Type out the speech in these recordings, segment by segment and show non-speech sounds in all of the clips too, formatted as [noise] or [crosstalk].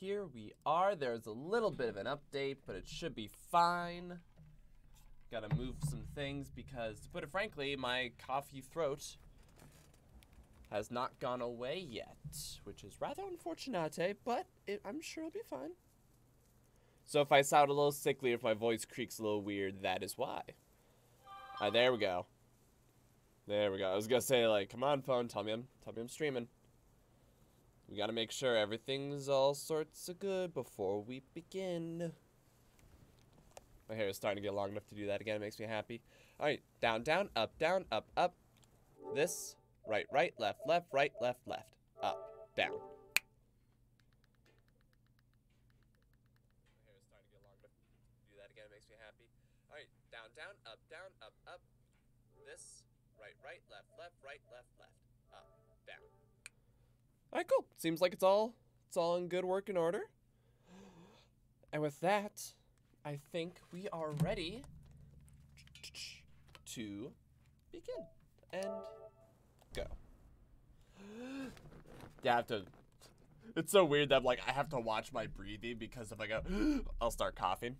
Here we are. There's a little bit of an update, but it should be fine. Gotta move some things because, to put it frankly, my coffee throat has not gone away yet, which is rather unfortunate, but it, I'm sure it'll be fine. So if I sound a little sickly, or if my voice creaks a little weird, that is why. There we go. There we go. I was gonna say, like, come on, phone, tell me I'm, tell me I'm streaming. Gotta make sure everything's all sorts of good before we begin. My hair is starting to get long enough to do that again. It makes me happy. Alright, down, down, up, down, up, up. This, right, right, left, left, right, left, left. Up, down. My hair is starting to get long enough to do that again. It makes me happy. Alright, down, down, up, down, up, up. This, right, right, left, left, right, left, left. Up, down. Alright, cool. Seems like it's all it's all in good working order. And with that, I think we are ready to begin and go. [gasps] Yeah, I have to. It's so weird that like I have to watch my breathing because if I go, [gasps] I'll start coughing.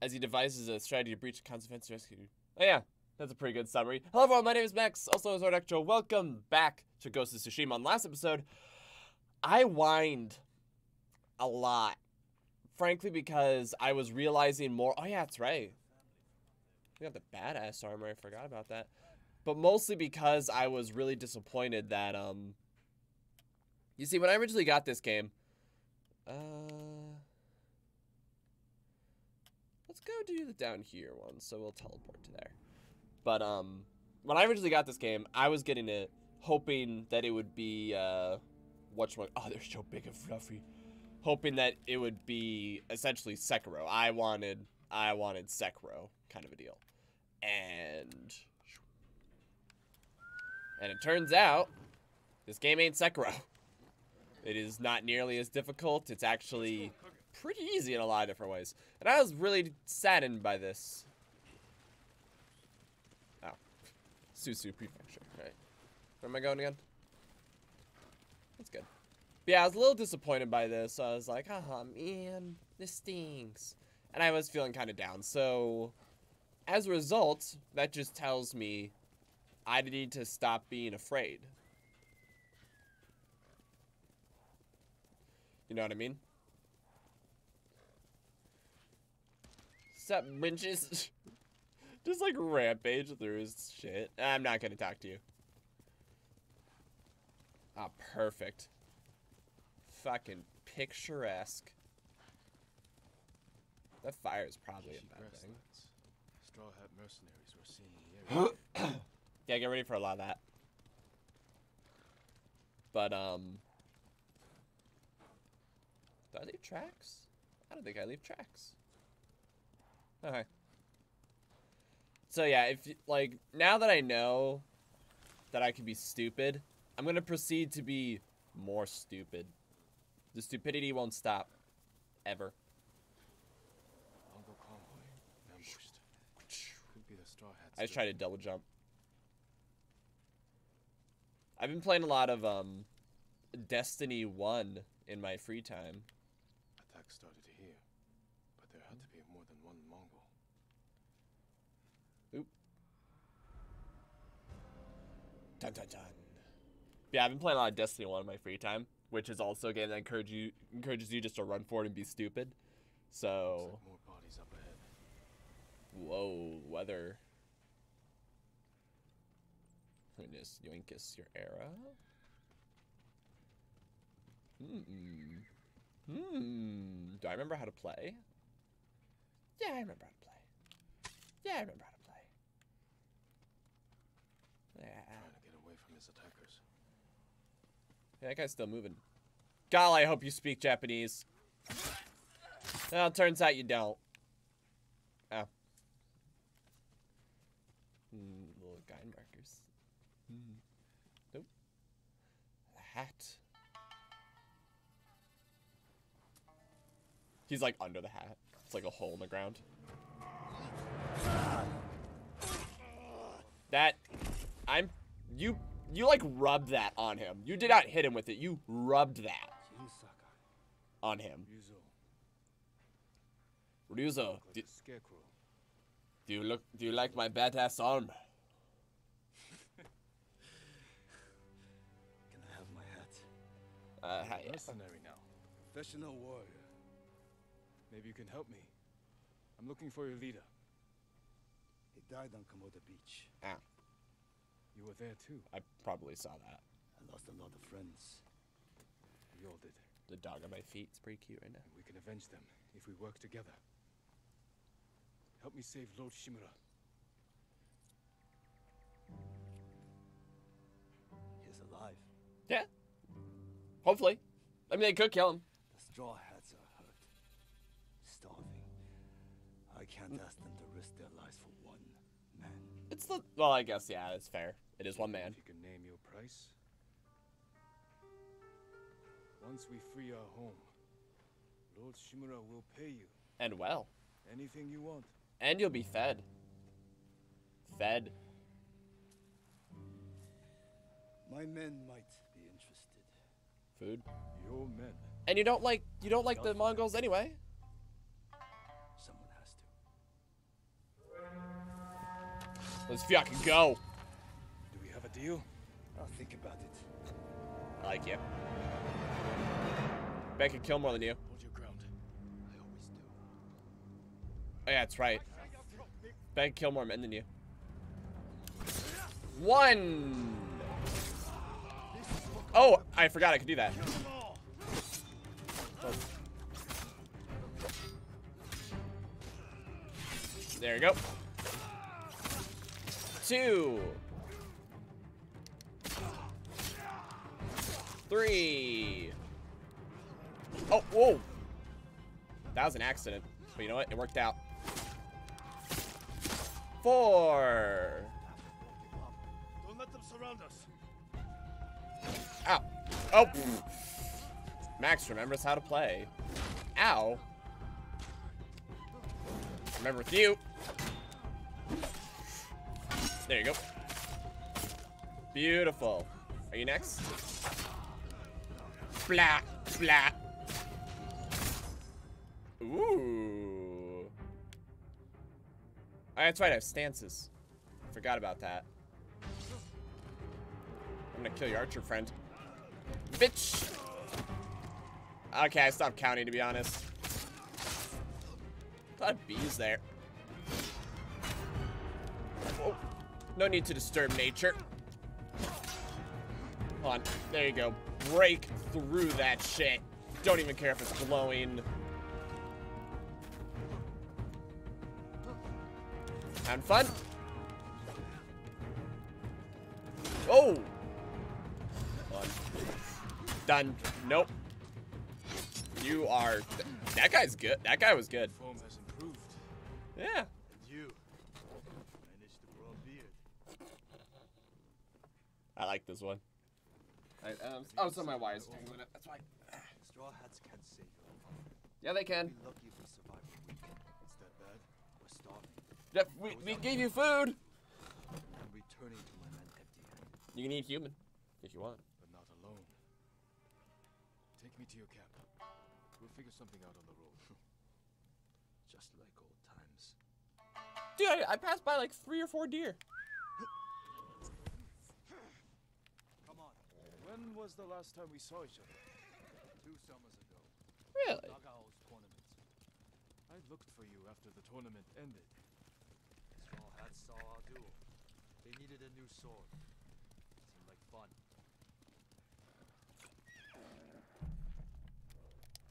As he devises a strategy to breach the consequence rescue. Oh yeah, that's a pretty good summary. Hello everyone, my name is Max, also as LordEctro. Welcome back to Ghost of Tsushima. On last episode, I whined a lot. Frankly, because I was realizing more. Oh yeah, that's right. We got the badass armor. I forgot about that. But mostly because I was really disappointed that um. You see, when I originally got this game, uh, let's go do the down here one. So we'll teleport to there. But um, when I originally got this game, I was getting it hoping that it would be uh, what's one? Oh, they're so big and fluffy. Hoping that it would be essentially Sekiro. I wanted, I wanted Sekiro kind of a deal, and and it turns out this game ain't Sekiro. It is not nearly as difficult. It's actually pretty easy in a lot of different ways, and I was really saddened by this. Oh, Susu Prefecture. Right. Where am I going again? That's good. But yeah, I was a little disappointed by this. So I was like, oh man, this stinks. And I was feeling kind of down. So as a result, that just tells me I need to stop being afraid. You know what I mean? Sup, bitches? [laughs] Just like rampage through his shit. I'm not gonna talk to you. Ah, perfect. Fucking picturesque. That fire is probably a bad thing. Straw Hat mercenaries were. [coughs] [coughs] Yeah, get ready for a lot of that. But, um... Do I leave tracks? I don't think I leave tracks. Okay. So yeah, if, like, now that I know that I can be stupid, I'm gonna proceed to be more stupid. The stupidity won't stop. Ever. Mongol convoy ambushed. Could be the Straw Hats. I just tried to double jump. I've been playing a lot of um Destiny 1 in my free time. Attack started here, but there had to be more than one Mongol. Dun dun dun. Yeah, I've been playing a lot of Destiny 1 in my free time, which is also a game that encourage you encourages you just to run forward and be stupid. So, like more bodies up ahead. whoa, weather. Let me just yoinkus your arrow. Hmm. Hmm. Do I remember how to play? Yeah, I remember how to play. Yeah, I remember how to play. Yeah. Trying to get away from his attackers. That guy's still moving. Golly, I hope you speak Japanese. Well, turns out you don't. Oh. Hmm, little guy markers. Hmm. Nope. A hat. He's like under the hat. It's like a hole in the ground. That I'm you you like rubbed that on him. You did not hit him with it. You rubbed that. on him. Yuzo, Ryuzo, do, do you look? Do you like my badass arm? Can I have my hat? Uh, hi- mercenary now. Professional warrior. Maybe you can help me. I'm looking for your leader. He died on Komoda Beach. Ow. You were there too. I probably saw that. I lost a lot of friends. We all did. The dog on my feet is pretty cute right now. And we can avenge them if we work together. Help me save Lord Shimura. He's alive. Yeah. Hopefully. I mean, they could kill him. The Straw Hats are hurt. Starving. I can't mm. ask them to risk their lives for one man. It's the. Well, I guess yeah, it's fair. It is one man. If you can name your price. Once we free our home, Lord Shimura will pay you And well. anything you want. And you'll be fed. Fed. My men might be interested. Food. Your men. And you don't like you don't like the Mongols anyway. Someone has to. Let's fucking go. Do we have a deal? I'll think about it. I like you. Bet I could kill more than you. Hold your ground. I always do. Oh yeah, that's right. Bet I could kill more men than you. One. Oh, I forgot I could do that. There you go. Two. Three. Oh, whoa. That was an accident. But you know what? It worked out. Four. Don't let them surround us. Ow. Oh. Max remembers how to play. Ow. Remember with you. There you go. Beautiful. Are you next? Blah, blah. Ooh. Oh, that's right, I have stances. Forgot about that. I'm gonna kill your archer friend. Bitch! Okay, I stopped counting to be honest. Thought bees there. Oh, no need to disturb nature. Hold on, there you go. Break through that shit. Don't even care if it's glowing. Having fun? Oh! Done. Nope. You are. th- that guy's good. That guy was good. Form has improved. Yeah. And you managed to grow a beard. I like this one. I, um, oh, so my wire's tangling it. That's why. Straw Hats can't save you. Yeah, they can. Be lucky we survive a week. It's that. We're starving. Yep, we, we gave you food. I'm returning to my men empty-handed. You can eat human if you want. But not alone. Take me to your camp. We'll figure something out on the road. [laughs] Just like old times. Dude, I, I passed by like three or four deer. Come on. When was the last time we saw each other? Two summers ago. Really? Nagao's tournament. I looked for you after the tournament ended. Small Hats saw our duel. They needed a new sword. Seemed like fun.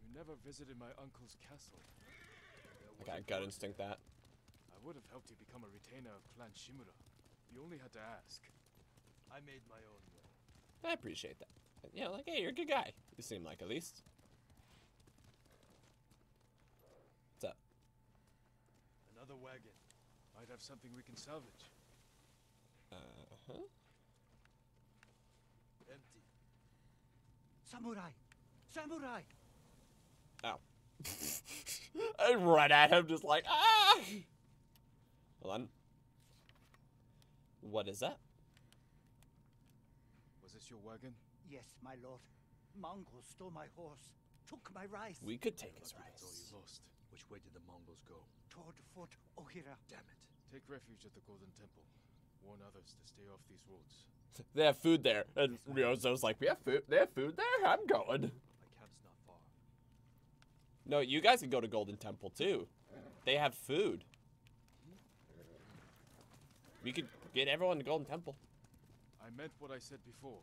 You never visited my uncle's castle. I got wasn't gut instinct that. I would have helped you become a retainer of Clan Shimura. You only had to ask. I made my own way. I appreciate that. You know, like, hey, you're a good guy. You seem like at least. What's up? Another wagon. Might have something we can salvage. Uh huh. Empty. Samurai! Samurai! Oh. [laughs] I run at him just like ah. Hold on. What is that? Was this your wagon? Yes, my lord. Mongols stole my horse. took my rice. We could take his Lucky that's all rice. you lost. Which way did the Mongols go? Toward Fort Ohira. Damn it. Take refuge at the Golden Temple. Warn others to stay off these roads. [laughs] They have food there. And Ryuzo's like, we have food. They have food there. I'm going. My camp's not far. No, you guys can go to Golden Temple too. They have food. We could get everyone to Golden Temple. I meant what I said before.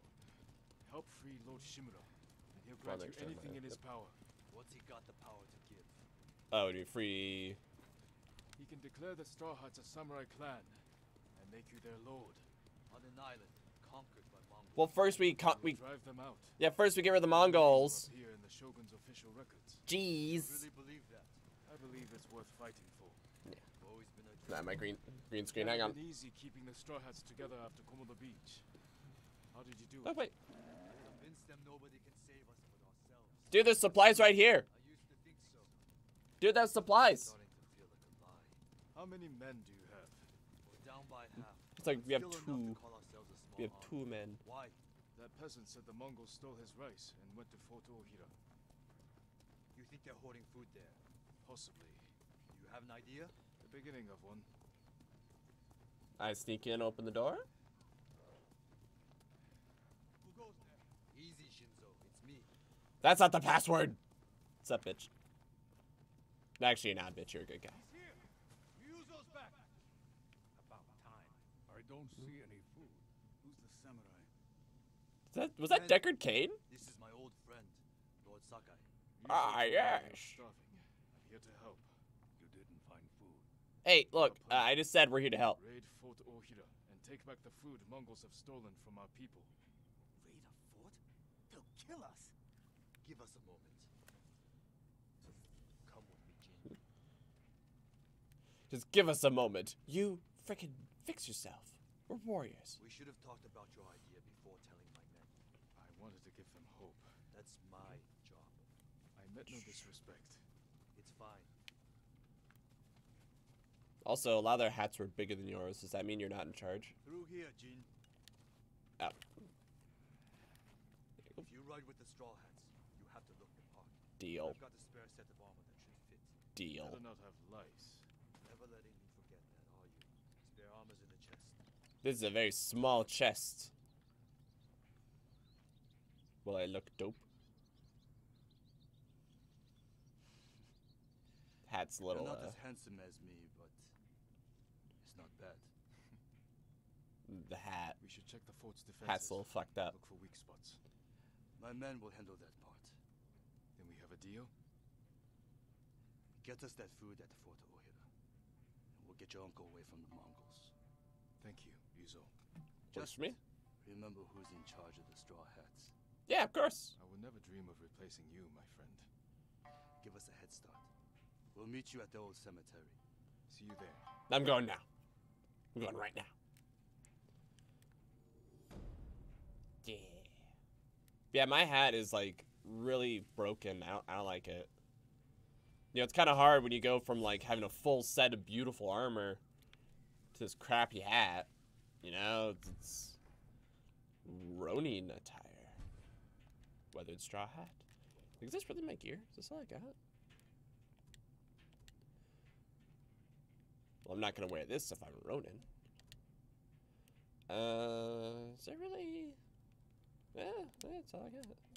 Help free Lord Shimura, and he'll grant you anything in his power. What's he got the power to give? Oh, to free. He can declare the Straw Hats a samurai clan, and make you their lord. On an island conquered by Mongols. Well, first we con- You'll we drive them out. yeah, first we get rid of the Mongols. appear in the Shogun's official records. Jeez. really believe that? I believe it's worth fighting for. Yeah. Always been a Nah, my green green screen. Hang hasn't on. been easy keeping the Straw Hats together after Komoda Beach. How did you do Oh it? wait, Convince them nobody can save us but ourselves. dude, there's supplies right here. I used to think so. Dude, there's supplies. Starting to feel like a lie. How many men do you have? We're down by half. It's like we have two. To call ourselves a small We have two men. Why? That peasant said the Mongols stole his rice and went to Fort Ohira. You think they're hoarding food there? Possibly. You have an idea? The beginning of one. I sneak in, open the door. Who goes there? Easy, Shinzo. It's me. That's not the password. What's up, bitch? Actually, you're not, bitch. You're a good guy. He's here. Back. About time. I don't see any food. Who's the samurai? Is that, was that Deckard Kane? This is my old friend, Lord Sakai. You Ah, said you were yes. Starving. I'm here to help. You didn't find food. Hey, look. Uh, I just said we're here to help. Raid Fort Ohira and take back the food Mongols have stolen from our people. Raid a fort? They'll kill us. Give us a moment. Come with me, Jin. Just give us a moment. You frickin' fix yourself. We're warriors. We should have talked about your idea before telling my men. I wanted to give them hope. That's my job. I meant no disrespect. It's fine. Also, a lot of their hats were bigger than yours. Does that mean you're not in charge? Through here, Jin. Oh. If you ride with the Straw Hats, fit. Deal. Better not have lice. Never letting me forget that, are you? Spare armor's in the chest. This is a very small chest. Will I look dope? Hat's a little, You're not uh, as handsome as me, but it's not bad. [laughs] the hat. We should check the fort's defenses. Hat's a little fucked up. Look for weak spots. My men will handle that part. Then we have a deal? Get us that food at the Fort Ohira. And we'll get your uncle away from the Mongols. Thank you, Ryuzo. Just me? Remember who's in charge of the Straw Hats. Yeah, of course. I would never dream of replacing you, my friend. Give us a head start. We'll meet you at the old cemetery. See you there. I'm going now. I'm going right now. Yeah. Yeah, my hat is like really broken. I I like it. You know, it's kind of hard when you go from like having a full set of beautiful armor to this crappy hat. You know, it's, it's Ronin attire. Weathered straw hat. Is this really my gear? Is this all I got? Well, I'm not gonna wear this if I'm Ronin. Uh, is that really? Yeah, that's all I got.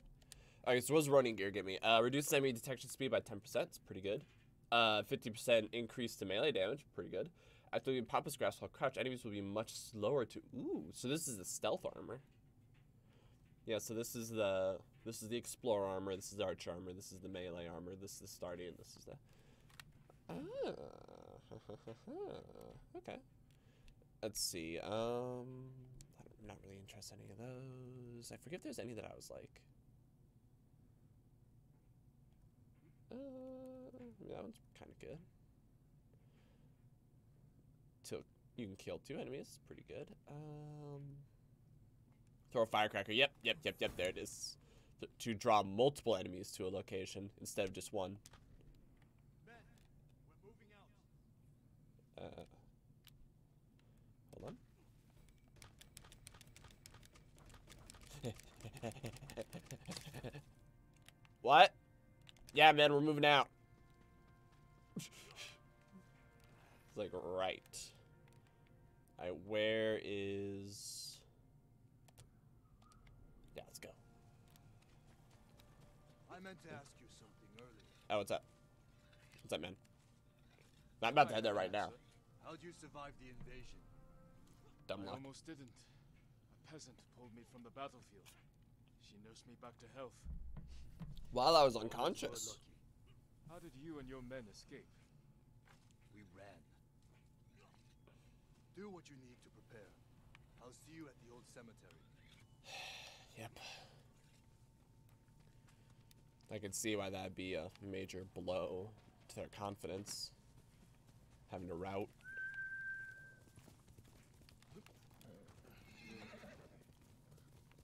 Alright, so what does Ronin gear get me? Uh, reduce enemy detection speed by 10%, it's pretty good. Uh, 50% increase to melee damage, pretty good. After you pop his grass while crouch, enemies will be much slower to. Ooh, so this is the stealth armor. Yeah, so this is the this is the explorer armor. This is the archer armor. This is the melee armor. This is the starting. This is the. Ah, [laughs] okay. Let's see. Um, I'm not really interested in any of those. I forget if there's any that I was like. Uh, that one's kind of good. Till you can kill two enemies, pretty good. Um, throw a firecracker. Yep, yep, yep, yep. There it is. To draw multiple enemies to a location instead of just one. Uh, hold on. [laughs] what? Yeah, man, we're moving out. [laughs] it's like, right. Alright, where is... Yeah, let's go. I meant to ask you something earlier. Oh, what's up? What's up, man? I'm about to head there right now. How'd you survive the invasion? Dumb I almost didn't. A peasant pulled me from the battlefield. She nursed me back to health. While I was unconscious. How did you and your men escape? We ran. Do what you need to prepare. I'll see you at the old cemetery. [sighs] Yep. I can see why that'd be a major blow to their confidence. Having to route.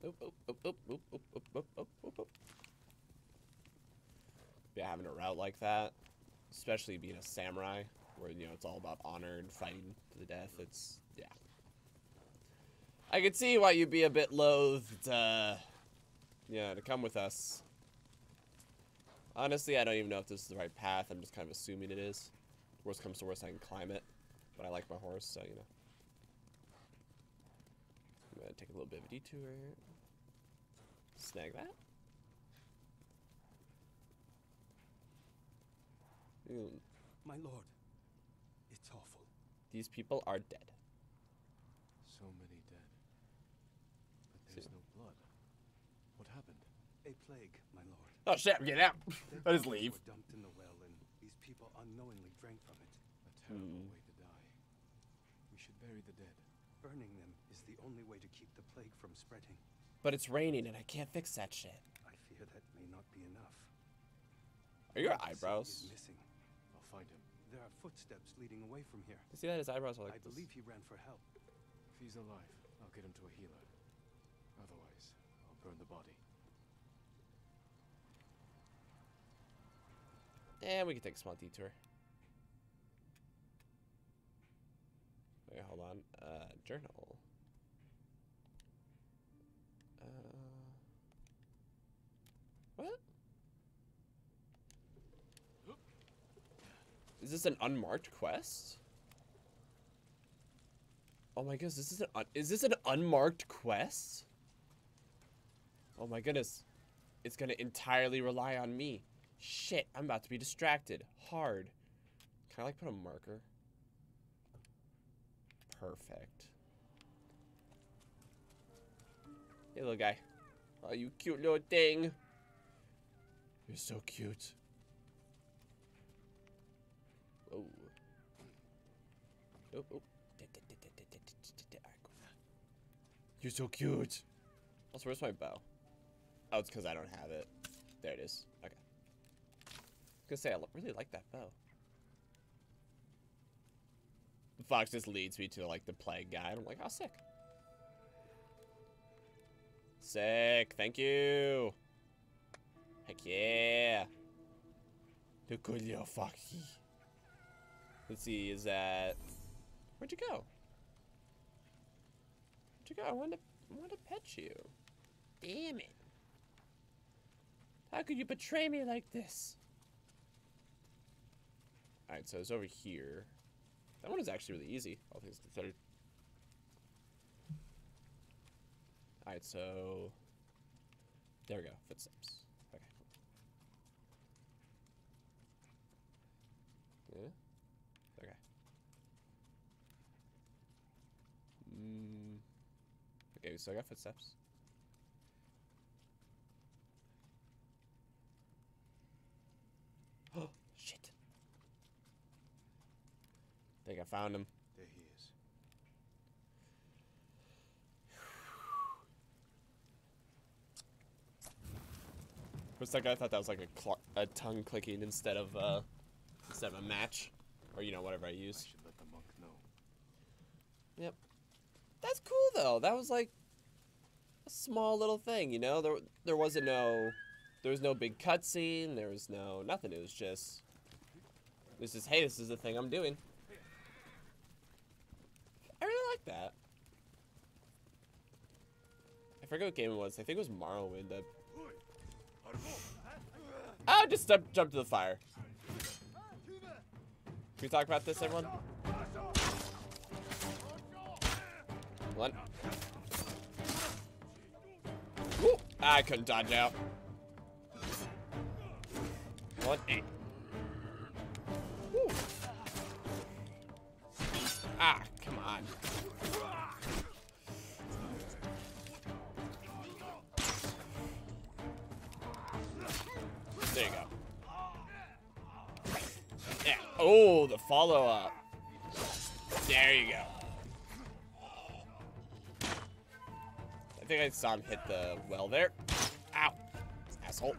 Oop, oop, oop, oop, oop, oop, oop, oop, oop, oop, oop. Yeah, having a route like that, especially being a samurai, where you know it's all about honor and fighting to the death. It's yeah. I could see why you'd be a bit loath to, yeah, to come with us. Honestly, I don't even know if this is the right path. I'm just kind of assuming it is. Worst comes to worst, I can climb it. But I like my horse, so you know. I'm gonna take a little bit of a detour. Snag that. Ooh, My lord, it's awful. These people are dead. So many dead. But there's no blood. What happened? A plague, my lord. Oh shit, I'm out. Let [laughs] us leave. Were dumped in the well, and these people unknowingly drank from it. A terrible Hmm. way to die. We should bury the dead. Burning them is the only way to keep the plague from spreading. But it's raining and I can't fix that shit. I fear that may not be enough. Are your eyebrows? Missing. I'll find him. There are footsteps leading away from here. You see that his eyebrows are like I this? believe he ran for help. If he's alive, I'll get him to a healer. Otherwise, I'll burn the body. And we can take a small detour. Wait, hold on. Uh, journal. Is this an unmarked quest? Oh my goodness, this is an is this an unmarked quest? Oh my goodness. It's gonna entirely rely on me. Shit, I'm about to be distracted. Hard. Can I like put a marker? Perfect. Hey little guy. Oh, you cute little thing. You're so cute. Oh, oh. You're so cute. Also, where's my bow? Oh, it's because I don't have it. There it is. Okay. I was gonna say, I really like that bow. The fox just leads me to, like, the plague guy, and I'm like, oh, sick. Sick. Thank you. Heck yeah. The good little foxy. Let's see, is that... Where'd you go? Where'd you go? I wanted to, I wanted to pet you. Damn it. How could you betray me like this? Alright, so it's over here. That one is actually really easy, oh, all things considered. Alright, so... There we go, footsteps. Okay. Yeah? Okay. Mm. Okay, so I got footsteps. Oh, [gasps] shit. think I found him. There he is. [sighs] For a second, I thought that was like a, a tongue clicking instead of uh, instead of a match, or you know whatever I I use. should let the monk know. Yep. That's cool though. That was like a small little thing, you know. There there wasn't no there was no big cutscene. There was no nothing. It was just this is hey, this is the thing I'm doing. I really like that. I forget what game it was. I think it was Morrowind. That Oh, just jump, jump to the fire. Can we talk about this, everyone? One. Woo! I couldn't dodge out. Eight. Ah, come on. There you go. Yeah. Oh, the follow up. There you go. I think I saw him hit the well there. Ow. Asshole.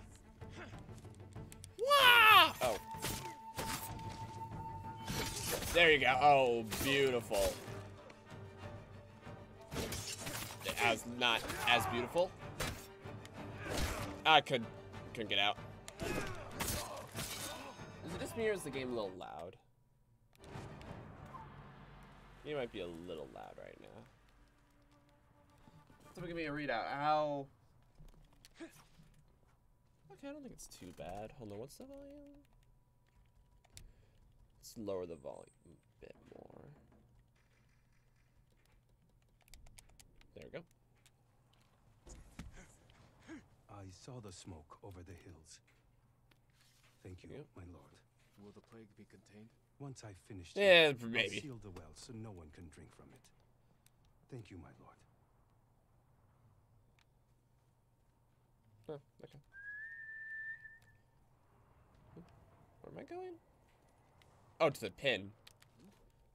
Wah! Oh. There you go. Oh, beautiful. As not as beautiful. I could couldn't get out. Is it just me or is the game a little loud? You might be a little loud right now. Someone give me a readout. How? Okay, I don't think it's too bad. Hold on, what's the volume? Let's lower the volume a bit more. There we go. I saw the smoke over the hills. Thank you, Yep. my lord. Will the plague be contained? Once I've finished Yeah, it, I'll maybe. seal the well so no one can drink from it. Thank you, my lord. Oh, okay. Where am I going? Oh, to the pin.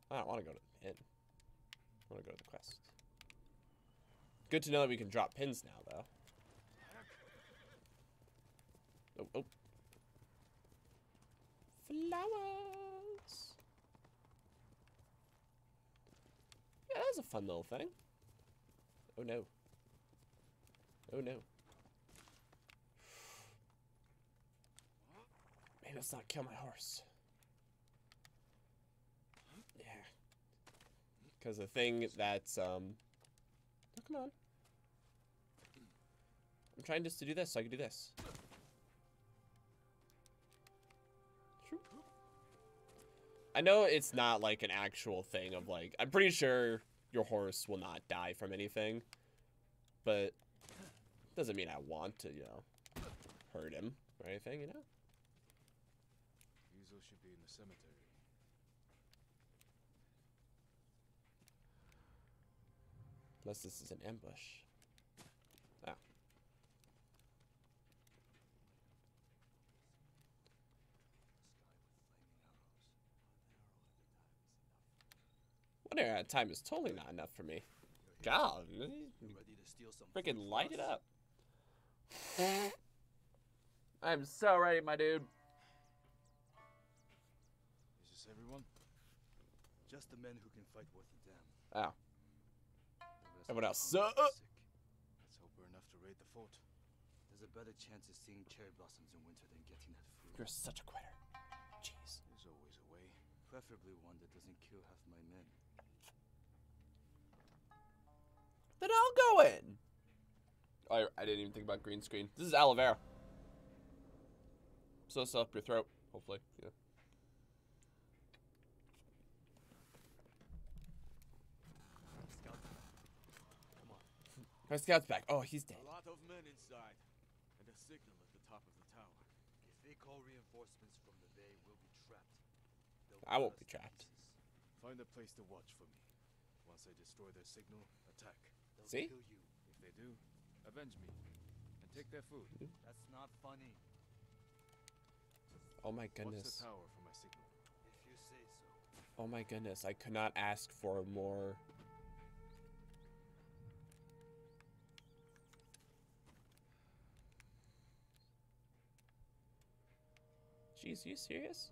I don't want to go to the pin. I want to go to the quest. Good to know that we can drop pins now, though. Oh, oh. Flowers. Yeah, that's a fun little thing. Oh no. Oh no. Maybe let's not kill my horse. Yeah. Because the thing that's, um... Oh, come on. I'm trying just to do this so I can do this. I know it's not like an actual thing of like, I'm pretty sure your horse will not die from anything. But doesn't mean I want to, you know, hurt him or anything, you know? Ryuzo should be in the cemetery. Unless this is an ambush. Ah. One arrow at a time is totally not enough for me. God, Ready to steal some freaking light it up. [laughs] I'm so ready, my dude. Everyone? Just the men who can fight worth a damn. Mm. The rest Everyone else, sick. Let's hope we're enough to raid the fort. There's a better chance of seeing cherry blossoms in winter than getting that food. you're such a quitter. Jeez. There's always a way. Preferably one that doesn't kill half my men. Then I'll go in. I, I didn't even think about green screen. This is aloe vera. So it's up your throat, hopefully. Yeah. Scout, come on. My scout's back. Oh, he's dead. A lot of men inside, and a signal at the top of the tower. If they call reinforcements from the bay, we'll be trapped. They'll I won't be trapped. pieces. Find a place to watch for me. Once I destroy their signal, attack. They'll See? kill you. If they do, avenge me. And take their food. Mm-hmm. That's not funny. Oh my Watch goodness. the tower for my signal. If you say so. Oh my goodness. I could not ask for more. Jeez, you serious?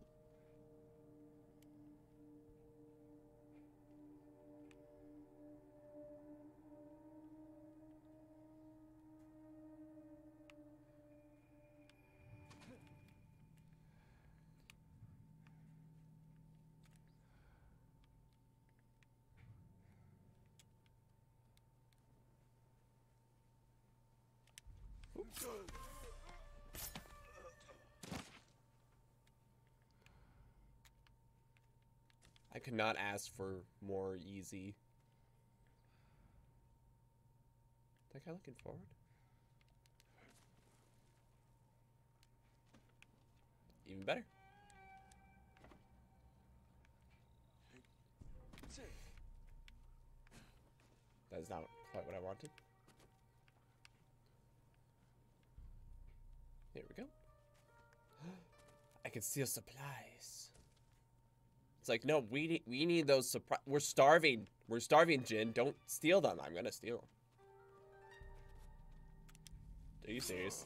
Could not ask for more easy. That guy looking forward? Even better. That is not quite what I wanted. Here we go. [gasps] I can steal supplies. It's like, no, we need, we need those supplies. We're starving. We're starving, Jin. Don't steal them. I'm gonna steal them. Are you serious?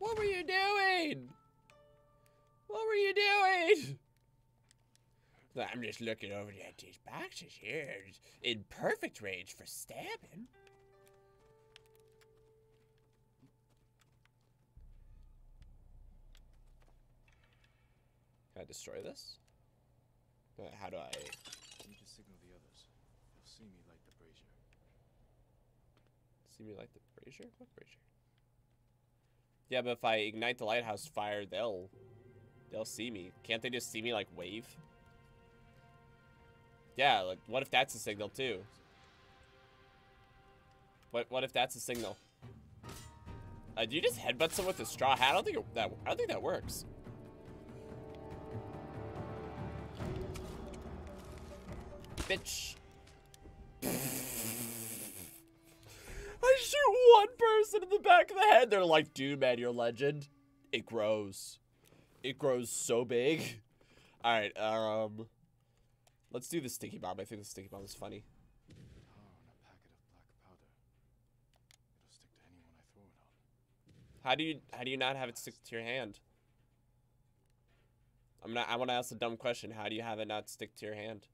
What were you doing? What were you doing? I'm just looking over at these boxes here. In perfect range for stabbing. Can I destroy this? Uh, How do I... Need to signal the others. They'll see me light the brazier. See me light the brazier? What brazier? Yeah, but if I ignite the lighthouse fire, they'll... They'll see me. Can't they just see me, like, wave? Yeah, like, what if that's a signal, too? What, what if that's a signal? Uh, do you just headbutt someone with a straw hat? I don't think it, that I don't think that works. Bitch. I shoot one person in the back of the head. They're like, dude, man, you're a legend. It grows. It grows so big. All right, um, let's do the sticky bomb. I think the sticky bomb is funny. How do you how do you not have it stick to your hand? I'm not. I want to ask a dumb question. How do you have it not stick to your hand?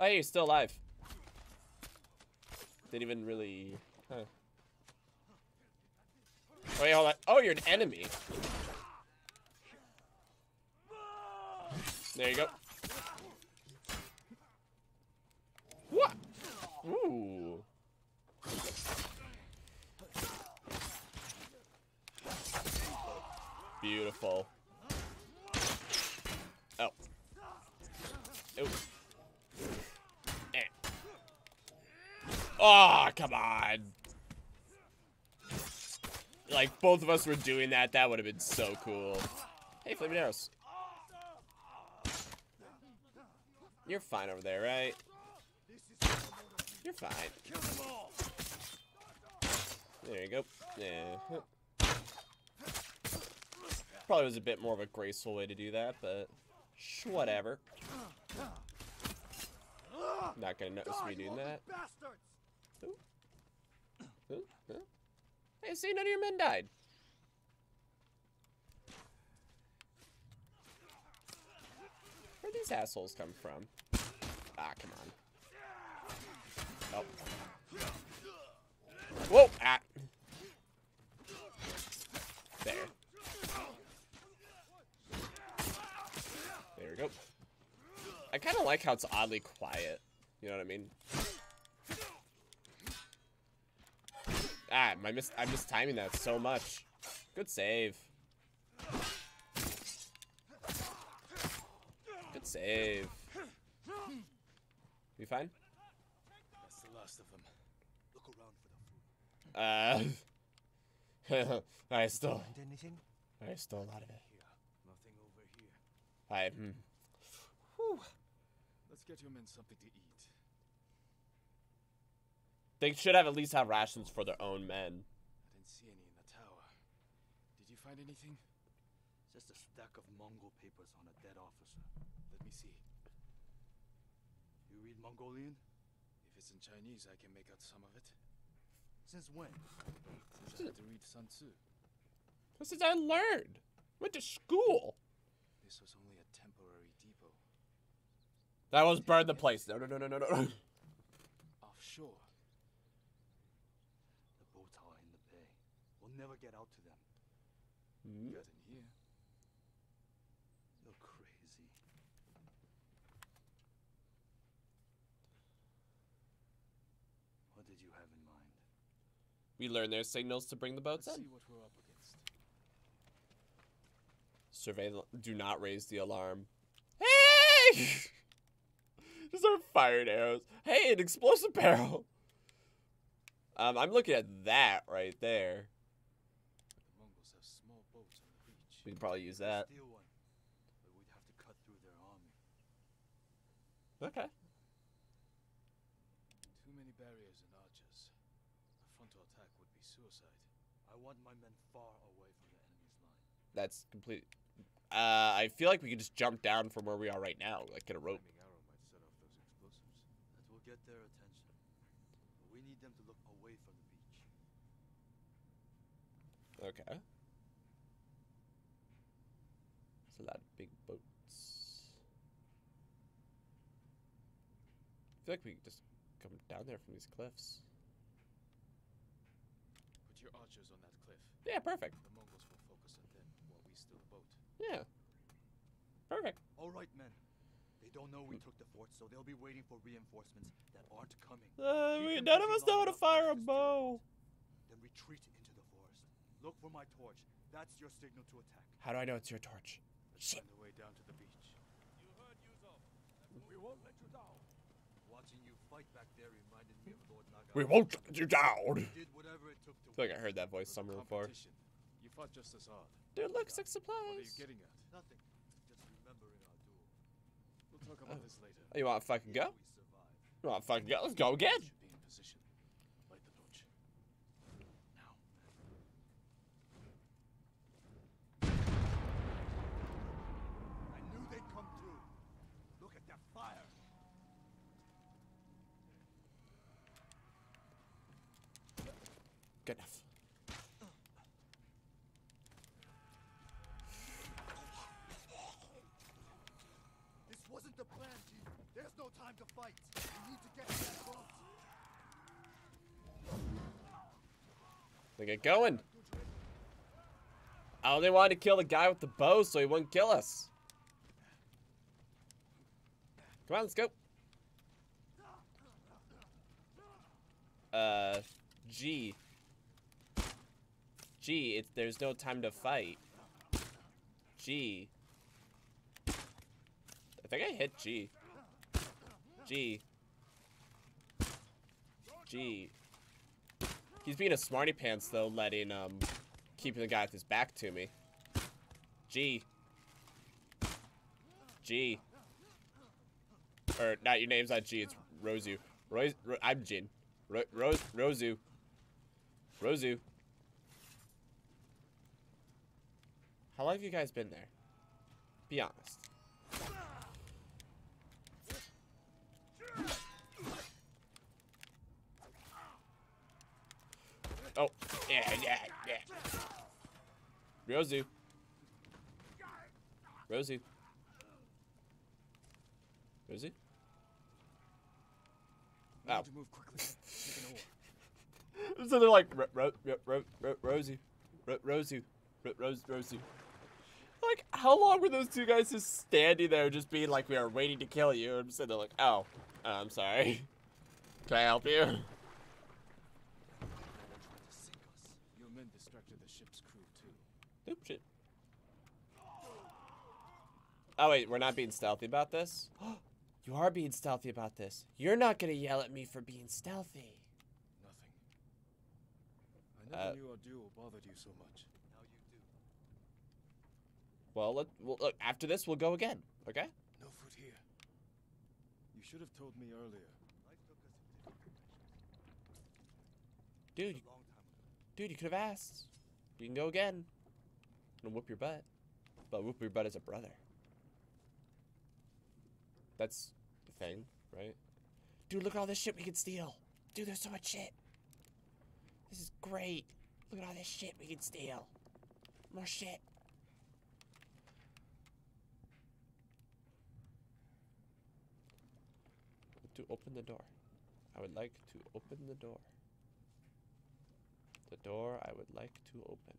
Oh, hey, you're still alive. Didn't even really. Huh. Oh, wait, hold on. Oh, you're an enemy. There you go. What? Ooh. Beautiful. Oh. Oh. Oh, come on. Like, both of us were doing that. That would have been so cool. Hey, flaming arrows. You're fine over there, right? You're fine. There you go. Yeah. Probably was a bit more of a graceful way to do that, but whatever. Not gonna notice me doing that. Ooh, ooh. Hey, see, none of your men died. Where'd these assholes come from? Ah, come on. Oh. Whoa! Ah. There. There we go. I kind of like how it's oddly quiet. You know what I mean? Ah, I miss I miss timing that so much. Good save. Good save. You fine? That's the last of them. Look around for the food. Uh, [laughs] I still, Find anything? I stole a lot of it. Nothing over here. I, hmm. Whew. Let's get your men something to eat. They should have at least have rations for their own men. I didn't see any in the tower. Did you find anything? Just a stack of Mongol papers on a dead officer. Let me see. You read Mongolian? If it's in Chinese, I can make out some of it. Since when? Since I had to read Sun Tzu. This is I learned. Went to school. This was only a temporary depot. That was burn the place. No, no, no, no, no, no. Offshore. The boats are in the bay. We'll never get out to them. In here. You're crazy. What did you have in mind? We learn their signals to bring the boats Let's in. see what we're up against. Survey. Do not raise the alarm. Hey! [laughs] These are fired arrows. Hey, an explosive barrel. Um, I'm looking at that right there. The Mongols have small boats on the beach. We can probably use that. One, but we'd have to cut through their army. Okay. Too many barriers and archers. A frontal attack would be suicide. I want my men far away from the enemy's line. That's complete. Uh, I feel like we could just jump down from where we are right now, like get a rope. Arrow might set off those explosives. That will get their attention. But we need them to look away from the beach. Okay. It's a lot of big boats. I feel like we could just come down there from these cliffs. Put your archers on that cliff. Yeah, perfect. The Mongols will focus on them while we steal the boat. Yeah. Perfect. All right, men. They don't know we took the fort, so they'll be waiting for reinforcements that aren't coming. Uh, we, none of us know how to fire a for us to steal the bow. Then retreat into the forest. Look for my torch. That's your signal to attack. How do I know it's your torch? Let's Shit. find a way down to the beach. You heard Ryuzo. We won't let you down. Watching you fight back there reminded me of Lord Naga. We won't let you down. He did whatever it took to I feel like I heard that voice It was a somewhere before. competition. You fought just as hard. Dude, look, six What are you supplies. getting at? Nothing. Just remembering our duel. We'll talk about oh. this later. Oh, you want to fucking go? You want to fucking go? Let's go again. Be in position. Light the torch. Now. I knew they'd come through. Look at that fire. Good enough. This wasn't the plan, Chief. There's no time to fight. We need to get to that boat. They get going. I only wanted to kill the guy with the bow so he wouldn't kill us. Come on, let's go. Uh, G. G, it's, there's no time to fight. G. I think I hit G. G. G. He's being a smarty pants though, letting um keeping the guy with his back to me. G. G. Or not your name's not G, it's Rosu. Rose, Ro, I'm Jin. Ro, Rose Rosu. Rosu. How long have you guys been there? Be honest. Oh, yeah, yeah, yeah. Rosu. Rosu. Rosu? Need oh. to move quickly. Take an oar. So they're like, ro- ro- ro- ro- Like, how long were those two guys just standing there, just being like, we are waiting to kill you? And sitting there like, oh, uh, I'm sorry. Can I help you? No one tried to sink us. Your men distracted the ship's crew too. Oop, shit. Oh, wait, we're not being stealthy about this? [gasps] you are being stealthy about this. You're not gonna yell at me for being stealthy. Nothing. I never Uh, knew our duel bothered you so much. You. Well, let, well, look, after this, we'll go again, okay? No food here. You should have told me earlier. Life took us in different directions. Dude, A long time ago. dude, you could have asked. You can go again. And whoop your butt. But whoop your butt as a brother. That's the thing, right? Dude, look at all this shit we can steal. Dude, there's so much shit. This is great. Look at all this shit we can steal. More shit. to open the door. I would like to open the door. The door I would like to open.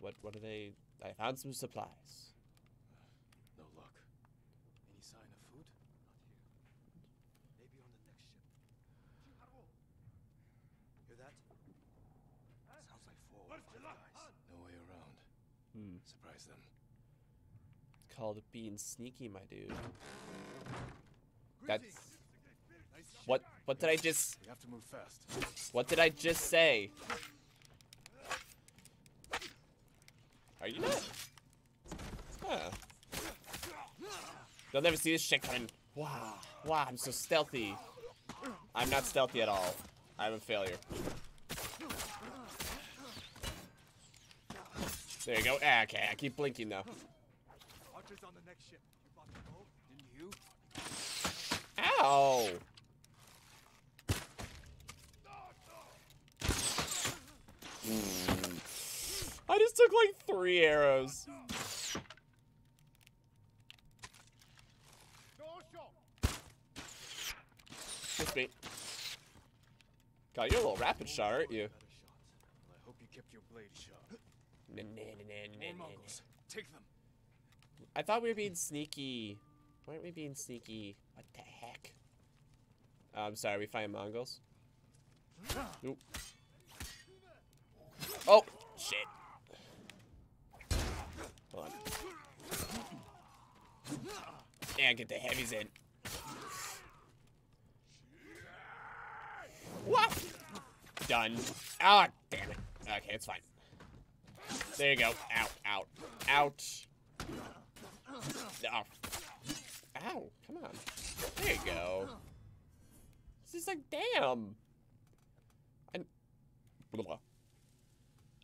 What what are they I found some supplies. No luck. Any sign of food? Not here. Maybe on the next ship. Hear that? Sounds like four or five guys. No way around. Hmm. Surprise them. Called being sneaky, my dude. That's what. What did I just? We have to move fast. What did I just say? Are you not? Huh. You'll never see this shit coming. Wow. Wow, I'm so stealthy. I'm not stealthy at all. I'm a failure. There you go. Ah, okay, I keep blinking though. Archer's on the next ship. You bought the boat? Didn't you? Ow! Hmm. I just took like three arrows. Just me. God, you're a little rapid shot, aren't you? Better shot. Well, I hope you kept your blade sharp. Take them. I thought we were being sneaky. Why aren't we being sneaky? What the heck? Oh, I'm sorry, we find Mongols. Oh, shit. Hold on. Yeah, get the heavies in. What? Done. Ah, damn it. Okay, it's fine. There you go. Out, out, out. Oh. Ow, come on. There you go. This is like, damn. And.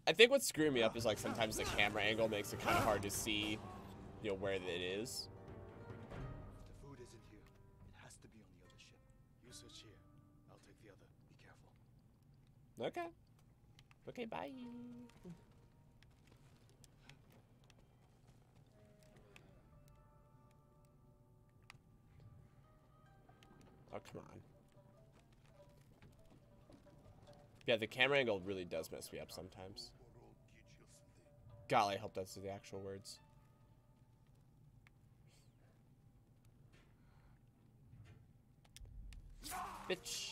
I think what's screwing me up is like sometimes the camera angle makes it kind of hard to see, you know, where it is. The food isn't here. It has to be on the other ship. You search here. I'll take the other. Be careful. Okay. Okay, bye. Oh, come on. Yeah, the camera angle really does mess me up sometimes. Golly, I hope that's the actual words. Bitch.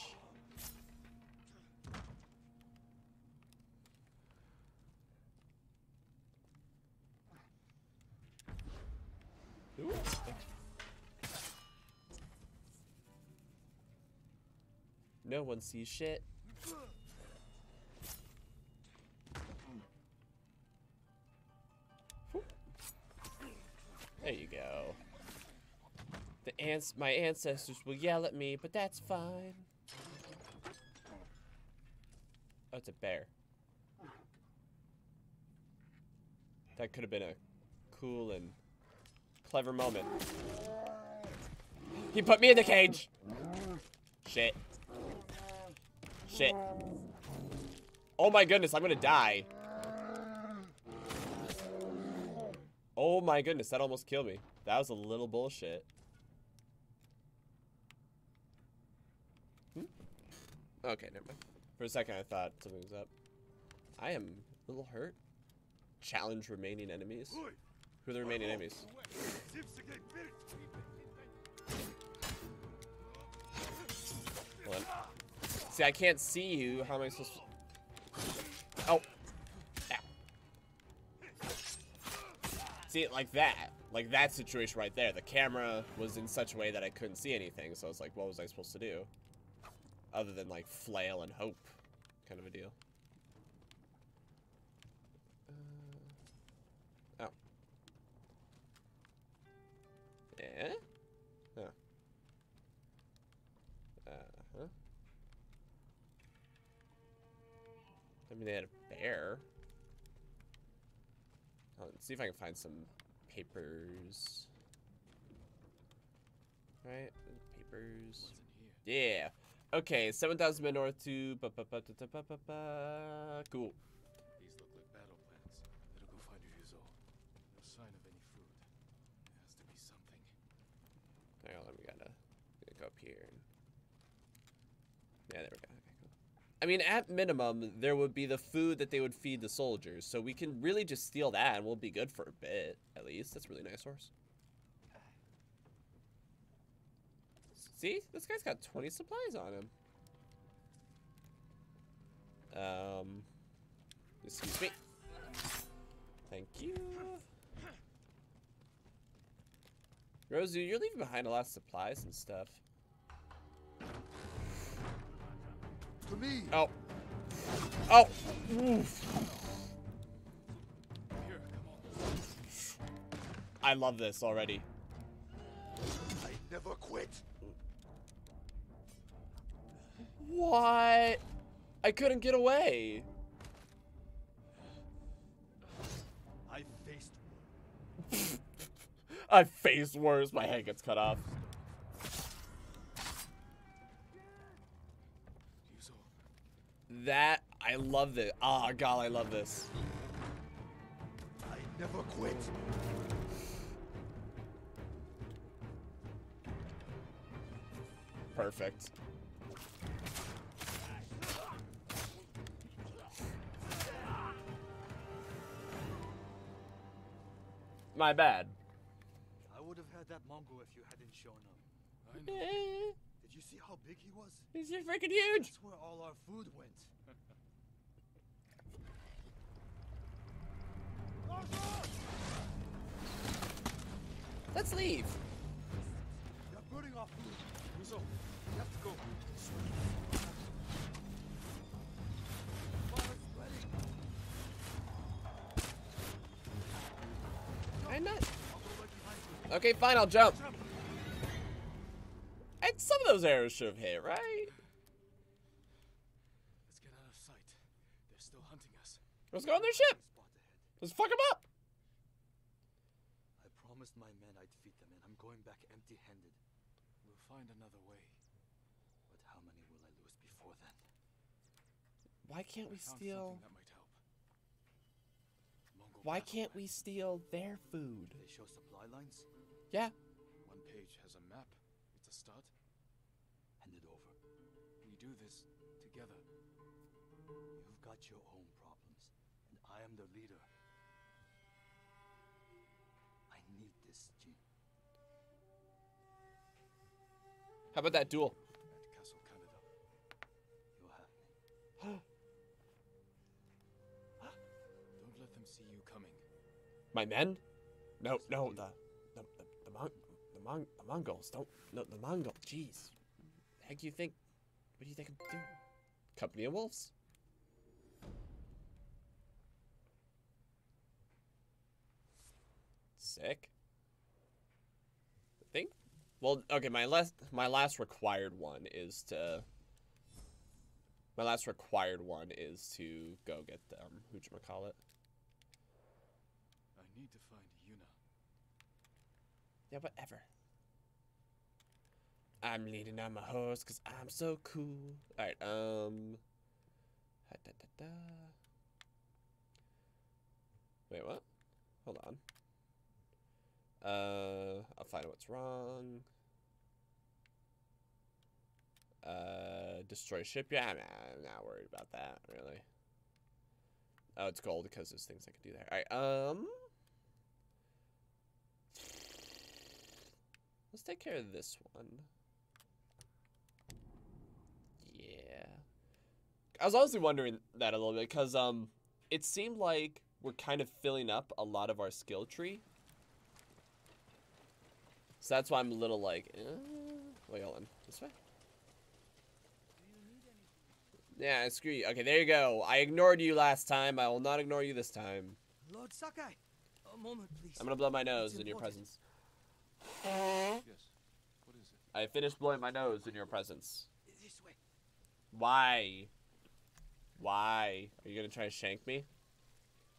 Ooh. No one sees shit. There you go. The ants, my ancestors will yell at me, but that's fine. Oh, it's a bear. That could have been a cool and clever moment. He put me in the cage. Shit. Shit. Oh my goodness, I'm gonna die. Oh my goodness, that almost killed me. That was a little bullshit. Hmm? Okay, never mind. For a second, I thought something was up. I am a little hurt. Challenge remaining enemies. Who are the remaining enemies? Hold on. See, I can't see you. How am I supposed to... Oh. Ow. See, like that. Like that situation right there. The camera was in such a way that I couldn't see anything, so I was like, what was I supposed to do? Other than, like, flail and hope kind of a deal. Uh, oh. Yeah? I mean, they had a bear. Oh, let's see if I can find some papers. Right? Papers. What's in here? Yeah. Okay, 7,000 men north to... Ba, ba, ba, da, da, ba, ba, ba. Cool. These look like battle plans. Better go find Ryuzo. No sign of any food. There has to be something. Hang on, we gotta, gotta go up here. And... Yeah, there we go. Okay, cool. I mean, at minimum, there would be the food that they would feed the soldiers, so we can really just steal that and we'll be good for a bit, at least. That's a really nice horse. See? This guy's got 20 supplies on him. Um... Excuse me. Thank you. Rosu, you're leaving behind a lot of supplies and stuff. To me! Oh. Oh. Oof. Here, come on. I love this already. I never quit! What? I couldn't get away. I faced [laughs] I faced worse. My head gets cut off. That I love this. Ah, God, I love this. I never quit! Perfect. My bad. I would have had that Mongol if you hadn't shown up. I know. Did you see how big he was? He's freaking huge. That's where all our food went. [laughs] Let's leave. They're burning our food. Ryuzo, you have to go. I'm not. I'll go right behind you. Okay, fine. I'll jump. And some of those arrows should have hit, right? Let's get out of sight. They're still hunting us. Let's go on their ship. Let's fuck them up. I promised my men I'd defeat them, and I'm going back empty-handed. We'll find another way. But how many will I lose before then? Why can't we steal? that might help. Why can't we steal their food? They show supply lines. Yeah. Do this together. You've got your own problems, and I am the leader. I need this, Jin. How about that duel? At Castle Kaneda. You'll have me. [gasps] Don't let them see you coming. My men? No, no, the the the, the, Mon- the, Mon- the Mongols don't. No, the Mongol. Jeez. The heck you think? What do you think I'm doing? Company of Wolves. Sick. I think. Well, okay. My last my last required one is to. My last required one is to go get um who it. I need to find Yuna. Yeah, whatever. I'm leading on my horse because I'm so cool. Alright, um. ha, da, da, da. Wait, what? Hold on. Uh, I'll find out what's wrong. Uh, destroy ship. Yeah, I'm, I'm not worried about that, really. Oh, it's gold because there's things I can do there. Alright, um. Let's take care of this one. Yeah. I was honestly wondering that a little bit because um, it seemed like we're kind of filling up a lot of our skill tree. So that's why I'm a little like, eh. wait, hold on, this way. Yeah, screw you. Okay, there you go. I ignored you last time. I will not ignore you this time. Lord Sakai, a moment, please. I'm gonna blow my nose It's in your presence. Yes. What is it? I finished blowing my nose in your presence. This way. Why? Why? Are you gonna try to shank me?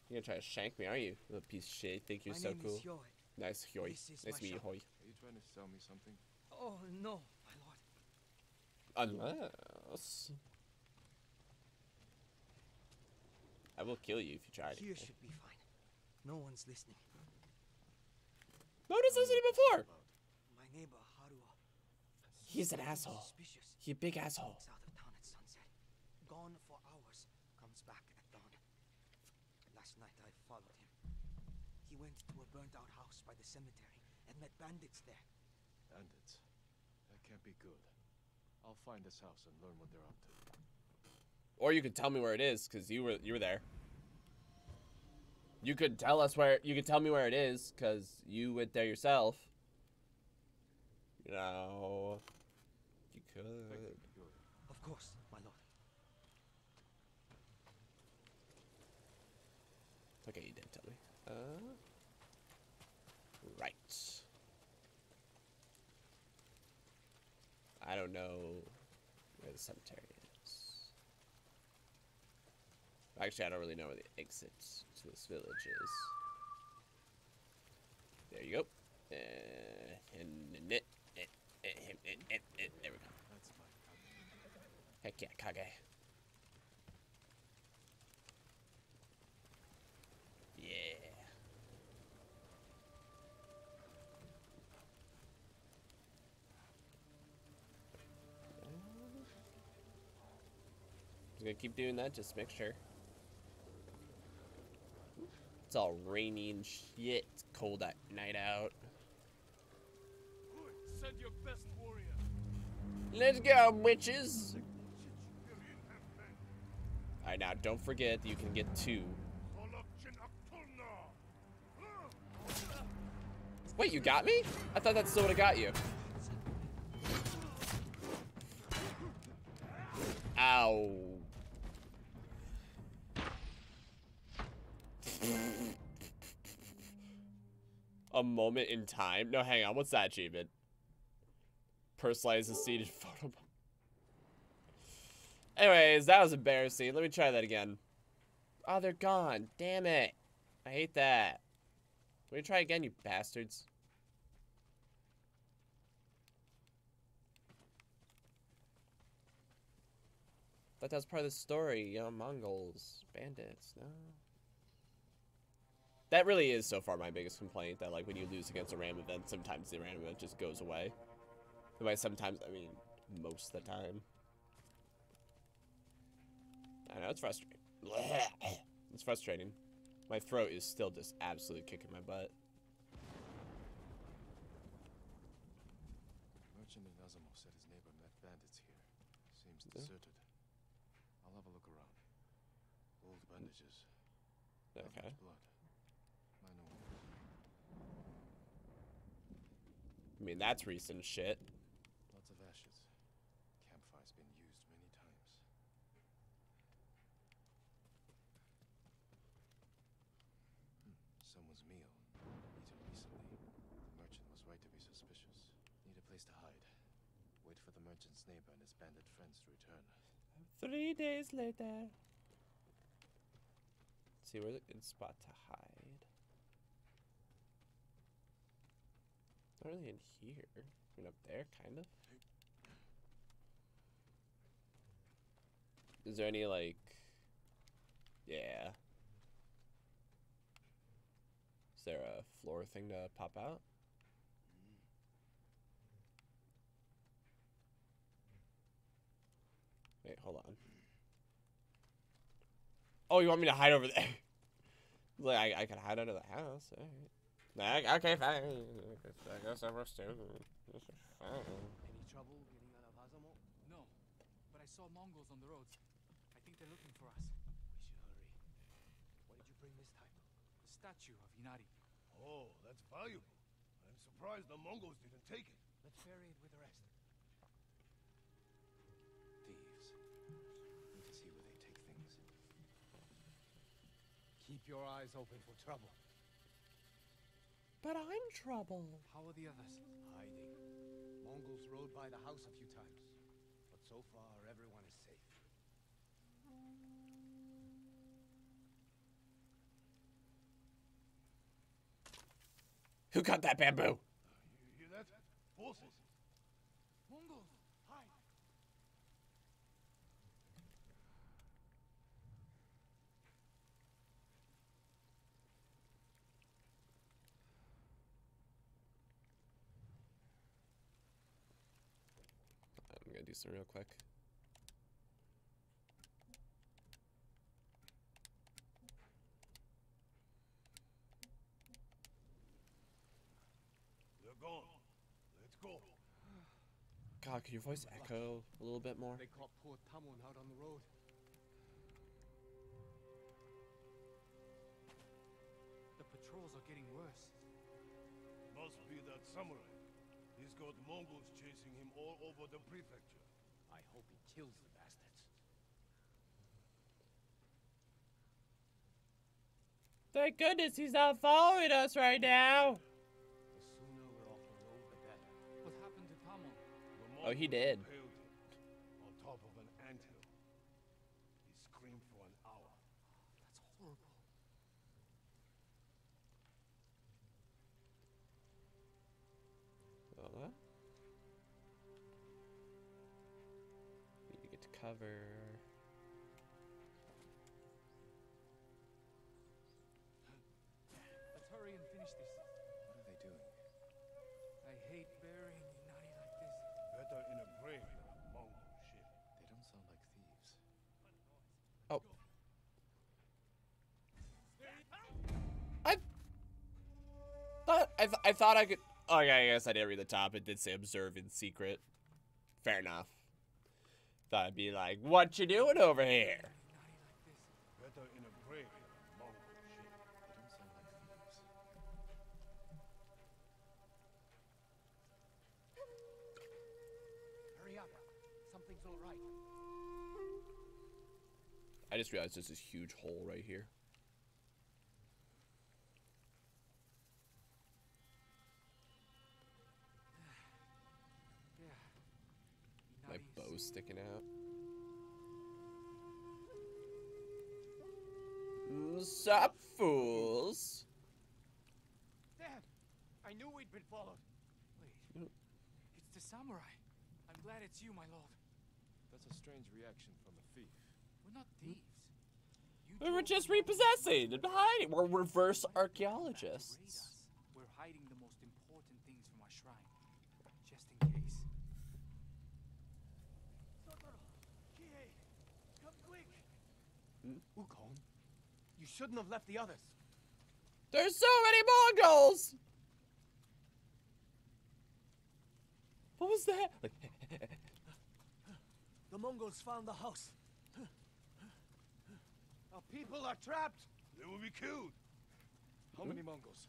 You're gonna try to shank me, are you? Little piece of shit. Think you're My so name cool. is Yoy. Nice, Hoy. Nice my to meet you, shop. Hoy. Are you trying to sell me something? Oh no, my lord. Unless. I will kill you if you try to. Here should be fine. No one's listening. No, this listening before. My neighbor Harua. He's an asshole. Suspicious. He a big asshole. Sneaks out of town at sunset. Gone for hours. Comes back at dawn. Last night I followed him. He went to a burnt out house by the cemetery and met bandits there. Bandits. That can't be good. I'll find this house and learn what they're up to. Or you could tell me where it is, cause you were you were there. You could tell us where. You could tell me where it is, cause you went there yourself. You know. You could. Of course, my lord. Okay, you didn't tell me. Uh, right. I don't know where the cemetery is. Actually, I don't really know where the exit to this village is. There you go. Uh, there we go. Heck yeah, Kage. Gonna keep doing that, just make sure. It's all rainy and shit. It's cold at night out. Send your best warrior. Let's go, witches! Alright, now don't forget that you can get two. Wait, you got me? I thought that still would have got you. Ow. A moment in time? No, hang on. What's that achievement? Personalize the seated [laughs] photo. Anyways, that was embarrassing. Let me try that again. Oh, they're gone. Damn it. I hate that. Let me try again, you bastards. Thought that was part of the story, you know, Mongols, bandits, no. That really is so far my biggest complaint, that like when you lose against a random event, sometimes the random event just goes away. And by sometimes, I mean most of the time. I know, it's frustrating. [coughs] It's frustrating. My throat is still just absolutely kicking my butt. Merchant in Azamo said his neighbor met bandits here. Seems deserted. I'll have a look around. Old bandages. Okay. blood. I mean, that's recent shit. Lots of ashes. Campfire's been used many times. Hmm, Someone's meal. Eaten recently. The merchant was right to be suspicious. Need a place to hide. Wait for the merchant's neighbor and his bandit friends to return. Three days later. Let's see, where's a good spot to hide? Not really in here. I mean, up there, kind of. Is there any, like... Yeah. Is there a floor thing to pop out? Wait, hold on. Oh, you want me to hide over there? [laughs] like, I, I can hide under the house. Alright. Nah, Okay, fine. I guess I'm upstairs. This is fine. Any trouble getting out of Hazamo? No, but I saw Mongols on the roads. I think they're looking for us. We should hurry. What did you bring this time? The statue of Inari. Oh, that's valuable. I'm surprised the Mongols didn't take it. Let's bury it with the rest. Thieves. Need to see where they take things. Keep your eyes open for trouble. But I'm trouble. How are the others? Hiding. Mongols rode by the house a few times. But so far, everyone is safe. Who cut that bamboo? Uh, you hear that? Horses. Mongols! Hide! I'm gonna do some real quick. They're gone. Let's go. God, could your voice echo a little bit more? They caught poor Tamon out on the road. The patrols are getting worse. Must be that samurai. He's got Mongols chasing him all over the prefecture. I hope he kills the bastards. Thank goodness he's not following us right now. The sooner we're cover. Let's hurry and finish this. What are they doing? I hate burying Inari like this. Better in a grave than a Mongol ship. They don't sound like thieves. Oh. I thought I, th- I thought I could. Oh yeah, I guess I didn't read the top. It did say observe in secret. Fair enough. Thought I'd be like, "What you doing over here?" Inari like this. Better in a grave than a Mongol ship. They don't sound like thieves. Hurry up. Something's all right. I just realized there's this huge hole right here. My Inari's- bow sticking out. Sup, fools? Damn! I knew we'd been followed. Wait. It's the samurai. I'm glad it's you, my lord. That's a strange reaction from a thief. We're not hmm? thieves. You We were just repossessing and hiding. We're reverse back to raid archaeologists. us. We're hiding the most important things from our shrine. Just in case. Totoro! Kihei! Come quick! Hmm? Ukon, you shouldn't have left the others. There's so many Mongols! What was that? Like, [laughs] The Mongols found the house. Our people are trapped. They will be killed. How many Mongols?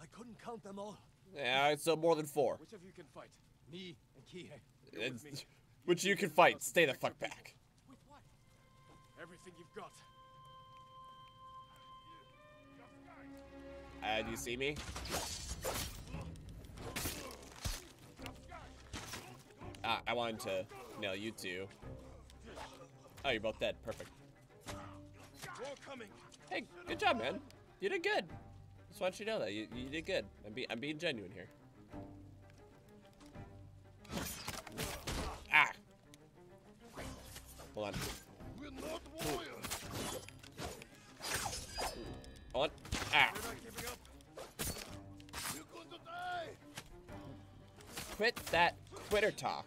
I couldn't count them all. yeah, it's uh, more than four. Which of you can fight? Me and Kihei. You're with me. It's- [laughs] Which you can fight. Stay the fuck back. Everything you've got. Uh, do you see me? Ah, I wanted to nail you two. Oh, you're both dead. Perfect. Hey, good job, man. You did good. Just want you to know that you, you did good. I'm, be, I'm being genuine here. Ah. Hold on. On. Ah. Quit that quitter talk.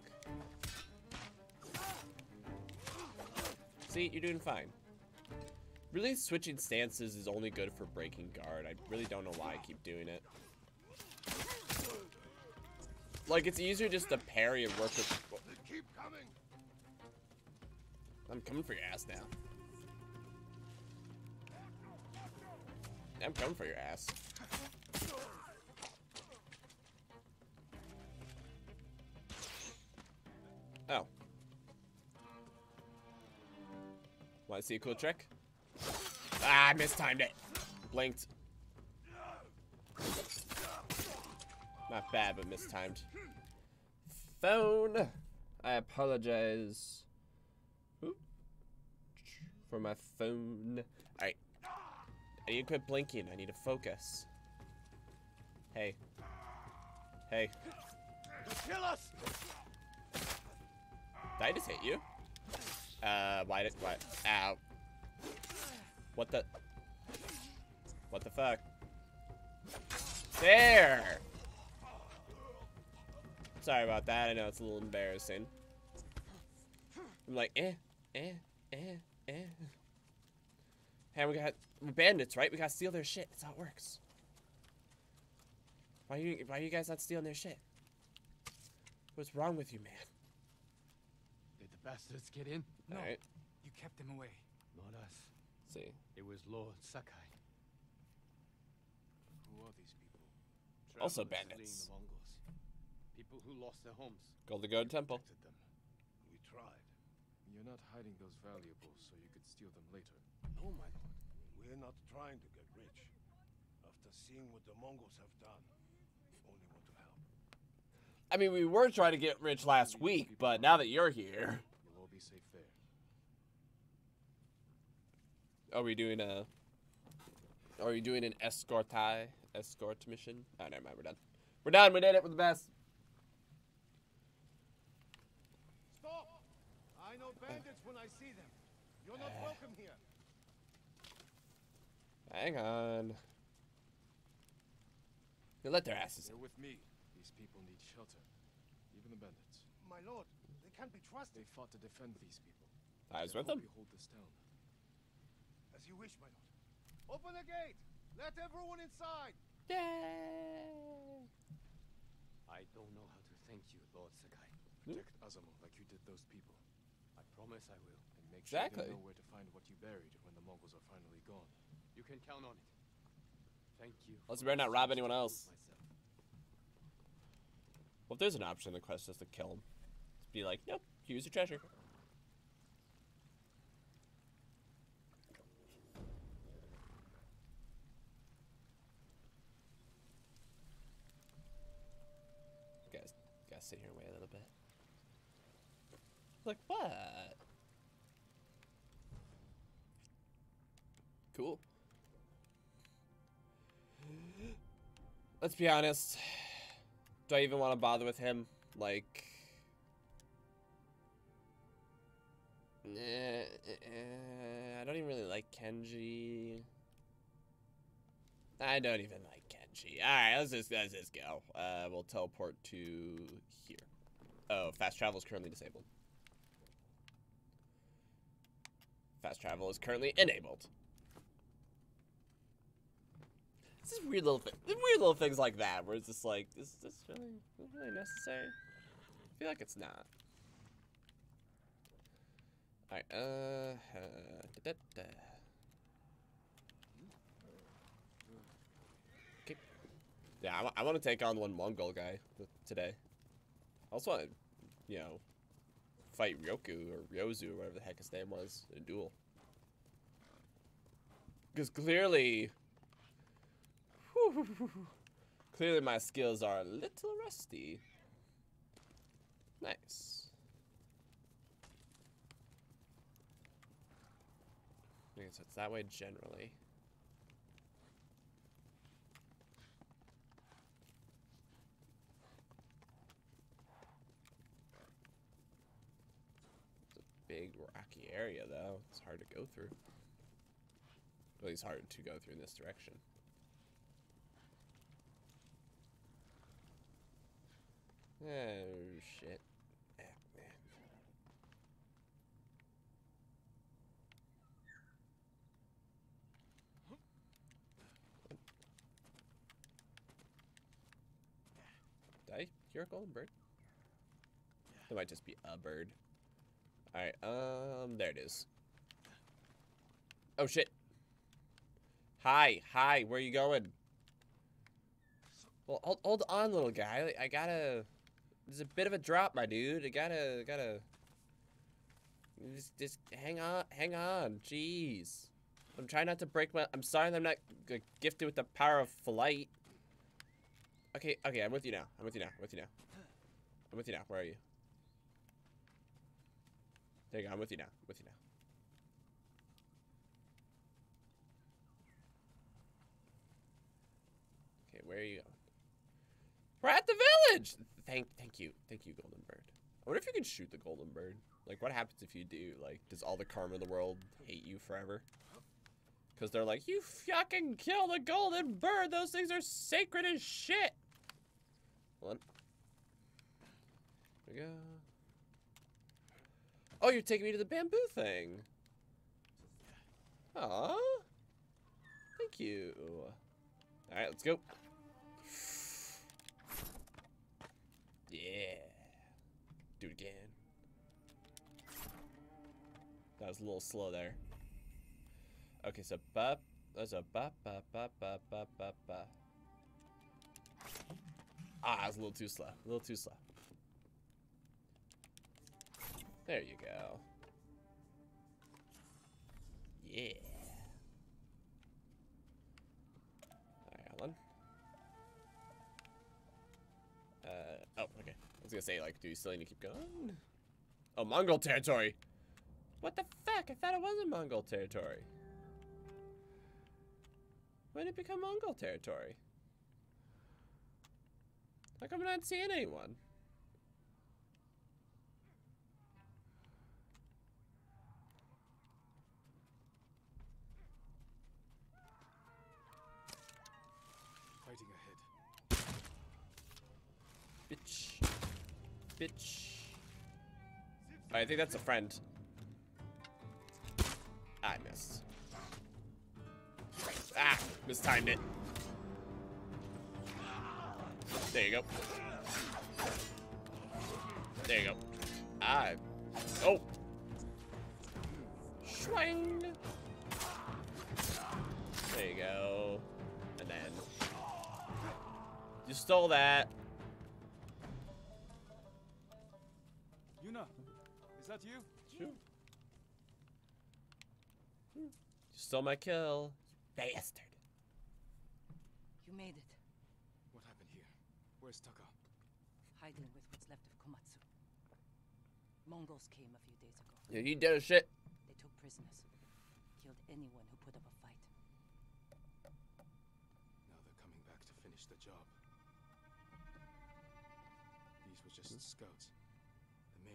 See, you're doing fine. Really, switching stances is only good for breaking guard. I really don't know why I keep doing it. Like, it's easier just to parry and work with... I'm coming for your ass now. I'm coming for your ass. Oh. Want to see a cool trick? Ah, I mistimed it. Blinked. Not bad, but mistimed. Phone. I apologize. For my phone. Alright. I need to quit blinking. I need to focus. Hey. Hey. Kill us! Did I just hit you? Uh, why did, what? Ow. What the? What the fuck? There! Sorry about that, I know it's a little embarrassing. I'm like, eh, eh, eh, eh. Hey, we got, we're bandits, right? We gotta steal their shit, that's how it works. Why you, why are you guys not stealing their shit? What's wrong with you, man? Did the bastards get in? No. Alright, You kept them away. Not us. see. It was Lord Sakai. Who are these people? Also bandits. fleeing the People who lost their homes. Golden Goat Temple. Them. We tried. You're not hiding those valuables so you could steal them later. No, my lord. We're not trying to get rich. After seeing what the Mongols have done, we only want to help. I mean, we were trying to get rich last week, but now that you're here, You'll all be safe there. are we doing a? Are we doing an escort escort mission? Oh, never mind. We're done. We're done. We did it. We're the best. Stop! I know bandits when I see them. You're not eh. welcome here. Hang on. They let their asses in. They're with me. These people need shelter. Even the bandits. My lord, they can't be trusted. They fought to defend these people. I was They'll with them. help hold this town. As you wish, my lord. Open the gate! Let everyone inside! Yay! I don't know how to thank you, Lord Sakai. Hmm? Protect Azamo like you did those people. I promise I will. And make Exactly. sure they know where to find what you buried when the Mongols are finally gone. You can count on it. Thank you. Let's better not rob anyone else. myself. Well, if there's an option in the quest just to kill him, just be like, nope, use your treasure. Guys, guys, sit here and wait a little bit. Like what? Cool. Let's be honest. Do I even want to bother with him? Like, eh, I don't even really like Kenji. I don't even like Kenji. All right, let's just let's just go. Uh, we'll teleport to here. Oh, fast travel is currently disabled. Fast travel is currently enabled. It's just weird little thing, weird little things like that, where it's just like, is this really, really necessary? I feel like it's not. Alright, uh, uh da, da, da. Okay. Yeah, I, I want to take on one Mongol guy today. I also want you know, fight Ryoku or Ryozu or whatever the heck his name was in a duel. Because clearly, [laughs] clearly my skills are a little rusty. Nice. Okay, so it's that way generally. It's a big rocky area though. It's hard to go through. At least hard to go through in this direction. Oh shit. Ah, man. Did a golden bird? It might just be a bird. Alright, um, there it is. Oh shit. Hi, hi, where you going? Well, hold, hold on, little guy. I gotta. There's a bit of a drop, my dude. I gotta, gotta. Just, just hang on, hang on. Jeez. I'm trying not to break my. I'm sorry that I'm not gifted with the power of flight. Okay, okay, I'm with you now. I'm with you now. I'm with you now. I'm with you now. Where are you? There you go. I'm with you now. I'm with you now. Okay, where are you going? We're at the village. Thank, thank you, thank you, Golden Bird. I wonder if you can shoot the Golden Bird. Like, what happens if you do? Like, does all the karma in the world hate you forever? Because they're like, you fucking kill the Golden Bird. Those things are sacred as shit. Hold on. There we go. Oh, you're taking me to the bamboo thing. Aw. Thank you. All right, let's go. Yeah. Do it again. That was a little slow there. Okay, so ba, that's a ba ba ba ba ba ba ba. Ah, I was a little too slow. A little too slow. There you go. Yeah. Oh, okay. I was gonna say, like, do you still need to keep going? Oh, Mongol territory! What the fuck? I thought it wasn't Mongol territory. When did it become Mongol territory? How come I'm not seeing anyone? Fighting ahead. Bitch. Bitch. I think that's a friend. I missed. Ah, mistimed it. There you go. There you go. Ah. Oh. Swing. There you go. And then. You stole that. Is that you? Sure. You stole my kill. You bastard. You made it, What happened here? Where's Taka? hiding with what's left of Komatsu. Mongols came a few days ago. Yeah, you did a shit. They took prisoners, killed anyone who put up a fight. Now they're coming back to finish the job. These were just hmm? scouts.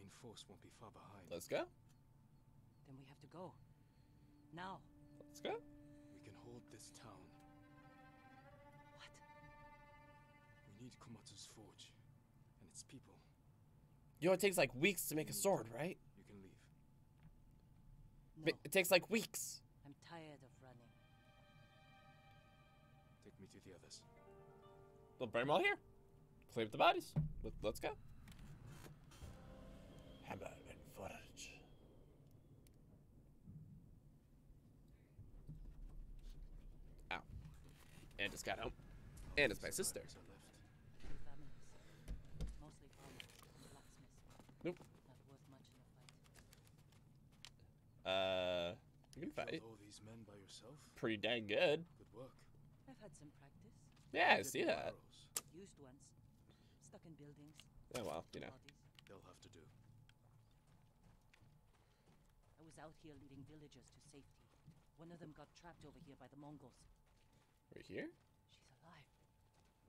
The main force won't be far behind. Let's go. Then we have to go. Now. Let's go. We can hold this town. What? We need Komatsu's forge and its people. You know, it takes like weeks to make a sword, right? You can leave. But It takes like weeks. I'm tired of running. Take me to the others. We'll bring them all here. Clean up the bodies. Let, let's go. Hammer and forge. Ow. And just got home. And it's my sister. Nope. Uh, you can fight. Pretty dang good. Good work. I've had some practice. Yeah, I see that. Used ones. Stuck in buildings. Oh well, you know. They'll have to do. I was out here leading villagers to safety. One of them got trapped over here by the Mongols. Right here? She's alive.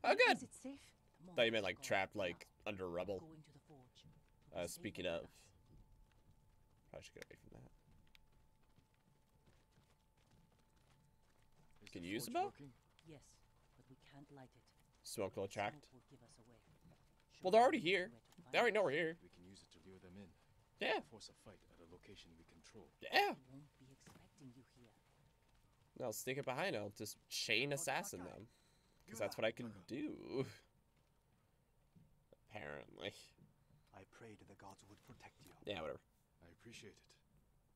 Oh, good. Is it safe? Thought you meant like trapped like under rubble. Going to the forge. Uh, speaking of, with us. probably should get away from that. Is Can you use the forge bow? Yes, but we can't light it. Smoke will attract. Smoke will give us away. Show Well, they're already here. They find already know we're here. We can use it to lure them in. Yeah. Force a fight at a location we control. Yeah. We won't be expecting you here. I'll sneak it behind. I'll just chain oh, assassin them. Because that's what I can do. Apparently. I prayed the gods would protect you. Yeah, whatever. I appreciate it.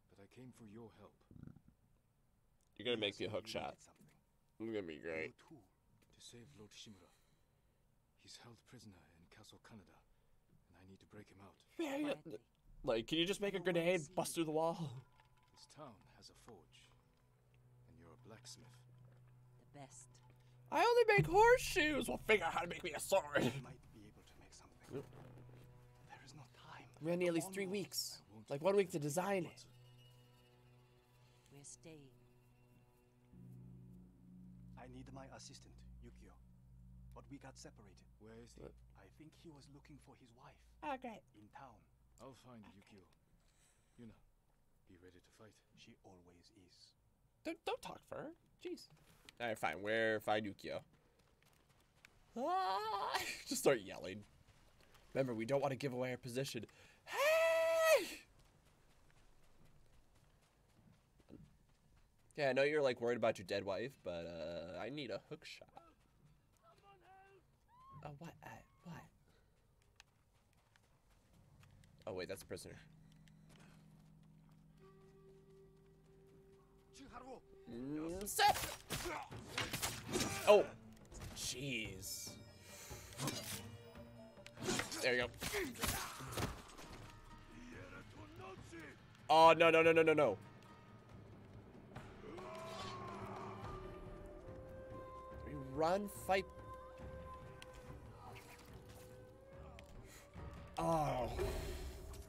But I came for your help. You're gonna make me a You hook shot. It's gonna be great. You too. To save Lord Shimura. He's held prisoner in Castle Kaneda. And I need to break him out. Quietly. Like, can you just make a grenade, bust through the wall? This town has a forge. And you're a blacksmith. The best. I only make horseshoes. We'll figure out how to make me a sword. We might be able to make something. Yep. There is no time. We had nearly Come three weeks. Like one week to design it. We're staying. I need my assistant, Yukio. But we got separated. Where is he? I think he was looking for his wife Oh, great. in town. I'll find Yukio. Yuna, be ready to fight. She always is. Don't, don't talk for her. Jeez. Alright, fine. Where find Yukio? Ah! [laughs] Just start yelling. Remember, we don't want to give away our position. Hey! Yeah, I know you're like worried about your dead wife, but uh, I need a hook shot. Oh, what? Uh, what? Oh, wait, that's a prisoner. Mm, set. Oh, jeez. There you go. Oh, no, no, no, no, no, no. Run, fight. Oh.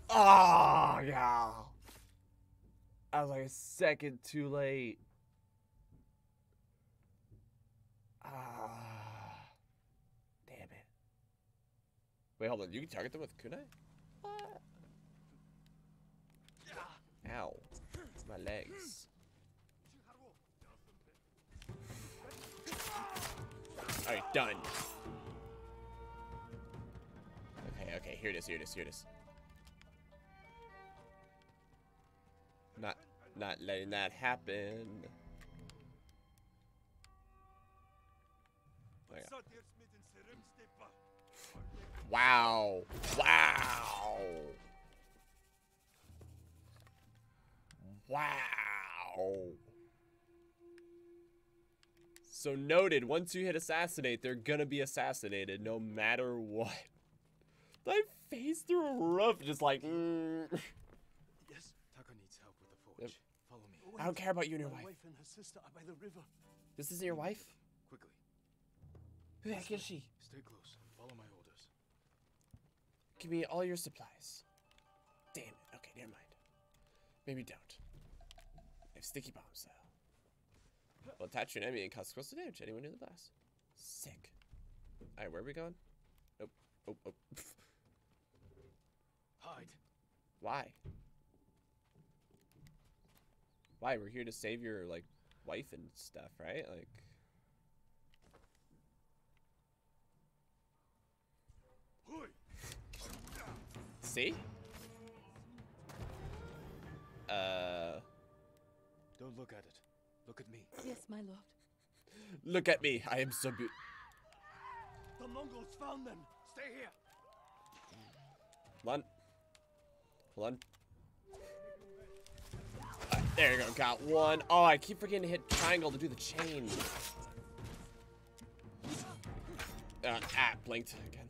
Oh, yeah. I was like a second too late. Ah. Damn it. Wait, hold on. You can target them with kunai? What? Ow. It's my legs. Alright, done. Okay, okay, here it is, here it is, here it is. Not, not letting that happen. Wow. Wow. Wow. So noted, once you hit assassinate, they're gonna be assassinated no matter what. [laughs] I face through a roof just like mm. [laughs] Yes? Taka needs help with the forge. Follow. I don't care about you and your My wife. wife and her sister are by the river. This isn't your wife? Quickly. Who the heck is she? Stay close and follow my orders. Give me all your supplies. Damn it. Okay, never mind. Maybe don't. I have sticky bombs, though. Will attach your enemy and cause explosive damage to anyone near the blast. Sick. Alright, where are we going? Oh, oh, oh. [laughs] Hide. Why? Why? We're here to save your, like, wife and stuff, right? Like... See? Uh... Don't look at it. Look at me. Yes, my lord. Look at me. I am so beautiful. The Mongols found them. Stay here. Hold on. Hold on. There you go. Got one. Oh, I keep forgetting to hit triangle to do the chain. Uh, ah, blinked again.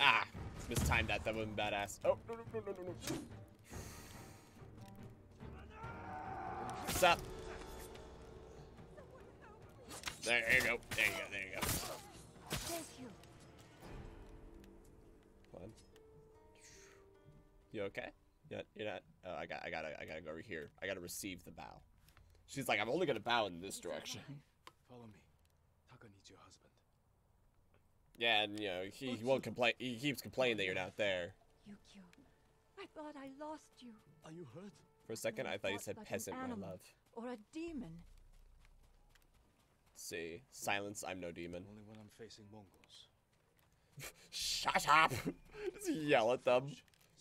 Ah, mistimed that. That been badass. Oh, no, no, no, no, no, no. What's up? There you go. There you go. There you go. Thank you. You okay? Yeah, you're not. Oh, I got. I gotta. I gotta go over here. I gotta receive the bow. She's like, I'm only gonna bow in this direction. Follow me. Taka needs your husband. Yeah, and you know he, he won't complain. He keeps complaining that you're not there. Yukio, I thought I lost you. Are you hurt? For a second, I thought he said like an peasant, my love. Or a demon. See, silence. I'm no demon. Only when I'm facing Mongols. [laughs] Shut up! [laughs] Just yell at them.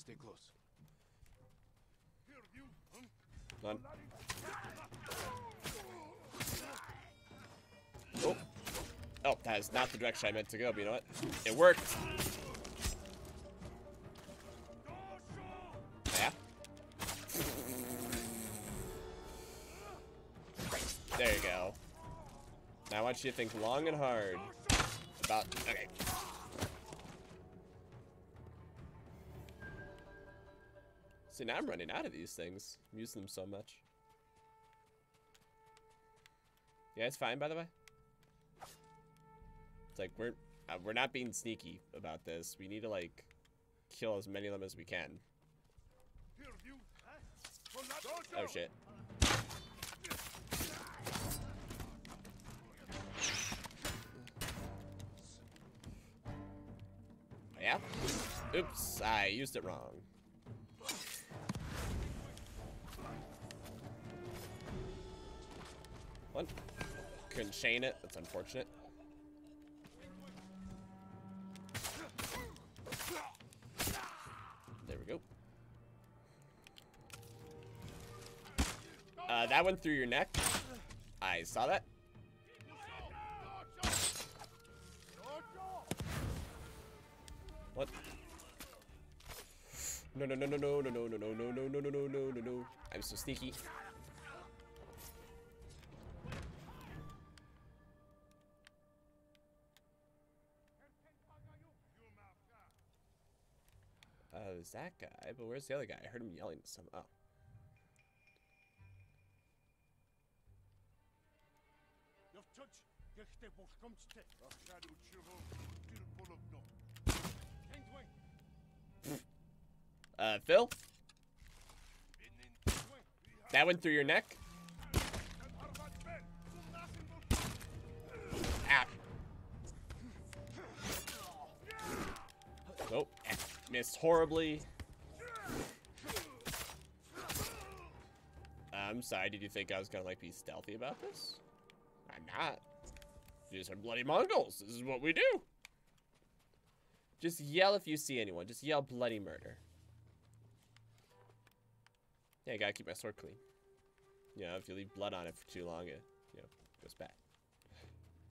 Stay close. On. Oh. Oh, that is not the direction I meant to go, but you know what? It worked. Yeah. There you go. Now I want you to think long and hard about. Okay. See, now I'm running out of these things. I'm using them so much. Yeah, it's fine, by the way. It's like we're uh, we're not being sneaky about this. We need to like kill as many of them as we can. Oh shit. Yeah. Oops, I used it wrong. What? Couldn't chain it. That's unfortunate. There we go. Uh, that went through your neck. I saw that. What? No, no, no, no, no, no, no, no, no, no, no, no, no, no, no, no, no. I'm so sneaky. There's that guy, but where's the other guy? I heard him yelling at some. Oh. Uh, Phil? That went through your neck? Nope. Missed horribly. I'm sorry, did you think I was gonna like be stealthy about this? I'm not. These are bloody Mongols. This is what we do. Just yell if you see anyone. Just yell bloody murder. Yeah, I gotta keep my sword clean. You know, if you leave blood on it for too long, it, you know, goes bad.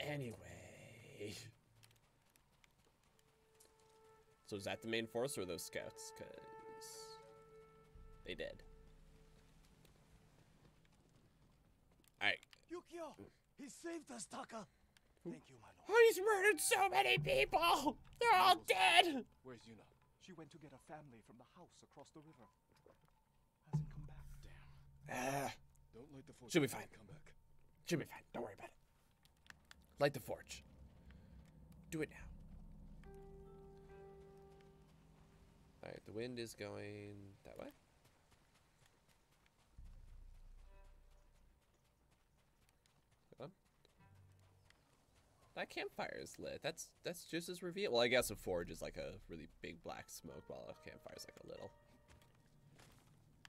Anyway. So is that the main force or those scouts? Because they did. Alright. Yukio! He saved us, Taka! Thank you, my lord. Oh, he's murdered so many people! They're all dead! Where's Yuna? She went to get her family from the house across the river. Hasn't come back. Damn. Ah, Don't light the forge. She'll be fine. Come back. She'll be fine. Don't worry about it. Light the forge. Do it now. Alright, the wind is going that way. Come on. That campfire is lit. That's that's just as reveal. Well, I guess a forge is like a really big black smoke, while a campfire is like a little.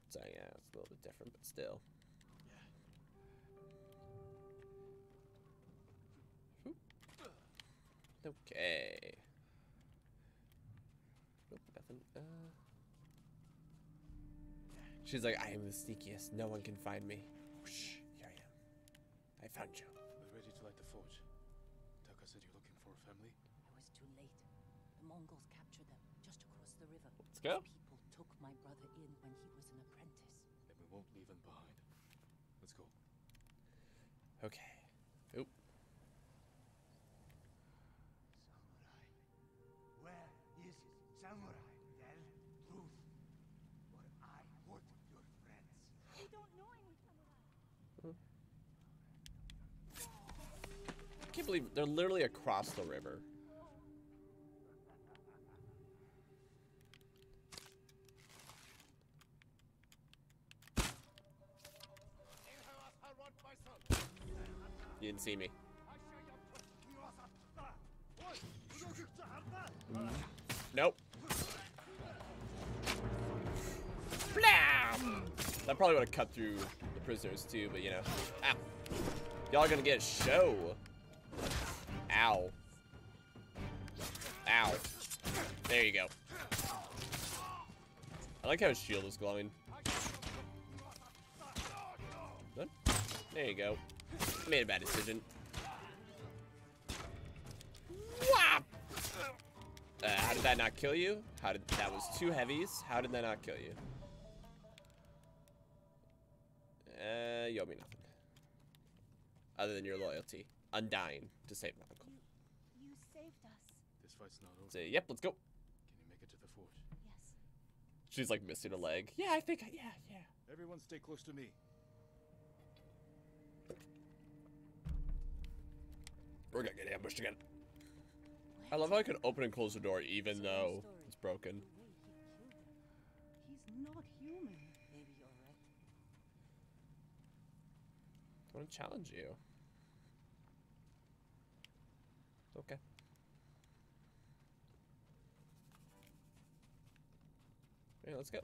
So yeah, it's a little bit different, but still. Whoop. Okay. Nope, nothing. Uh. She's like, I am the sneakiest. No one can find me. Whoosh, here I am. I found you. We're ready to light the forge. Taka said you're looking for a family? I was too late. The Mongols captured them just across the river. Let's go. People took my brother in when he was an apprentice. Then we won't leave him behind. Let's go. Okay. I they're literally across the river. You didn't see me. Nope. Blam! That probably would have cut through the prisoners too, but you know. Ow. Y'all are gonna get a show. Ow. Ow. There you go. I like how his shield is glowing. There you go. I Made a bad decision. Whap! Uh, how did that not kill you? How did that was two heavies? How did that not kill you? Uh, you owe me nothing. Other than your loyalty. Undying to save my uncle. You saved us. This fight's not over. Say, yep, let's go. Can you make it to the forge? Yes. She's like missing a leg. Yeah, I think, I, yeah, yeah. Everyone stay close to me. We're gonna get ambushed again. I love how I can open and close the door even though it's broken. The way he killed him. He's not human. Maybe you're right. I want to challenge you. Okay. Yeah, let's go.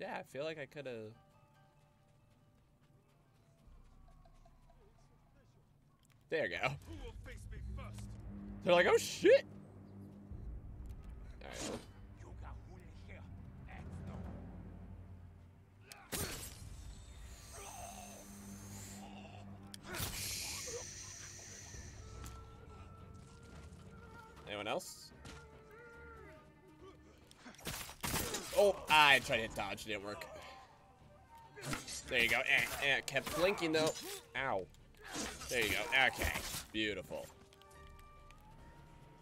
Yeah, I feel like I could have. There you go. Who will face me first? They're like, oh shit. Alright. Anyone else? Oh, I tried to hit dodge, It didn't work. There you go. Eh, eh, kept blinking though. Ow. There you go. Okay. Beautiful.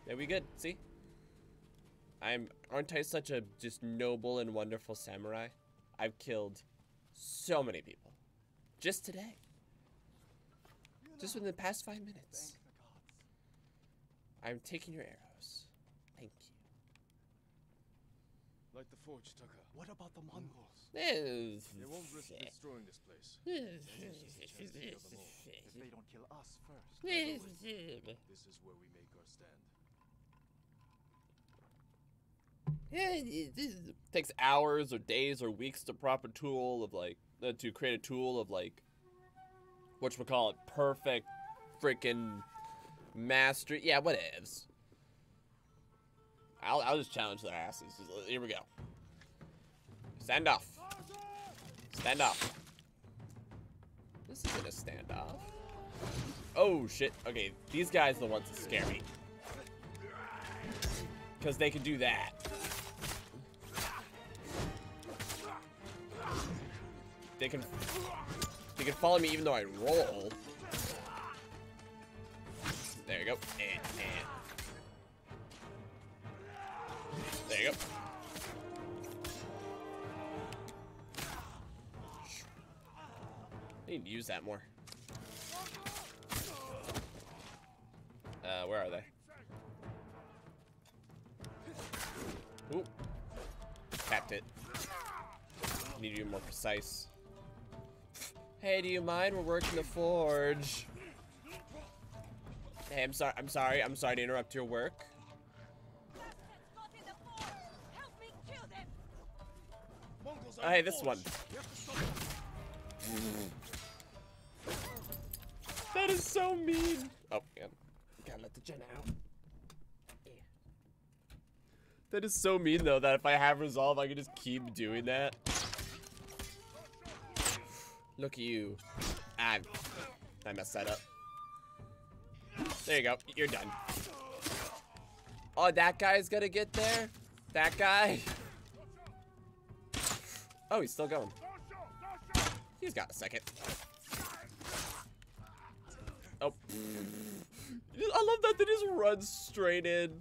There we good. See? I'm aren't I such a just noble and wonderful samurai? I've killed so many people. Just today. Just within the past five minutes. I'm taking your arrows. Thank you. Like the forge, Taka. What about the Mongols? They won't risk destroying this place. Yes. This is just a chance to kill them all. If they don't kill us first. This is where we make our stand. Yeah, it- it takes hours or days or weeks to prop a tool of like uh, to create a tool of like what we call it perfect freaking mastery. Yeah, whatevs. I'll I'll just challenge their asses. Uh, Here we go. Stand off. Stand off. This isn't a standoff. Oh shit. Okay, these guys are the ones that scare me. Because they can do that. They can they can follow me even though I roll. There you go. And, and. There you go. I need to use that more. Uh, where are they? Ooh. Tapped it. Need to be more precise. Hey, do you mind? We're working the forge. Hey, I'm sorry. I'm sorry. I'm sorry to interrupt your work. Oh, hey, this one. That is so mean. Oh, yeah. Gotta let the gen out. That is so mean, though, that if I have resolve, I can just keep doing that. Look at you. Ah, I messed that up. There you go. You're done. Oh, that guy's gonna get there? That guy? Oh, he's still going. He's got a second. Oh. I love that they just run straight in.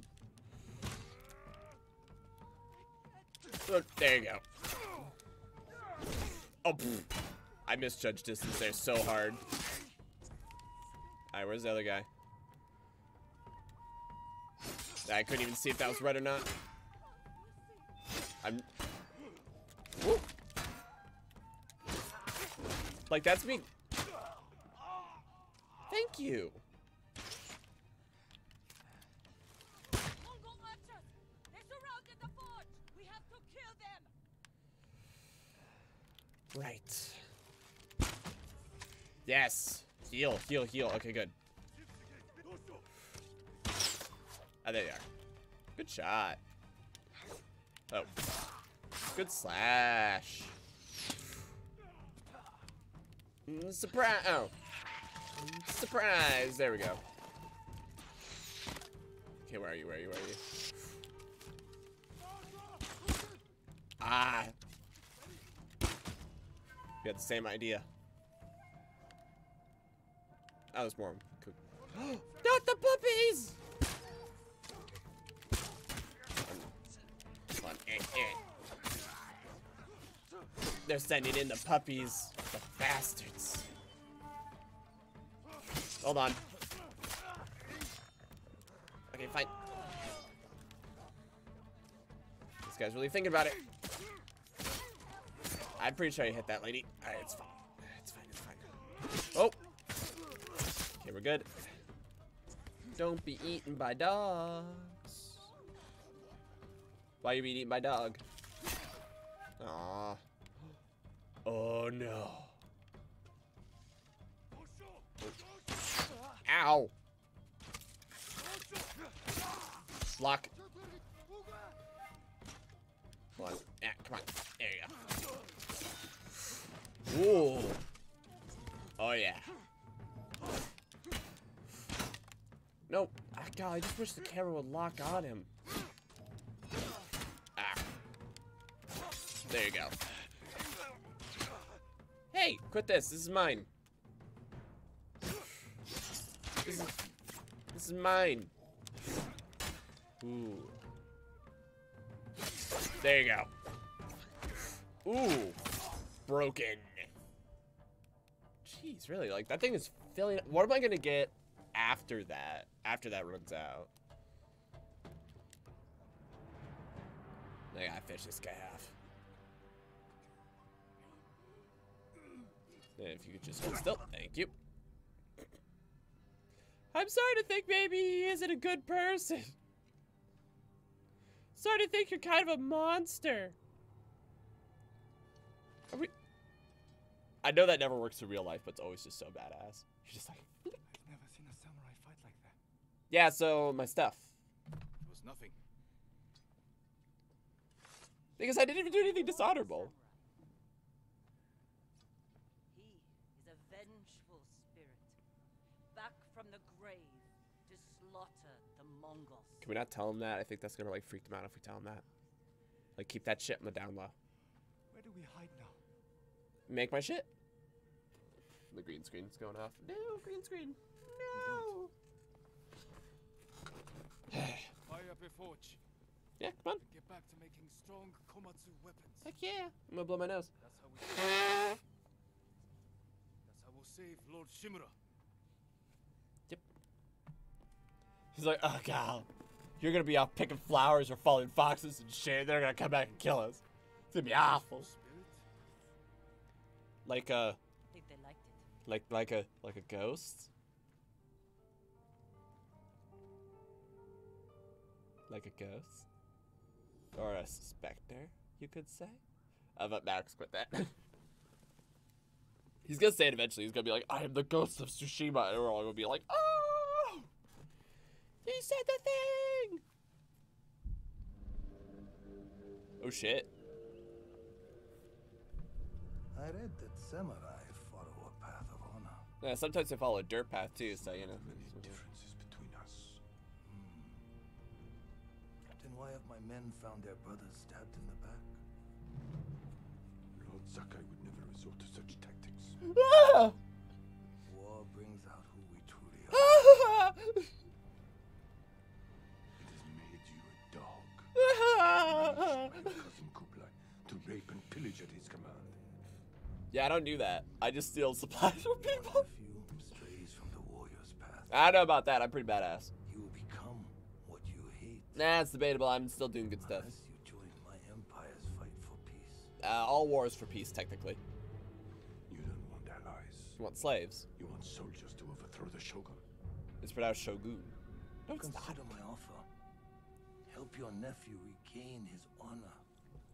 Oh, there you go. Oh. I misjudged distance there so hard. Alright, where's the other guy? I couldn't even see if that was red or not. I'm... Whoop. Like, that's me... Thank you. They! Right. Yes. Heal, heal, heal. Okay, good. Ah, there you are. Good shot. Oh. Good slash. Mm, Surprise! Oh. Surprise! There we go. Okay, where are you? Where are you? Where are you? Ah! We had the same idea. Oh, there's more. Not the puppies! Eh, eh. They're sending in the puppies. The bastards. Hold on. Okay, fine. This guy's really thinking about it. I'm pretty sure you hit that lady. Alright, it's fine. It's fine, it's fine. Oh! Okay, we're good. Don't be eaten by dogs. Why are you being eaten by dog? Aw. Oh no. Ow! Lock. Come on. Yeah, come on. There you go. Ooh. Oh yeah. Nope. Ah, God, I just wish the camera would lock on him. Ah. There you go. Hey, quit this. This is mine. This is, this is mine. Ooh. There you go. Ooh. Broken. Jeez, really? Like, that thing is filling... up. What am I going to get after that? After that runs out? I gotta finish this guy off. If you could just hold still. Thank you. I'm sorry to think maybe he isn't a good person. Sorry to think you're kind of a monster. Are we... I know that never works in real life, but it's always just so badass. You're just like, I've never seen a samurai fight like that. yeah, so my stuff. It was nothing. Because I didn't even do anything dishonorable. He is a vengeful spirit, back from the grave to slaughter the Mongols. Can we not tell him that? I think that's gonna like freak them out if we tell him that. Like keep that shit in the down low. Where do we hide now? Make my shit. The green screen's going off. No, green screen. No. [sighs] Fire up a forge. Yeah, come on. Get back to making strong komatsu weapons. Heck yeah. I'm gonna blow my nose. That's how we. [laughs] That's how we'll save Lord Shimura. Yep. He's like, oh god, you're gonna be out picking flowers or following foxes and shit. They're gonna come back and kill us. It's gonna be awful. Like a, it. like like a like a ghost. Like a ghost, or a specter, you could say. Uh, but Max quit that. [laughs] He's gonna say it eventually. He's gonna be like, "I am the ghost of Tsushima," and we're all gonna be like, "Oh, he said the thing." Oh shit! I read that samurai follow a path of honor. Yeah, sometimes they follow a dirt path too, so you know. Many differences between us. Then why have my men found their brothers stabbed in the back? Lord Sakai would never resort to such tactics. Ah! Kublai to rape and pillage at his command. yeah, I don't do that. I just steal supplies [laughs] from people. strays from the warrior's path. I don't know about that. I'm pretty badass. Will become what you hate. Nah, it's debatable. I'm still doing good stuff. Unless you join my empire's fight for peace. Uh, all wars for peace, technically. You don't want allies. You want slaves? You want soldiers to overthrow the shogun. It's pronounced shogun. No, it's not. Consider my offer. Help your nephew regain his honor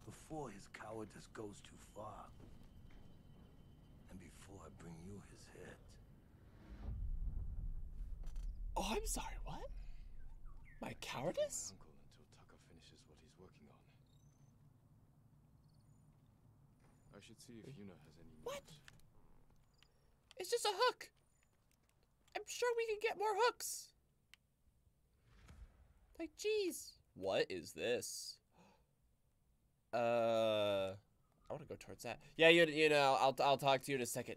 before his cowardice goes too far. And before I bring you his head. Oh, I'm sorry. What? My cowardice? My uncle until Taka finishes what he's working on. I should see if Yuna has any What? news. It's just a hook. I'm sure we can get more hooks. Like, jeez. What is this? Uh, I want to go towards that. Yeah, you you know, I'll I'll talk to you in a second.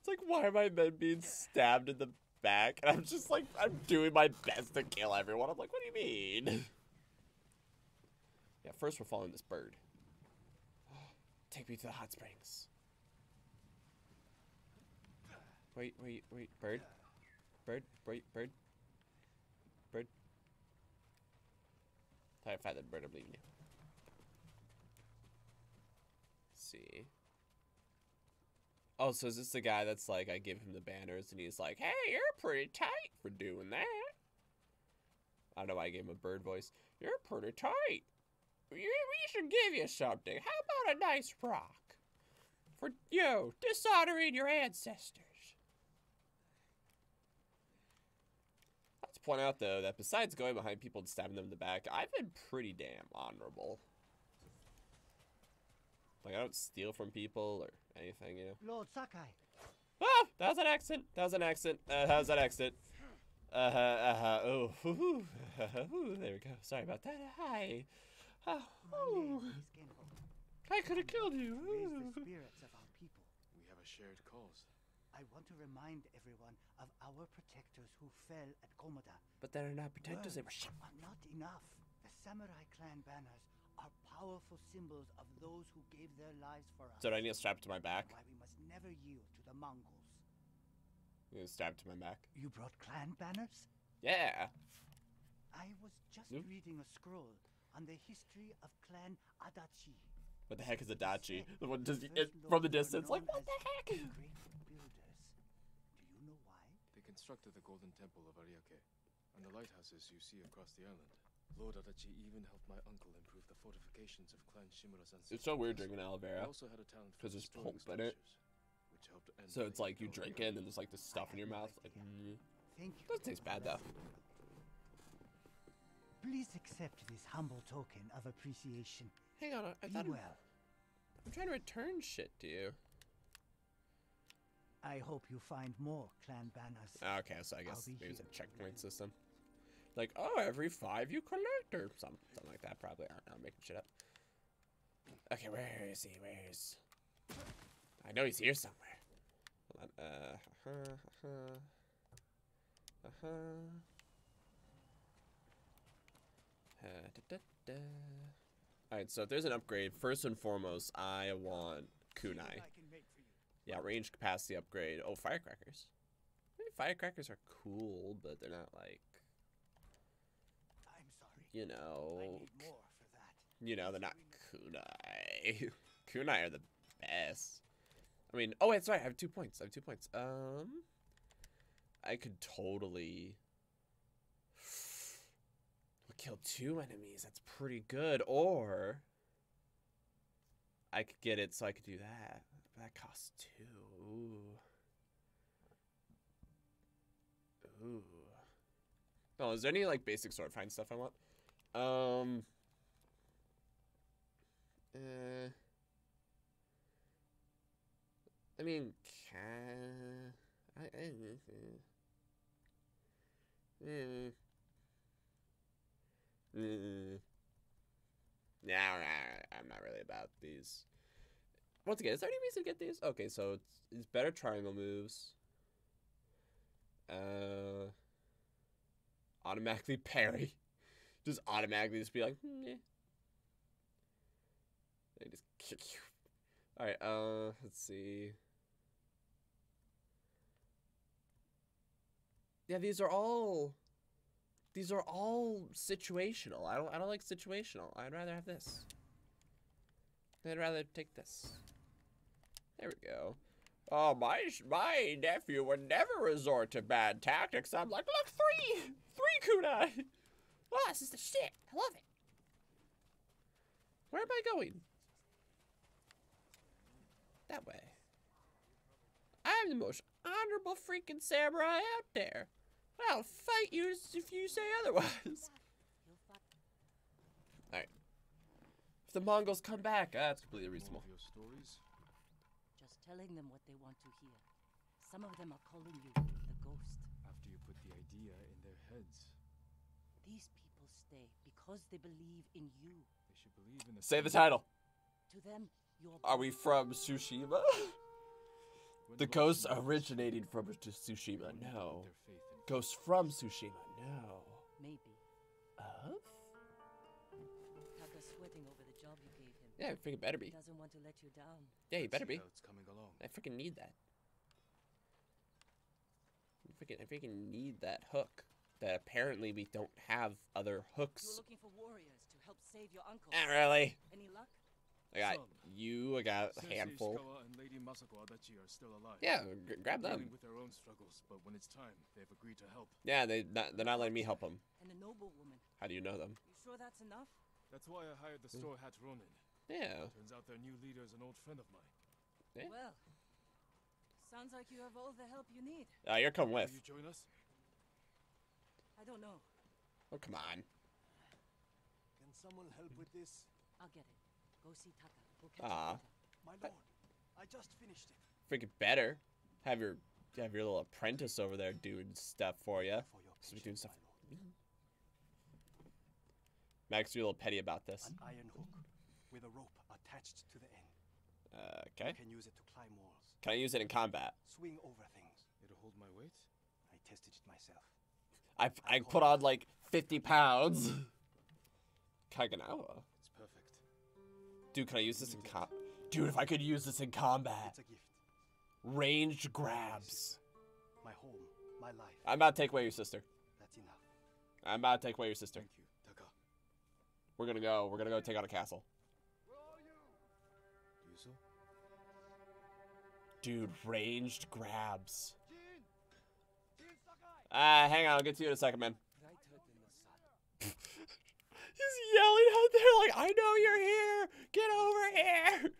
It's like, why are my men being stabbed in the back? And I'm just like, I'm doing my best to kill everyone. I'm like, what do you mean? Yeah, first we're following this bird. [gasps] Take me to the hot springs. Wait, wait, wait, bird? Bird, wait? Bird? To find that bird, I'm leaving you. see. Oh, so is this the guy that's like, I give him the banners and he's like, hey, you're pretty tight for doing that. I don't know why I gave him a bird voice. You're pretty tight. We should give you something. How about a nice rock? For you, dishonoring your ancestors. Let's point out, though, that besides going behind people and stabbing them in the back, I've been pretty damn honorable. Like, I don't steal from people or anything, you know? Lord Sakai. Ah, that was an accent. That was an accent. Uh, that was an accent. Uh huh. Uh huh. Oh, hoo-hoo. [laughs] Ooh, there we go. Sorry about that. Hi. Oh, ooh. Is I could have killed you. Raise Ooh. the spirits of our people. We have a shared cause. I I want to remind everyone of our protectors who fell at Komoda. But they're not protectors, they were Words are not enough. The samurai clan banners are powerful symbols of those who gave their lives for us. So do I need to strap it to my back? Why we must never yield to the Mongols. You need to strap to my back. You brought clan banners? Yeah. I was just Nope. reading a scroll on the history of Clan Adachi. What the heck is Adachi? The one just First it, from the distance, like what the heck? Great builders. Do you know why? They constructed the Golden Temple of Ariake and the lighthouses you see across the island. Lord Adachi even helped my uncle improve the fortifications of Clan Shimura's ancestors. It's so weird drinking aloe He vera. also had a talent for Because there's destroying pulp in it. which helped end So it's like you drink era. it and then there's like this stuff in your mouth. Like, mm. Thank you. doesn't taste bad though. Please accept this humble token of appreciation. Hang on, I thought I'm, well. I'm trying to return shit to you. I hope you find more clan banners. Okay, so I guess be maybe it's a checkpoint system. Like, oh, every five you collect or something, something like that. Probably. I don't know, I'm making shit up. Okay, where is he? Where's? I know he's here somewhere. Hold on. Uh, uh-huh, uh-huh. Uh-huh. Uh, da, da, da. Alright, so if there's an upgrade, first and foremost, I want kunai. Yeah, range capacity upgrade. Oh, firecrackers. Maybe firecrackers are cool, but they're not like, I'm sorry. you I know, need more for that. you know, they're not kunai. [laughs] kunai are the best. I mean, oh, wait, sorry, I have two points. I have two points. Um, I could totally [sighs] kill two enemies. That's pretty good. Or I could get it so I could do that. That costs two. Ooh. Ooh. Oh, is there any like basic sword find stuff I want? Um. Uh. I mean, can I? I mm, mm. Nah, I'm not really about these. Once again, is there any reason to get these? Okay, so it's, it's better triangle moves. Uh, automatically [laughs] parry. Just automatically just be like, hmm, yeah. They just kick you. All right. Uh, let's see. Yeah, these are all. These are all situational. I don't. I don't like situational. I'd rather have this. I'd rather take this. There we go. Oh, my my nephew would never resort to bad tactics. I'm like, look, three, three kunai. [laughs] Wow, this is the shit. I love it. Where am I going? That way. I'm the most honorable freaking samurai out there. I'll fight you if you say otherwise. [laughs] Alright. If the Mongols come back, uh, that's completely reasonable. More of your stories? Just telling them what they want to hear. Some of them are calling you the ghost. After you put the idea in their heads, These people stay because they believe in you. they should believe in the Say the title. To them, you're Are we from Tsushima? The love ghosts moves, originated from Tsushima. No. put their faith in Ghosts from Tsushima. No. maybe. Of? Yeah, I think it freaking better He be. doesn't want to let you down. Yeah, you better be. it's coming along. I freaking need that. I freaking, I freaking need that hook. That apparently we don't have other You were hooks. looking for warriors to help save your uncle. Not really. Any luck? I got Some. you. I got a handful. Ishikawa and Lady Masako Adachi are still alive. Yeah, g- grab them. Dealing with their own struggles, but when it's time, they've agreed to help. Yeah, they not, they're not letting me help them. And a noble woman. How do you know them? You sure that's enough? That's why I hired the hmm. Straw Hat Ronin. Yeah. Turns out their new leader is an old friend of mine. Yeah. Well, sounds like you have all the help you need. Uh, you're coming with. Will you join us? I don't know. Oh, come on. Can someone help with this? I'll get it. Go see Taka. We'll catch Aw. My lord, I just finished it. Freaking better. Have your have your little apprentice over there doing stuff for you. For your So doing stuff. Max, you're a little petty about this. An iron hook with a rope attached to the end. Uh, okay. You can use it to climb walls, Can I use it in combat? swing over things. It'll hold my weight? I tested it myself. I I put on like 50 pounds. Kaganawa. It's perfect. Dude, can I use this in com? Dude, if I could use this in combat. It's a gift. Ranged grabs. My home, my life. I'm about to take away your sister. That's enough. I'm about to take away your sister. Thank you, Taka. We're gonna go. We're gonna go take out a castle. Dude, ranged grabs. Ah, hang on. I'll get to you in a second, man. [laughs] He's yelling out there like, I know you're here. Get over here.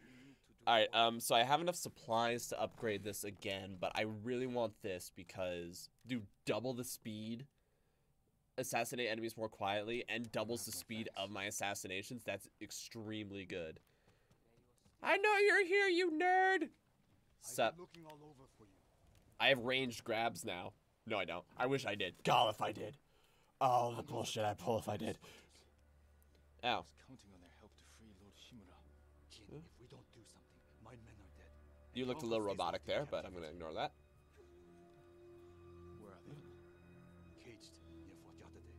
All right. Um. So I have enough supplies to upgrade this again, but I really want this because, dude, double the speed, assassinate enemies more quietly, and doubles the speed of my assassinations. That's extremely good. I know you're here, you nerd. Sup? looking all over for you. I have ranged grabs now. No, I don't. I wish I did. God, if I did. Oh, the bullshit I pull if I did. Ow. I was counting on their help to free Lord Shimura. Jin, if we don't do something, my men are dead. You looked a little robotic there, but I'm gonna ignore that. Where are they? Caged near Fort Yatate.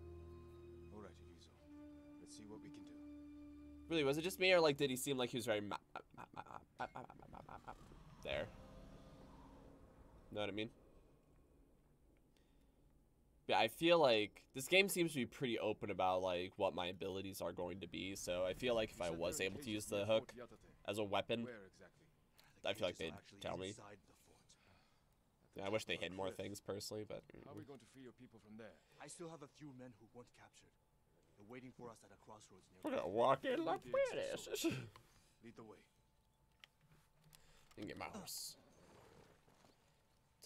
All right, Ryuzo. Let's see what we can do. Really, was it just me, or like, did he seem like he was very there. Know what I mean? Yeah, I feel like this game seems to be pretty open about like what my abilities are going to be. So I feel like if I was able to use the hook as a weapon, I feel like they'd tell me. Yeah, I wish they hid more things personally, but. How are we going to free your people from there? I still have a few men who weren't captured. They're waiting for us at a crossroads near. We're gonna walk in like British. Lead the way and get my horse.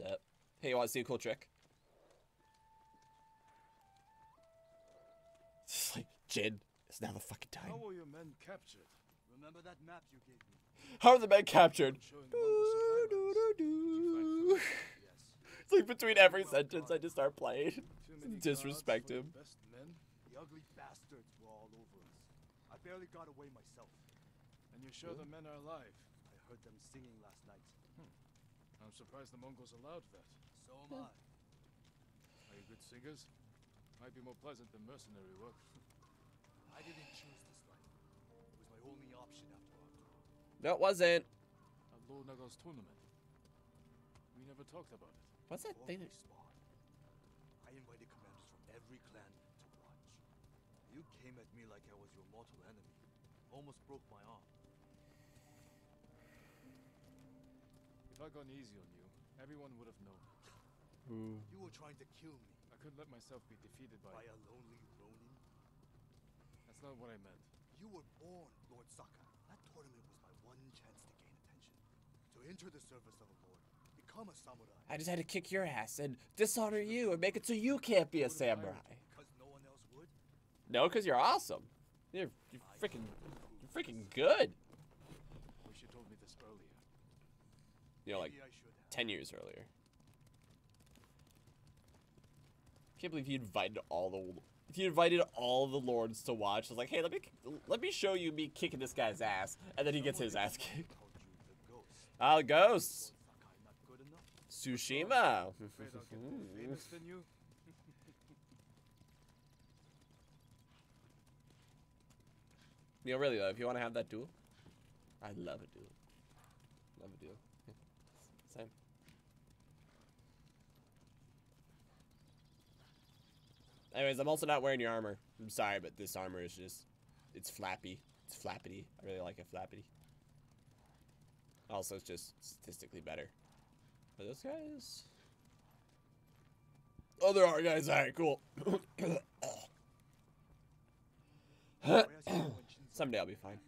Up? Hey, you want to see a cool trick? [laughs] It's like, Jin, it's now the fucking time. How were your men captured? Remember that map you gave me? How are the men captured? Showing Mongol supply routes. Did you find food? Yes. It's like between every sentence I just start playing. Disrespect him. the best men? The ugly bastards were all over us. I barely got away myself. And you're sure the men are alive? I heard them singing last night. Hmm. I'm surprised the Mongols allowed that. So am I. [laughs] Are you good singers? Might be more pleasant than mercenary work. [laughs] I didn't choose this life. It was my only option after all. No, it wasn't. At Lord Nagal's tournament. We never talked about it. What's that Before thing? we that- spawned, I invited commanders from every clan to watch. You came at me like I was your mortal enemy. Almost broke my arm. If I'd gone easy on you, everyone would have known. You were trying to kill me I couldn't let myself be defeated by. by a lonely Ronin. That's not what I meant. You were born, Lord Sakai. That tournament was my one chance to gain attention. To enter the service of a lord. Become a samurai. I just had to kick your ass and dishonor you and make it so you can't be a samurai. Because no one else would. No, because you're awesome. You're, you're freaking, you're freaking good. Wish you told me this earlier. You know, like Maybe I should have. ten years earlier. Can't believe he invited all the if you invited all the lords to watch. I was like, hey, let me let me show you me kicking this guy's ass, and then he gets his ass kicked. Ah, ghosts. Lord Sakai not good enough? Tsushima. I'll [laughs] get more famous you? [laughs] you know, really though, if you want to have that duel, I love a duel. Love a duel. Yeah. Same. Anyways, I'm also not wearing your armor. I'm sorry, but this armor is just, it's flappy. It's flappity. I really like it flappity. Also, it's just statistically better. But those guys. Oh, there are guys. All right, cool. Where's your Shinzo? Someday I'll be fine.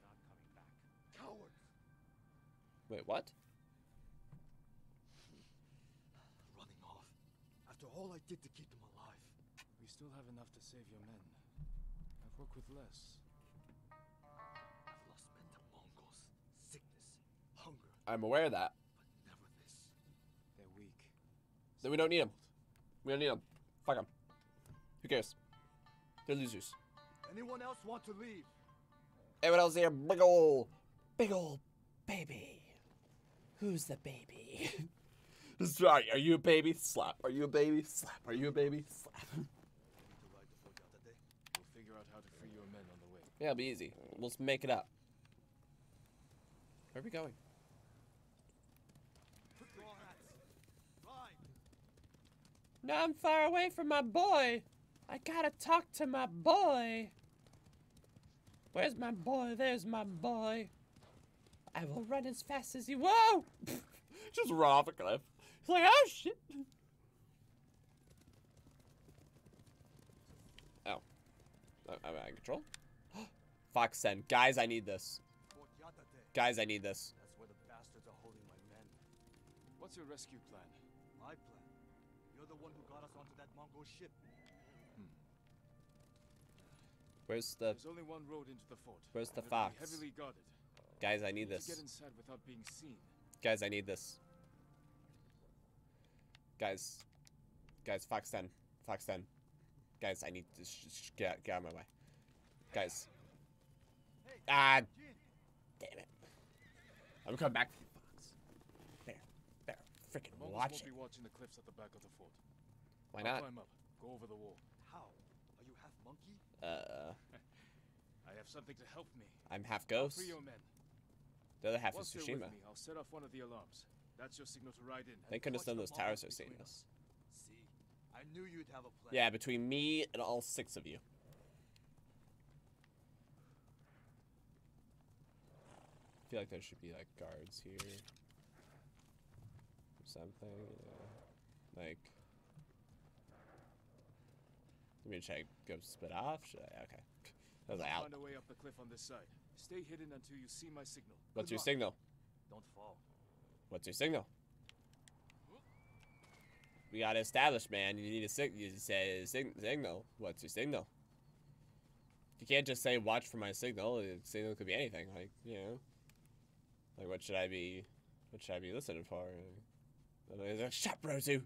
They're not coming back. Cowards! Wait, what? Running off. After all I did to keep them alive. We still have enough to save your men. I've worked with less. I've lost men to Mongols, sickness, hunger, I'm aware of that. but never this. They're weak. Then we don't need them. We don't need them. Fuck them. Who cares? They're losers. Anyone else want to leave? Everyone else here, big ol' big old baby. Who's the baby? [laughs] Sorry, are you a baby? Slap. Are you a baby? Slap. Are you a baby? Slap. We'll figure out how to free your men on the way. Yeah, it'll be easy. We'll just make it up. Where are we going? No, I'm far away from my boy. I gotta talk to my boy. Where's my boy? There's my boy. I will run as fast as you. Whoa! [laughs] Just run off a cliff. He's like, oh shit. Oh. Uh, Am I in control? [gasps] Fox send. Guys, I need this. Guys, I need this. That's where the bastards are holding my men. What's your rescue plan? My plan. You're the one who got us onto that Mongol ship. Where's the There's only one road into the fort. Where's the and it'll be fox? Heavily guarded. guys? I need Need this. get inside without being seen. Guys, I need this. Guys, guys, Fox 10, Fox 10. Guys, I need to sh- sh- get get out of my way. Guys. Ah, damn it. I'm coming back for you, Fox. There, there, freaking The watch won't it. be watching the cliffs at the back of the fort. Why I'll not? climb up. Go over the wall. How? Are you half monkey? Uh, [laughs] I have something to help me. I'm half ghost. Free your men. The other half is Once you're Tsushima. with me, I'll set off one of the alarms. That's your signal to ride in. Thank goodness none of those towers are seeing us. See, I knew you'd have a plan. Yeah, between me and all six of you. I feel like there should be like guards here. Or something. Yeah. Like. I mean, should I go split off? Should I? Okay. I was like, I'll out. find a way up the cliff on this side. Stay hidden until you see my signal. What's Good your luck. signal? Don't fall. What's your signal? We gotta establish, man. You need a sig- you say sig- signal. What's your signal? You can't just say watch for my signal. The signal could be anything. Like you know, like what should I be? What should I be listening for? And he's like, Shut, Brozu.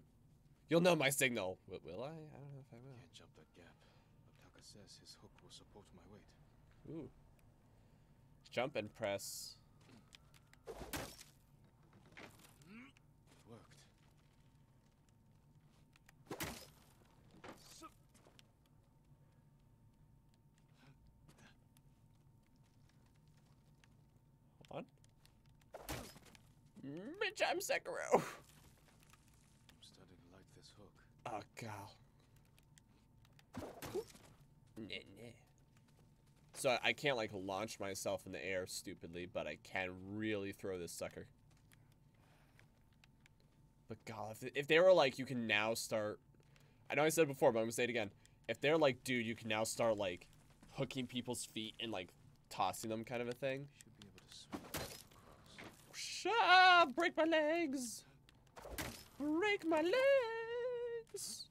You'll know my signal. Will, will I? I don't know if I will. Can't jump that gap. But Taka says his hook will support my weight. Ooh. Jump and press. It worked. Hold on. Bitch, I'm Sekiro. I'm starting to like this hook. Ah, oh god. Nah, nah. So I can't like launch myself in the air stupidly, but I can really throw this sucker. But god, if, if they were like, you can now start. I know I said it before, but I'm gonna say it again. If they're like, dude, you can now start like hooking people's feet and like tossing them, kind of a thing. Should be able to swing up! Break my legs! Break my legs!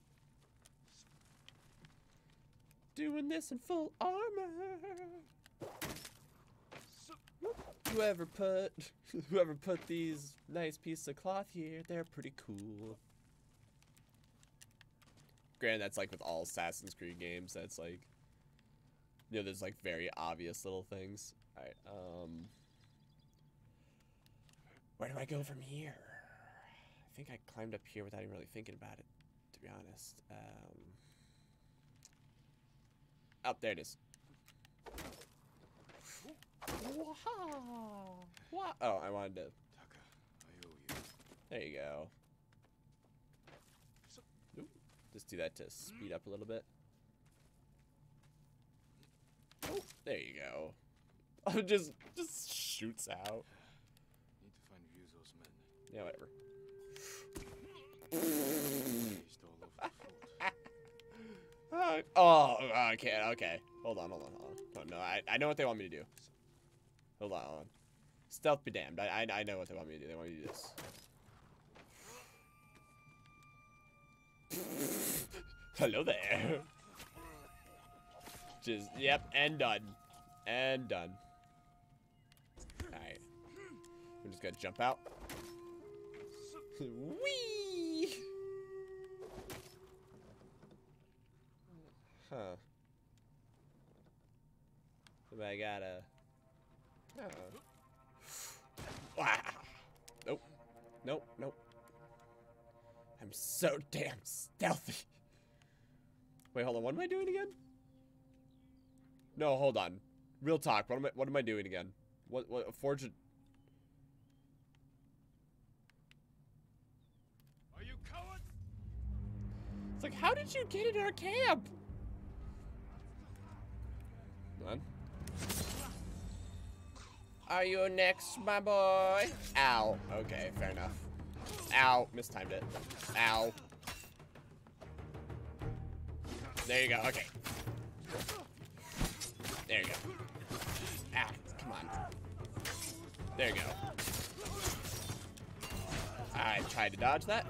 Doing this in full armor. Whoever put [laughs] whoever put these nice pieces of cloth here, they're pretty cool. Granted, that's like with all Assassin's Creed games. That's like, you know, there's like very obvious little things. All right, um, where do I go from here? I think I climbed up here without even really thinking about it, to be honest. Um, oh, there it is. Wow. Wow. Oh, I wanted to. Taka, I owe you. There you go. Oop. Just do that to speed up a little bit. Oh, there you go. Oh, [laughs] just just shoots out. Need to find Ryuzo's men. Yeah, whatever. [laughs] Oh, okay, okay. Hold on, hold on, hold on. Oh, no, I, I know what they want me to do. Hold on, hold on. Stealth be damned. I, I, I know what they want me to do. They want me to do this. [laughs] Hello there. Just, yep, and done. And done. Alright. I'm just gonna jump out. Whee! Huh. But I gotta. Oh. Ah. Nope. Nope. Nope. I'm so damn stealthy. Wait, hold on. What am I doing again? No, hold on. Real talk. What am I? What am I doing again? What? What? Forge. It's like, how did you get in our camp? Come on. Are you next, my boy? Ow. Okay, fair enough. Ow. Mistimed it. Ow. There you go. Okay. There you go. Ah, come on. There you go. I tried to dodge that.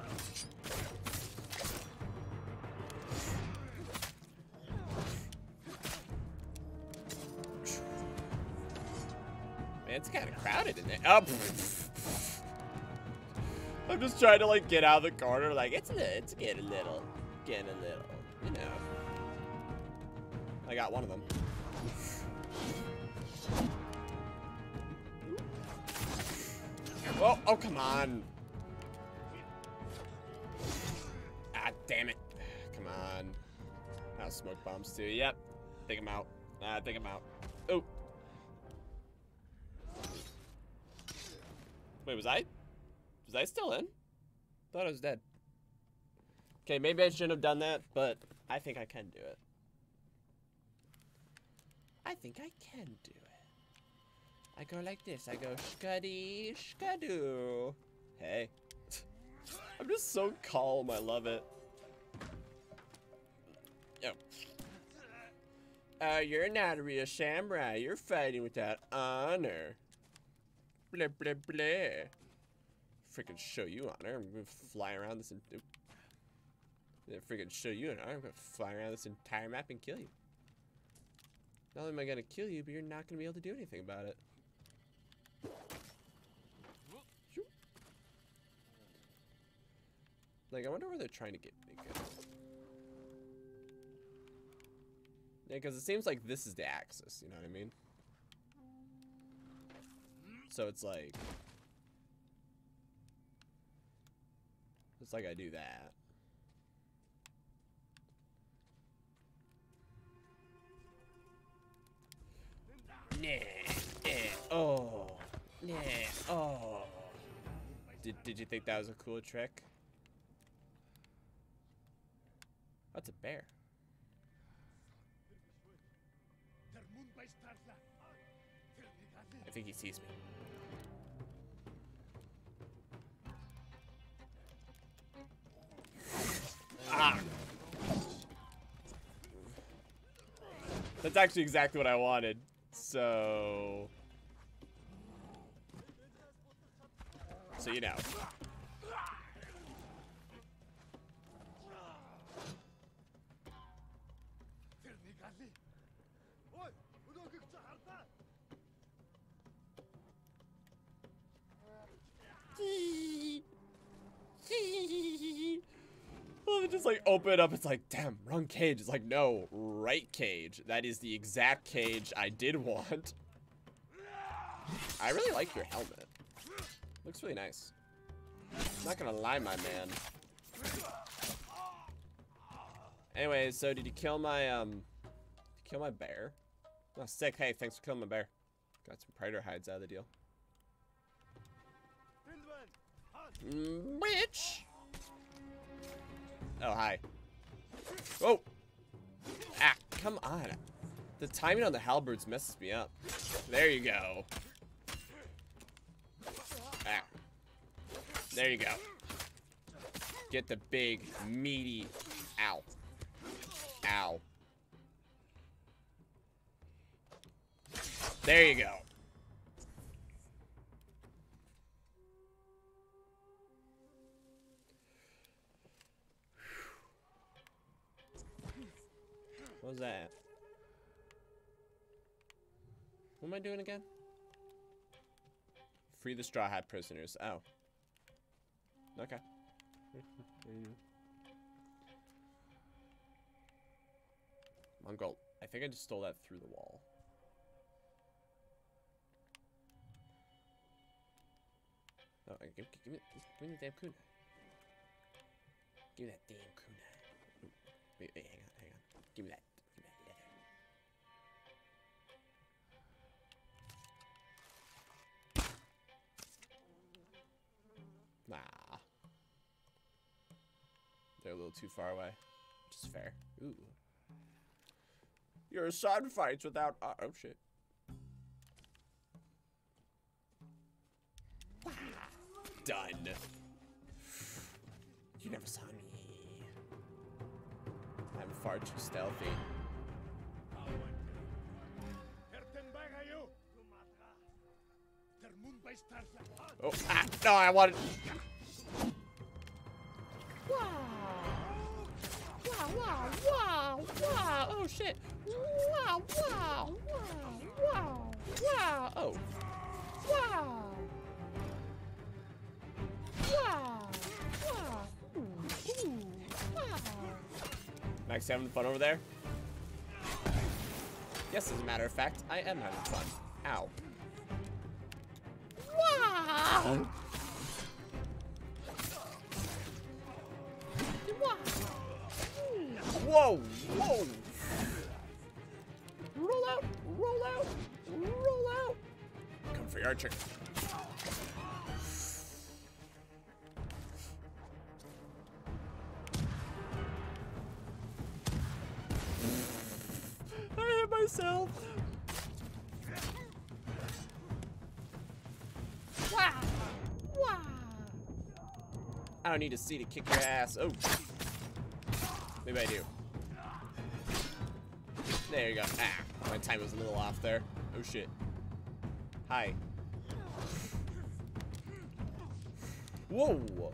It's kind of crowded in there. Oh, I'm just trying to like get out of the corner. Like it's a it's getting a little, getting a little, you know. I got one of them. Oh, oh, come on. Ah, damn it. Come on. Now smoke bombs too. Yep. Take him out. Ah, take him out. Oh. Wait, was I? Was I still in? Thought I was dead. Okay, maybe I shouldn't have done that, but I think I can do it. I think I can do it. I go like this. I go skuddy skadoo. Hey. [laughs] I'm just so calm. I love it. Yo. Uh, you're not a real samurai. You're fighting without honor. Blah, blah, blah. Freaking show you honor. I'm gonna fly around this and freaking show you honor. I'm gonna fly around this entire map and kill you. Not only am I gonna kill you, but you're not gonna be able to do anything about it. Like, I wonder where they're trying to get me. Yeah, because it seems like this is the axis, you know what I mean? So it's like... It's like I do that. Nah, eh, oh, nah, oh. Did, did you think that was a cool trick? That's a bear. I think he sees me. Ah! That's actually exactly what I wanted. So... So you know. It just like open it up. It's like, damn, wrong cage. It's like, no, right cage. That is the exact cage I did want. I really like your helmet. Looks really nice. I'm Not gonna lie, my man. Anyway, so did you kill my um? Kill my bear? Oh, sick. Hey, thanks for killing my bear. Got some predator hides out of the deal. Mm, Bitch. Oh, hi. Oh! Ah, come on. The timing on the halberds messes me up. There you go. Ah. There you go. Get the big, meaty... Ow. Ow. There you go. What was that? What am I doing again? Free the Straw Hat prisoners. Oh. Okay. [laughs] Mongol. I think I just stole that through the wall. Oh, give, give, me, give me the damn kunai. Give me that damn kunai. Wait, wait, hang on, hang on. Give. Give me that Nah. They're a little too far away, which is fair. Ooh. Your son fights without. Uh, oh shit. Done. You never saw me. I'm far too stealthy. Oh, ah, no, I wanted. Wow. Wow, wow, wow, wow. Oh, shit. Wow, wow, wow, wow, wow. Oh. Wow. Wow. Wow. Ooh, ooh, wow. Max, having fun over there? Yes, as a matter of fact, I am having fun. Ow. Wow. Whoa, whoa. Roll out, roll out, roll out. Come for your archer. I hit myself. I don't need to see to kick your ass. Oh. Maybe I do. There you go. Ah, my time was a little off there. Oh shit. Hi. Whoa. Wow.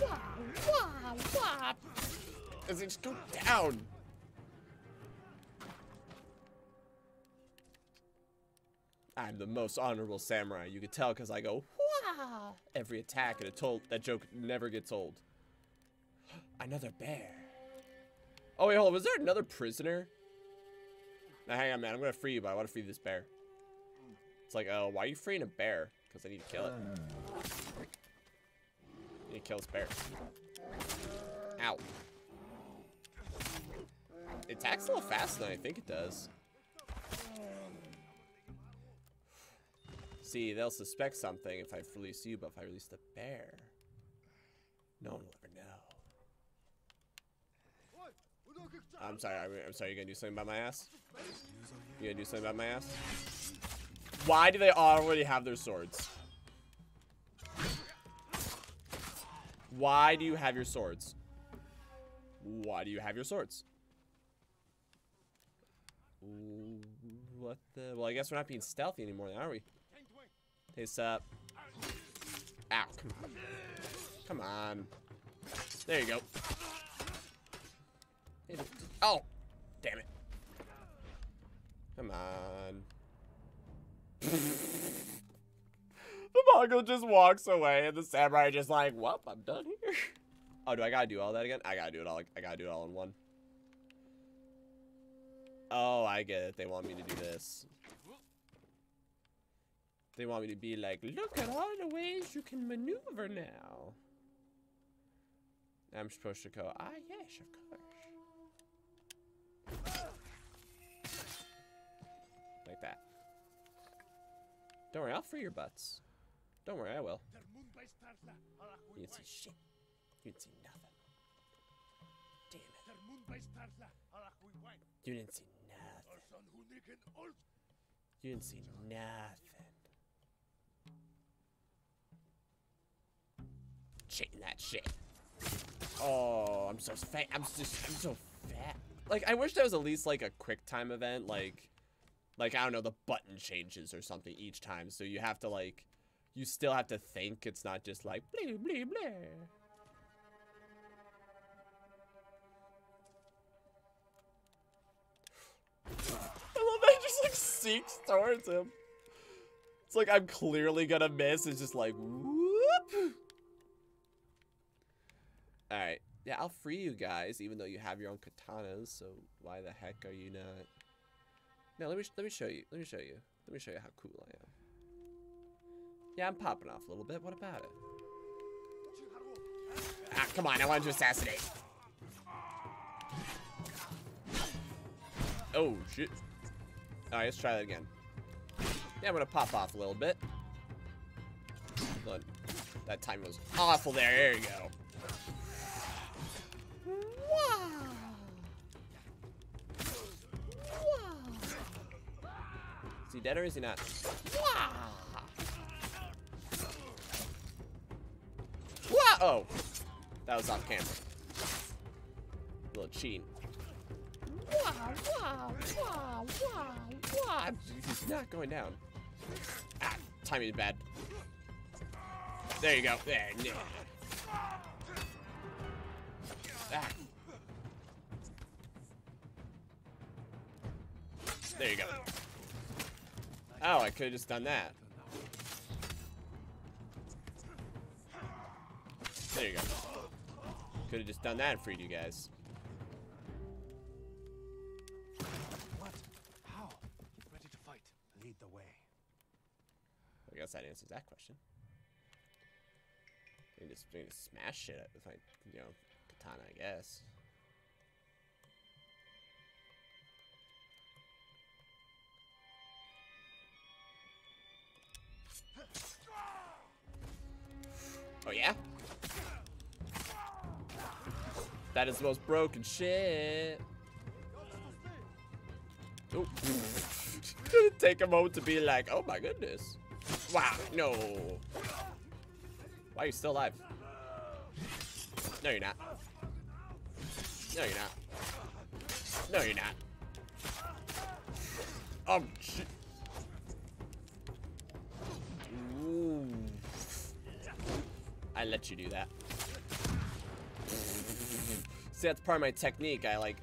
Wow. Wow. Wow. Does it go down? I'm the most honorable samurai. You could tell because I go, Every attack and it told that joke never gets old. [gasps] Another bear. Oh wait, hold on. Was there another prisoner? Now hang on, man. I'm gonna free you, but I want to free this bear. It's like, oh, why are you freeing a bear? Because I need to kill it. I need to kill this bear. Ow. It attacks a little faster than I think it does. See, they'll suspect something if I release you, but if I release the bear, no one will ever know. I'm sorry. I'm, sorry. You gonna do something about my ass? You gonna do something about my ass? Why do they already have their swords? Why do you have your swords? Why do you have your swords? What the? Well, I guess we're not being stealthy anymore, are we? Hey, sup? Ow! Come on. Come on. There you go. Oh! Damn it. Come on. [laughs] the Mongol just walks away, and the samurai just like, well, I'm done here. Oh, do I gotta do all that again? I gotta do it all. I gotta do it all in one. Oh, I get it. They want me to do this. They want me to be like, look at all the ways you can maneuver now. I'm supposed to go, ah, yes, of course. Like that. Don't worry, I'll free your butts. Don't worry, I will. You didn't see shit. You didn't see nothing. Damn it. You didn't see nothing. You didn't see nothing. Cheating that shit. Oh, I'm so fat. I'm just, I'm so fat. Like, I wish there was at least like a quick time event, like, like I don't know, the button changes or something each time, so you have to like, you still have to think. It's not just like blee blee blee. I love that just like seeks towards him. It's like I'm clearly gonna miss. It's just like whoop. All right, yeah, I'll free you guys, even though you have your own katanas. So why the heck are you not? No, let me let me show you. Let me show you. Let me show you how cool I am. Yeah, I'm popping off a little bit. What about it? Ah, come on. I wanted to assassinate. Oh, shit. Alright, let's try that again. Yeah, I'm gonna pop off a little bit. Look, that time was awful there. There you go. Is he dead or is he not? Wow! Oh, that was off camera. A little cheating. Wow, wow, wow, wow. He's not going down. Ah, timing is bad. There you go. There. yeah. Ah. There you go. Oh, I could have just done that. There you go. Could have just done that and freed you guys. What? How? Ready to fight. Lead the way. I guess that answers that question. You just, you just smash shit with my, you know, katana, I guess. Oh yeah? That is the most broken shit. [laughs] Take a moment to be like, oh my goodness. Wow, no. Why are you still alive? No, you're not. No, you're not. No, you're not. Oh, shit. I let you do that. See, that's part of my technique. I like.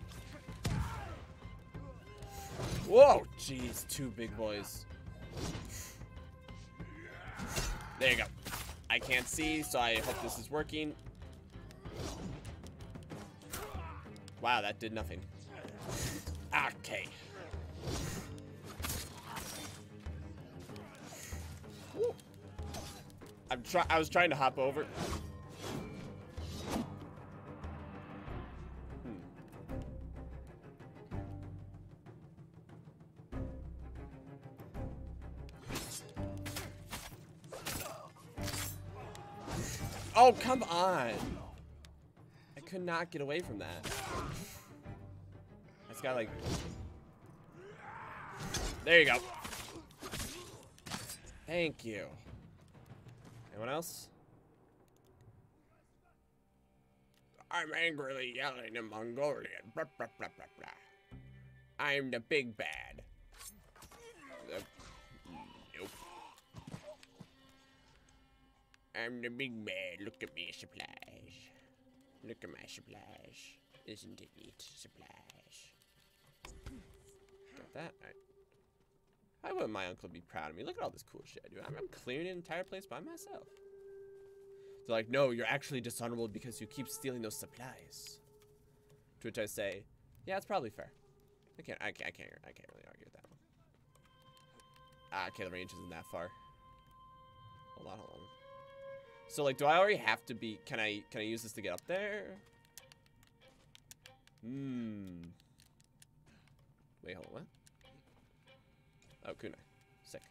Whoa, jeez, two big boys. There you go. I can't see, so I hope this is working. Wow, that did nothing. Okay. I'm try I was trying to hop over. Hmm. Oh, come on. I could not get away from that. I just got like... There you go. Thank you. Anyone else? I'm angrily yelling in Mongolian. Blah, blah, blah. I'm the big bad. The- nope. I'm the big bad. Look at me supplies. Look at my supplies. Isn't it neat? Supplies. Got that. Alright. Why wouldn't my uncle to be proud of me? Look at all this cool shit, dude. I'm, I'm clearing an entire place by myself. They're like, no, you're actually dishonorable because you keep stealing those supplies. To which I say, yeah, it's probably fair. I can't, I can't, I can't, I can't really argue with that one. Ah, okay, the range isn't that far. Hold on, hold on. So, like, do I already have to be, can I, can I use this to get up there? Hmm. Wait, hold on, what? Oh. Sick.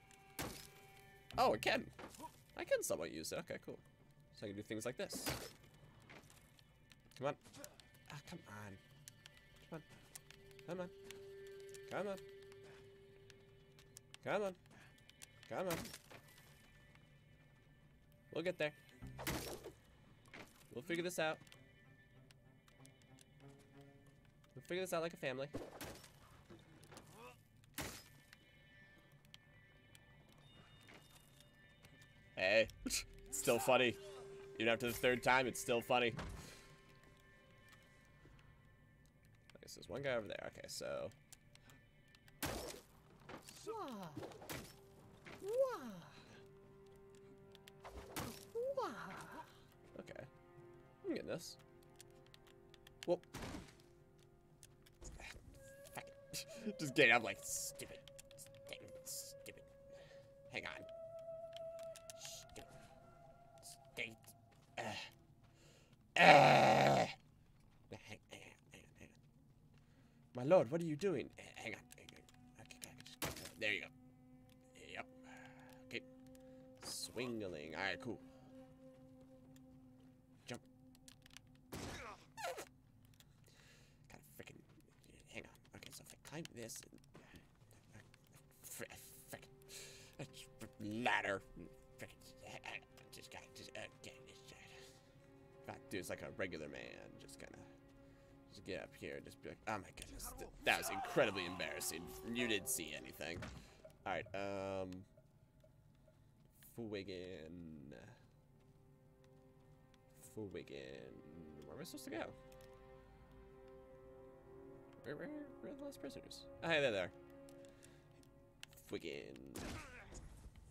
Oh, I can. I can somewhat use it. Okay, cool. So I can do things like this. Come on. Ah, come on. Come on. Come on. Come on. Come on. Come on. We'll get there. We'll figure this out. We'll figure this out like a family. Hey, it's still funny. Even after the third time, it's still funny. I guess there's one guy over there. Okay, so. Okay. I'm getting this. Whoop. [laughs] Just getting up like stupid. Stupid. Stupid. Hang on. Uh. My lord, what are you doing? Uh, Hang on. Hang on. Okay, just there. You go. Yep. Okay. Swingling. All right, cool. Jump. Gotta freaking. Hang on. Okay, so if I climb this. Fr- frickin' ladder. It's like a regular man. Just kind of just get up here. Just be like, oh my goodness, th- that was incredibly embarrassing. You didn't see anything. All right. Um. Fuigan. Fuigan. Where am I supposed to go? Where, where, where are the last prisoners? Oh, hey, there, there. Fuigan.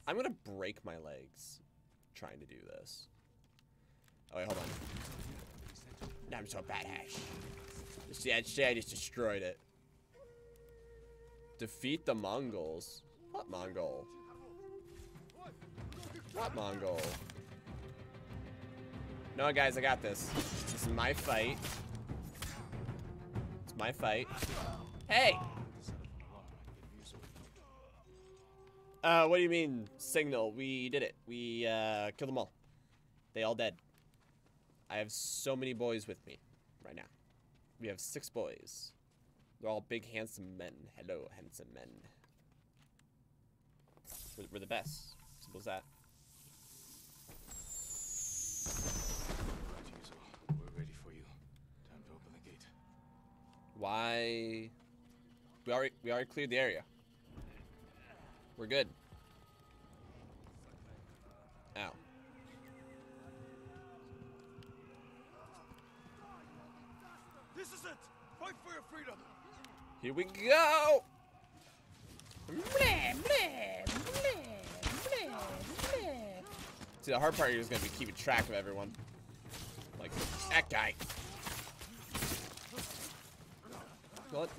I'm gonna break my legs trying to do this. Oh, wait, hold on. I'm so badass. See, I, see, I just destroyed it. Defeat the Mongols. What Mongol? What Mongol? No, guys, I got this. This is my fight. It's my fight. Hey! Uh, what do you mean, signal? We did it. We, uh, killed them all. They all dead. I have so many boys with me right now. We have six boys. They're all big, handsome men. Hello, handsome men. We're, we're the best. Simple as that. Right. We're ready for you. Time to open the gate. Why? We already we already cleared the area. We're good. Ow. This is it! Fight for your freedom! Here we go. See, the hard part here is gonna be keeping track of everyone. Like that guy. What?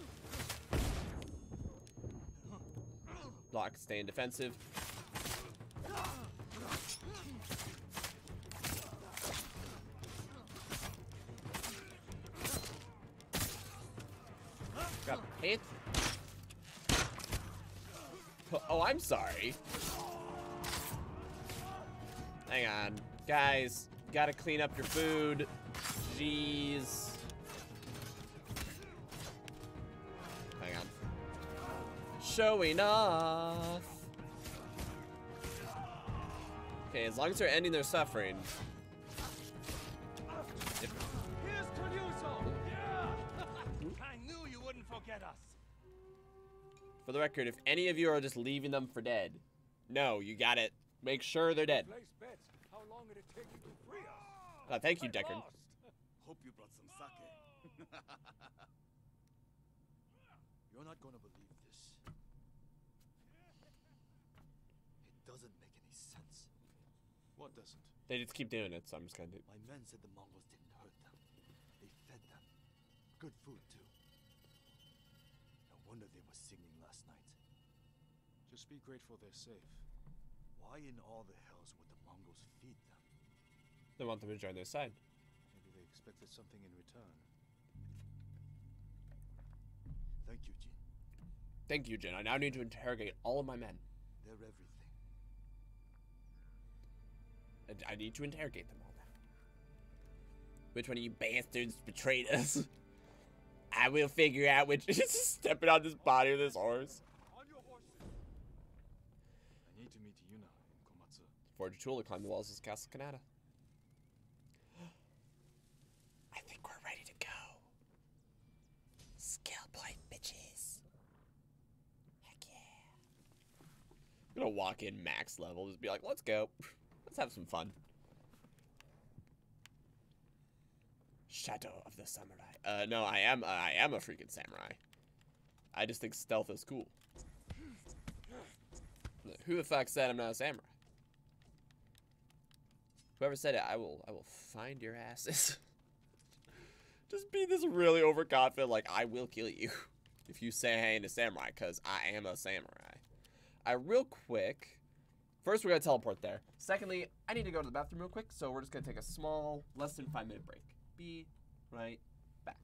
Lock, stay in defensive. Hit. Oh, I'm sorry. Hang on. Guys, gotta clean up your food. Jeez. Hang on. Showing off. Okay, as long as they're ending their suffering. For the record, if any of you are just leaving them for dead, no, you got it. Make sure they're dead. Place. How long did it take you to free us? Uh, thank you, Deckard. [laughs] Hope you brought some sake. [laughs] You're not gonna believe this. It doesn't make any sense. What doesn't? They just keep doing it, so I'm just gonna do. My men said the Mongols didn't hurt them. They fed them. Good food, too. Just be grateful they're safe. Why in all the hells would the Mongols feed them? They want them to join their side. Maybe they expected something in return. Thank you, Jin. Thank you, Jin. I now need to interrogate all of my men. They're everything. And I need to interrogate them all now. Which one of you bastards betrayed us? [laughs] I will figure out which. Just [laughs] stepping on this body of this horse. I need to meet Yuna in Komatsu. Forge a tool to climb the walls of Castle Kaneda. [gasps] I think we're ready to go. Skill point, bitches. Heck yeah. I'm gonna walk in max level, just be like, let's go. [laughs] Let's have some fun. Shadow of the Samurai. Uh, no, I am, uh, I am a freaking samurai. I just think stealth is cool. Who the fuck said I'm not a samurai? Whoever said it, I will I will find your asses. [laughs] Just be this really overconfident, like I will kill you [laughs] if you say I ain't a samurai, cause I am a samurai. I real quick. First, we're gonna teleport there. Secondly, I need to go to the bathroom real quick, so we're just gonna take a small, less than five minute break. Be right back.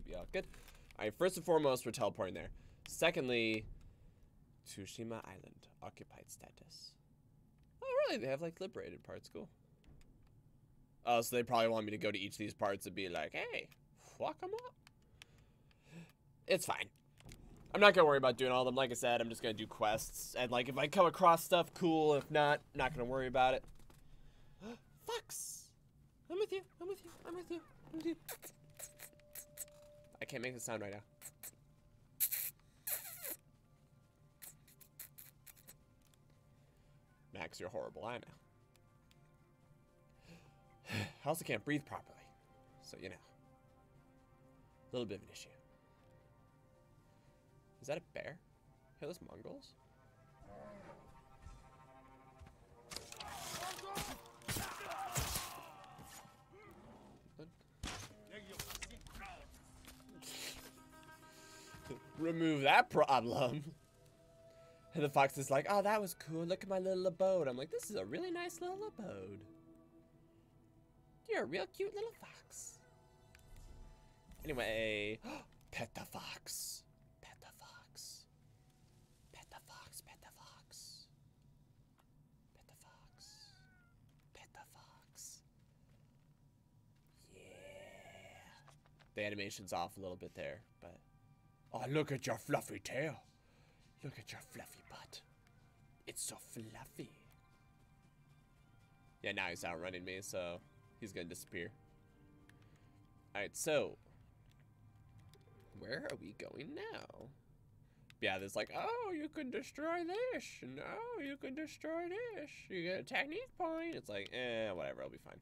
Should be all good. Alright, first and foremost, we're teleporting there. Secondly, Tsushima Island, occupied status. Oh, really? They have, like, liberated parts. Cool. Oh, so they probably want me to go to each of these parts and be like, hey, fuck them up. It's fine. I'm not gonna worry about doing all of them. Like I said, I'm just gonna do quests. And, like, if I come across stuff, cool. If not, not gonna worry about it. [gasps] Fucks. I'm with you. I'm with you. I'm with you. I'm with you. I can't make the sound right now. Max, you're horrible. I know. [sighs] I also can't breathe properly. So, you know. A little bit of an issue. Is that a bear? Hey, those Mongols? Remove that problem. [laughs] And the fox is like, oh, that was cool. Look at my little abode. I'm like, this is a really nice little abode. You're a real cute little fox. Anyway, [gasps] pet the fox. Pet the fox. Pet the fox. Pet the fox. Pet the fox. Pet the fox. Yeah. The animation's off a little bit there, but. Oh, look at your fluffy tail. Look at your fluffy butt. It's so fluffy. Yeah, now he's outrunning me, so he's gonna disappear. Alright, so. Where are we going now? Yeah, there's like, oh, you can destroy this. No, you can destroy this. You get a technique point. It's like, eh, whatever, I'll be fine.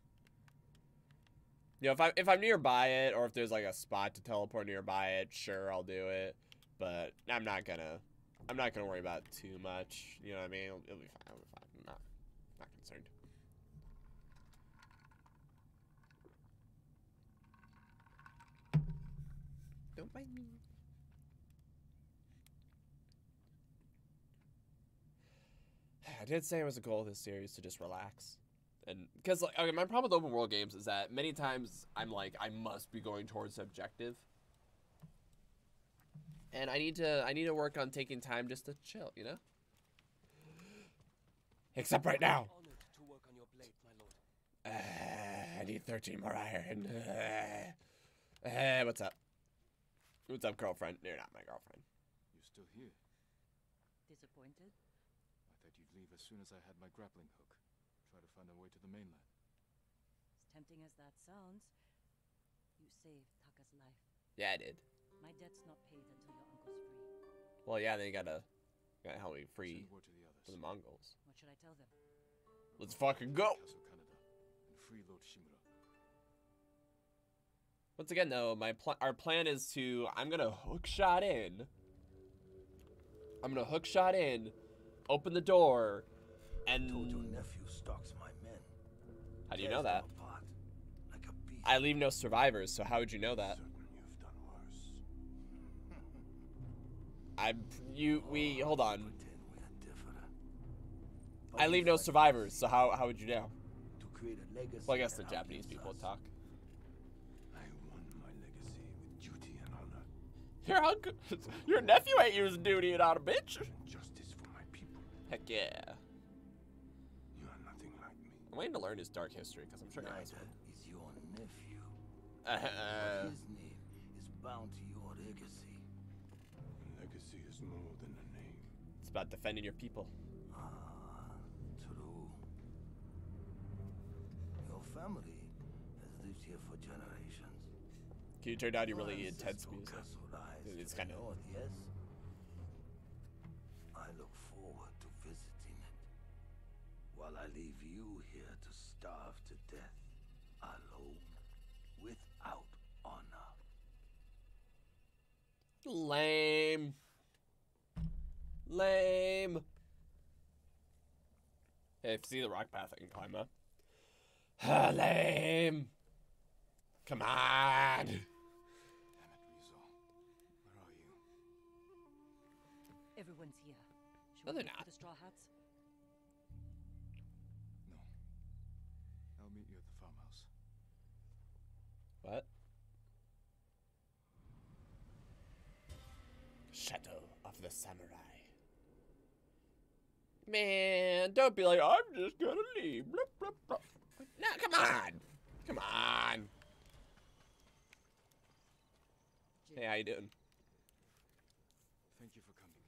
You know, if I if I'm nearby it, or if there's like a spot to teleport nearby it, sure, I'll do it. But I'm not gonna, I'm not gonna worry about it too much. You know what I mean? It'll, it'll be fine. It'll be fine. I'm not, not concerned. Don't bite me. [sighs] I did say it was a goal of this series to just relax. And because like okay, my problem with open world games is that many times I'm like I must be going towards the objective. And I need to I need to work on taking time just to chill, you know? Except right now. To work on your blade, my lord. Uh, I need 13 more iron. Uh, uh, what's up? What's up, girlfriend? You're not my girlfriend. You're still here. Disappointed? I thought you'd leave as soon as I had my grappling hook. Try to find a way to the mainland. As tempting as that sounds, you you saved Taka's life. Yeah, I did. My debt's not paid until your uncle's free. Well, yeah, then you gotta, gotta help me free Send word to the others. the Mongols. What should I tell them? Let's fucking go. Castle Kaneda and free Lord Shimura. Once again, though, my pl- our plan is to I'm gonna hook shot in. I'm gonna hook shot in, open the door, and Told your nephew stalks my men. How do you know that? them apart like a beast. I leave no survivors, so how would you know that? You've done worse. [laughs] I you we oh, hold on. Pretend we are different. Uh, I leave no survivors, so how how would you know? To create a legacy Well, I guess the Japanese people talk. I won my legacy with duty and honor. Your uncle, [laughs] your nephew ain't using duty and honor, bitch. Justice for my people. Heck yeah. Waiting to learn his dark history because I'm sure he has one. is your nephew. [laughs] Uh, But his name is bound to your legacy. Legacy is more than a name. it's about defending your people. Ah, true. Your family has lived here for generations. Can you turn down your Your really intense music? castle lies to It's kind of north, yes. I look forward to visiting it. While I leave you here to starve to death, alone, without honor. lame. Lame. Hey, if you see the rock path, I can climb up. Ah, [sighs] lame. Come on. Damn it, Ryuzo. Where are you? Everyone's here. Should No, they're not. the straw hats? What? Shadow of the Samurai. Man, don't be like, I'm just gonna leave. Blup, blup, blup. No, come on. Come on. Hey, how you doing? Thank you for coming.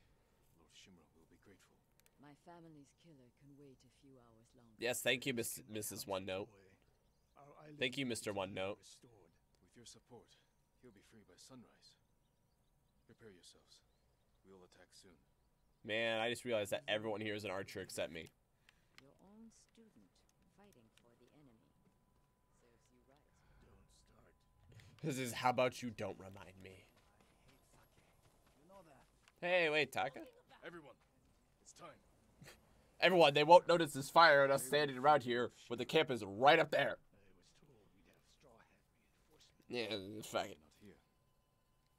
Lord Shimura will be grateful. My family's killer can wait a few hours longer. Yes, thank you, Miss, Mrs. One Note. Thank you, Mr. One Note. With your support, he'll be free by sunrise. Prepare yourselves. We'll attack soon. Man, I just realized that everyone here is an archer except me. Your own student fighting for the enemy. Serves you right. Don't start. This is how about you don't remind me. You know that. Hey, wait, Taka? Everyone, it's time. [laughs] Everyone, they won't notice this fire and us standing around here when the camp is right up there. I was told we'd have straw hat reinforcements. Yeah, fuck it. Not here.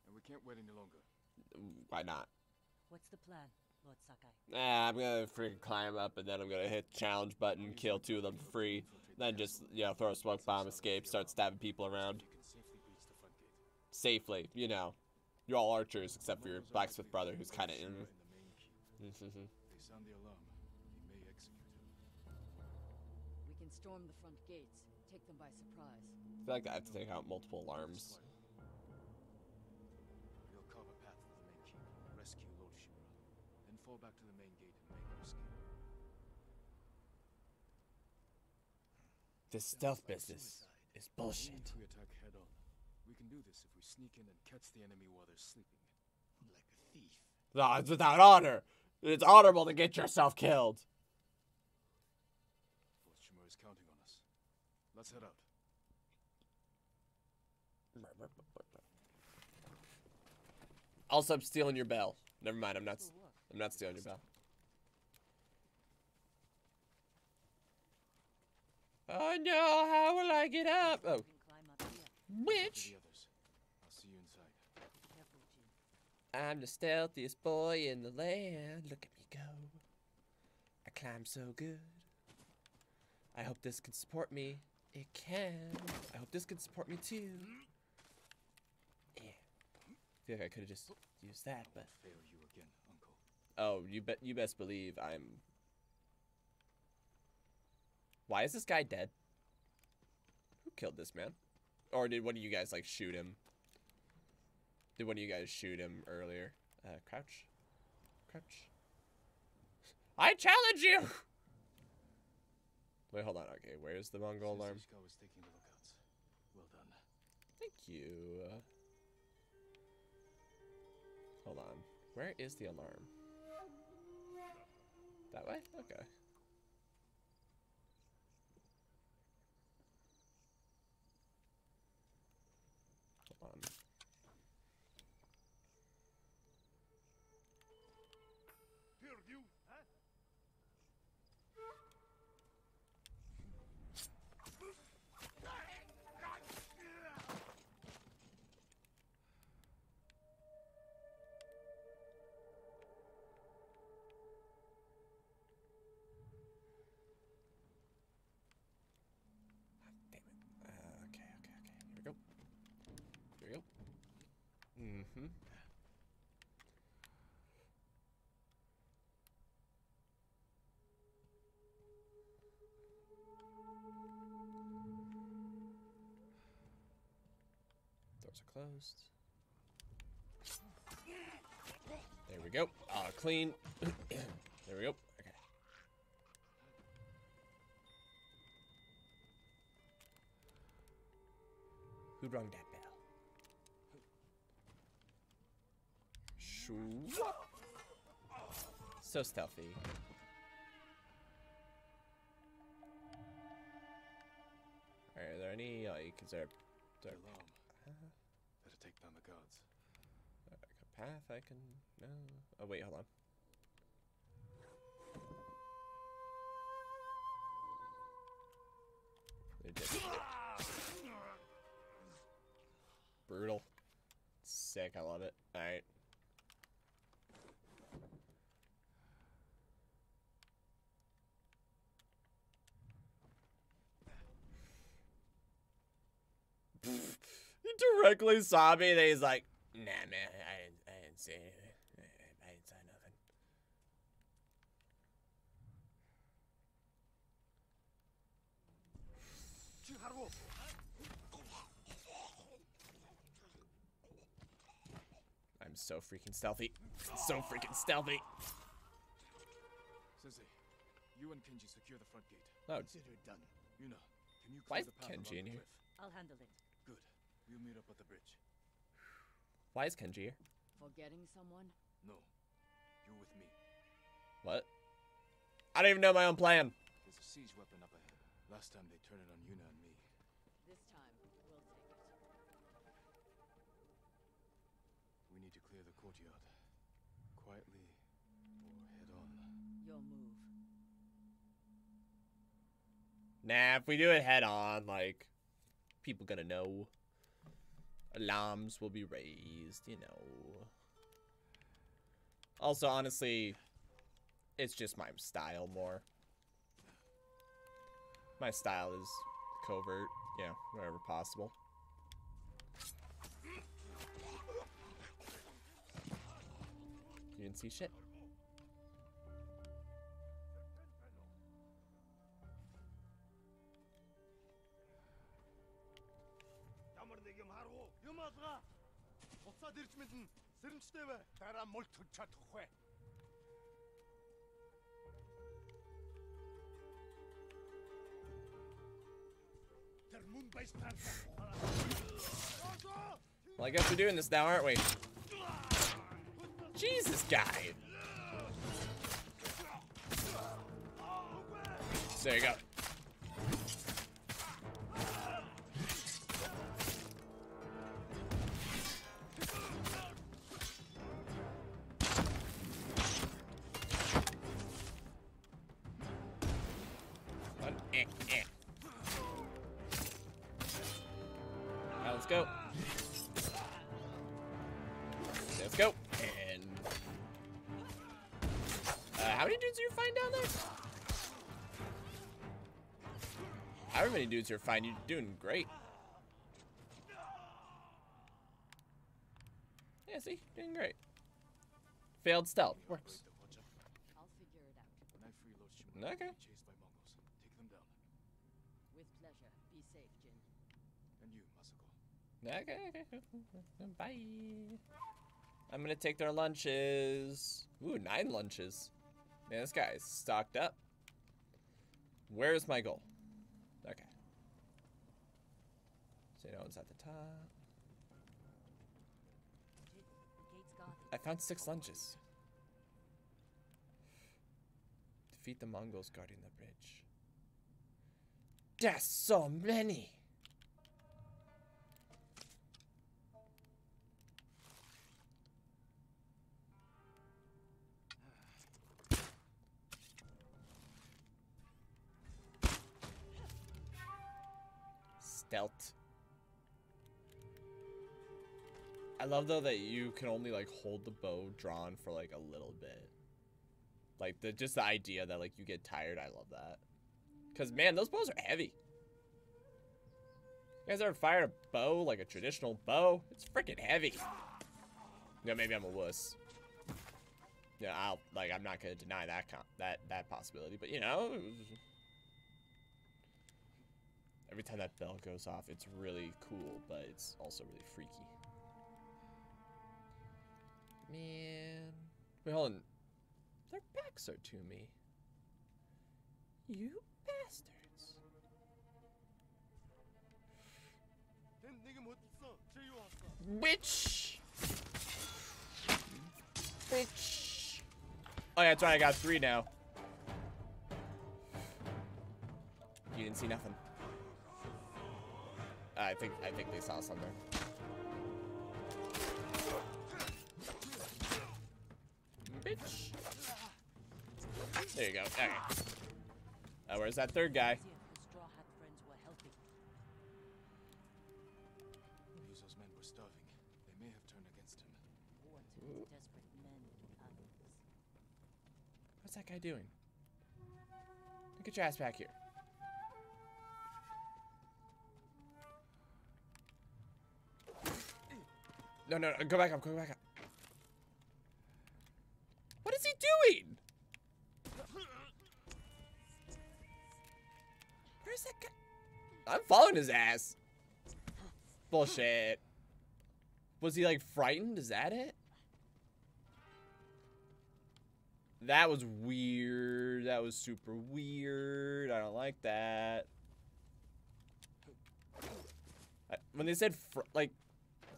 And we can't wait any longer. Why not? What's the plan, Lord Sakai? Nah, I'm gonna freaking climb up and then I'm gonna hit the challenge button, kill two of them for free, then just you know throw a smoke bomb, escape, start stabbing people around safely breach the front gate. safely. You know, you're all archers except for your blacksmith brother, who's kind of in. Shimura in the main queue. Mm-hmm. They sound the alarm. He may execute him. We can storm the front gates, take them by surprise. I feel like I have to take out multiple alarms. We'll carve a path to the main keep, rescue Lord Shimura, then fall back to the main gate and make our escape. This stealth business is bullshit. we attack head on. We can do this if we sneak in and catch the enemy while they're sleeping. Like a thief. No, it's without honor. It's honorable to get yourself killed. Lord Shimura is counting on us. Let's head out. Also, I'm stealing your bell. Never mind. I'm not. s- I'm not stealing your bell. Oh no! How will I get up? Oh, You climb up which? I'll see you inside. I'm the stealthiest boy in the land. Look at me go. I climb so good. I hope this can support me. It can. I hope this can support me too. Feel like I could have just used that, but Fail you again, Uncle. oh, you bet you best believe I'm. Why is this guy dead? Who killed this man? Or did one of you guys like shoot him? Did one of you guys shoot him earlier? Uh, crouch. Crouch. I challenge you! Wait, hold on. Okay, where's the Mongol alarm? Ishikawa was taking the lookouts. Well done. Thank you. Hold on. Where is the alarm? That way? Okay. Doors are closed. There we go. Ah, clean. [clears throat] there we go. Okay. Who rung that bell? Shoo. So stealthy. Are there any like? Is there? The there uh, down the guards. like a path I can? No. Oh wait, hold on. They're dead. Brutal. Sick. I love it. All right. he directly saw me and he's like, nah, man, I didn't, I didn't say anything. I, I- I didn't say nothing. I'm so freaking stealthy. So freaking stealthy. Sensei, you and Kenji secure the front gate. Oh, Consider it done. Yuna, can you Why the path Kenji in here? I'll handle it. Good. We'll meet up at the bridge. why is Kenji here? Forgetting someone? No, you're with me. What? I don't even know my own plan. There's a siege weapon up ahead. Last time they turned it on Yuna and me. This time, we'll take it. We need to clear the courtyard. Quietly or head on. Your move. Nah, if we do it head on, like, people gonna know. Alarms will be raised, you know. Also, honestly, it's just my style more. My style is covert, yeah, wherever possible. You didn't see shit. Буцаад ирж мэднэ. Сэрэмжтэй бай. Дараа мулт хөж чадахгүй. Тэр мөн байстаа. Well, I guess we're doing this now, aren't we? Jesus, guy. There you go. Dudes you're fine, you're doing great. Yeah, see, doing great. Failed stealth works. Masako. Okay, okay. [laughs] Bye. I'm gonna take their lunches. Ooh, nine lunches. Man, this guy is stocked up. Where's my goal? So no one's at the top. I found six lunges. Defeat the Mongols guarding the bridge. That's so many. Stealth. I love though that you can only like hold the bow drawn for like a little bit. Like the just the idea that like you get tired, I love that. Cause man, those bows are heavy. You guys ever fired a bow like a traditional bow? It's freaking heavy. Yeah, maybe I'm a wuss. Yeah, I'll like I'm not gonna deny that that that possibility, but you know, every time that bell goes off, it's really cool, but it's also really freaky. Man. Wait, hold on. Their backs are to me. You bastards. Bitch! Bitch! Oh yeah, that's right, I got three now. You didn't see nothing. I think I think they saw something. Bitch. There you go. Okay. Uh, where's that third guy? What's that guy doing? Get your ass back here. No, no, no, go back up, go back up. What is he doing? Where's that guy? I'm following his ass. Bullshit. Was he like frightened? Is that it? That was weird. That was super weird. I don't like that. I, when they said, fr like,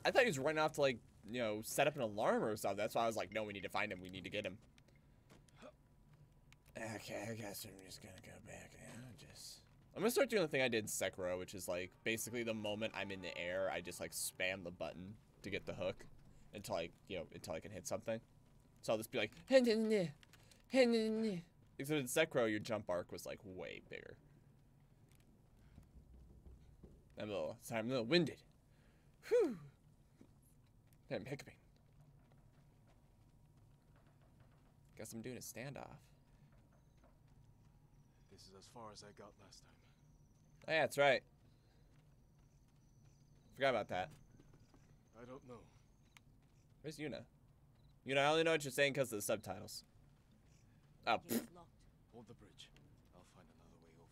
I thought he was running off to, like, you know, set up an alarm or something. That's why I was like, no, we need to find him. We need to get him. Okay, I guess I'm just gonna go back now. Just, I'm gonna start doing the thing I did in Sekiro, which is like basically the moment I'm in the air, I just like spam the button to get the hook until I, you know, until I can hit something. So I'll just be like, except in Sekiro, your jump arc was like way bigger. I'm a little, sorry, I'm a little winded. Whew. I'm hiccuping. Guess I'm doing a standoff. This is as far as I got last time. Oh, yeah, that's right. Forgot about that. I don't know. Where's Yuna? Yuna, I only know what you're saying because of the subtitles. Oh, pfft. Gate's. Hold the bridge. I'll find another way over.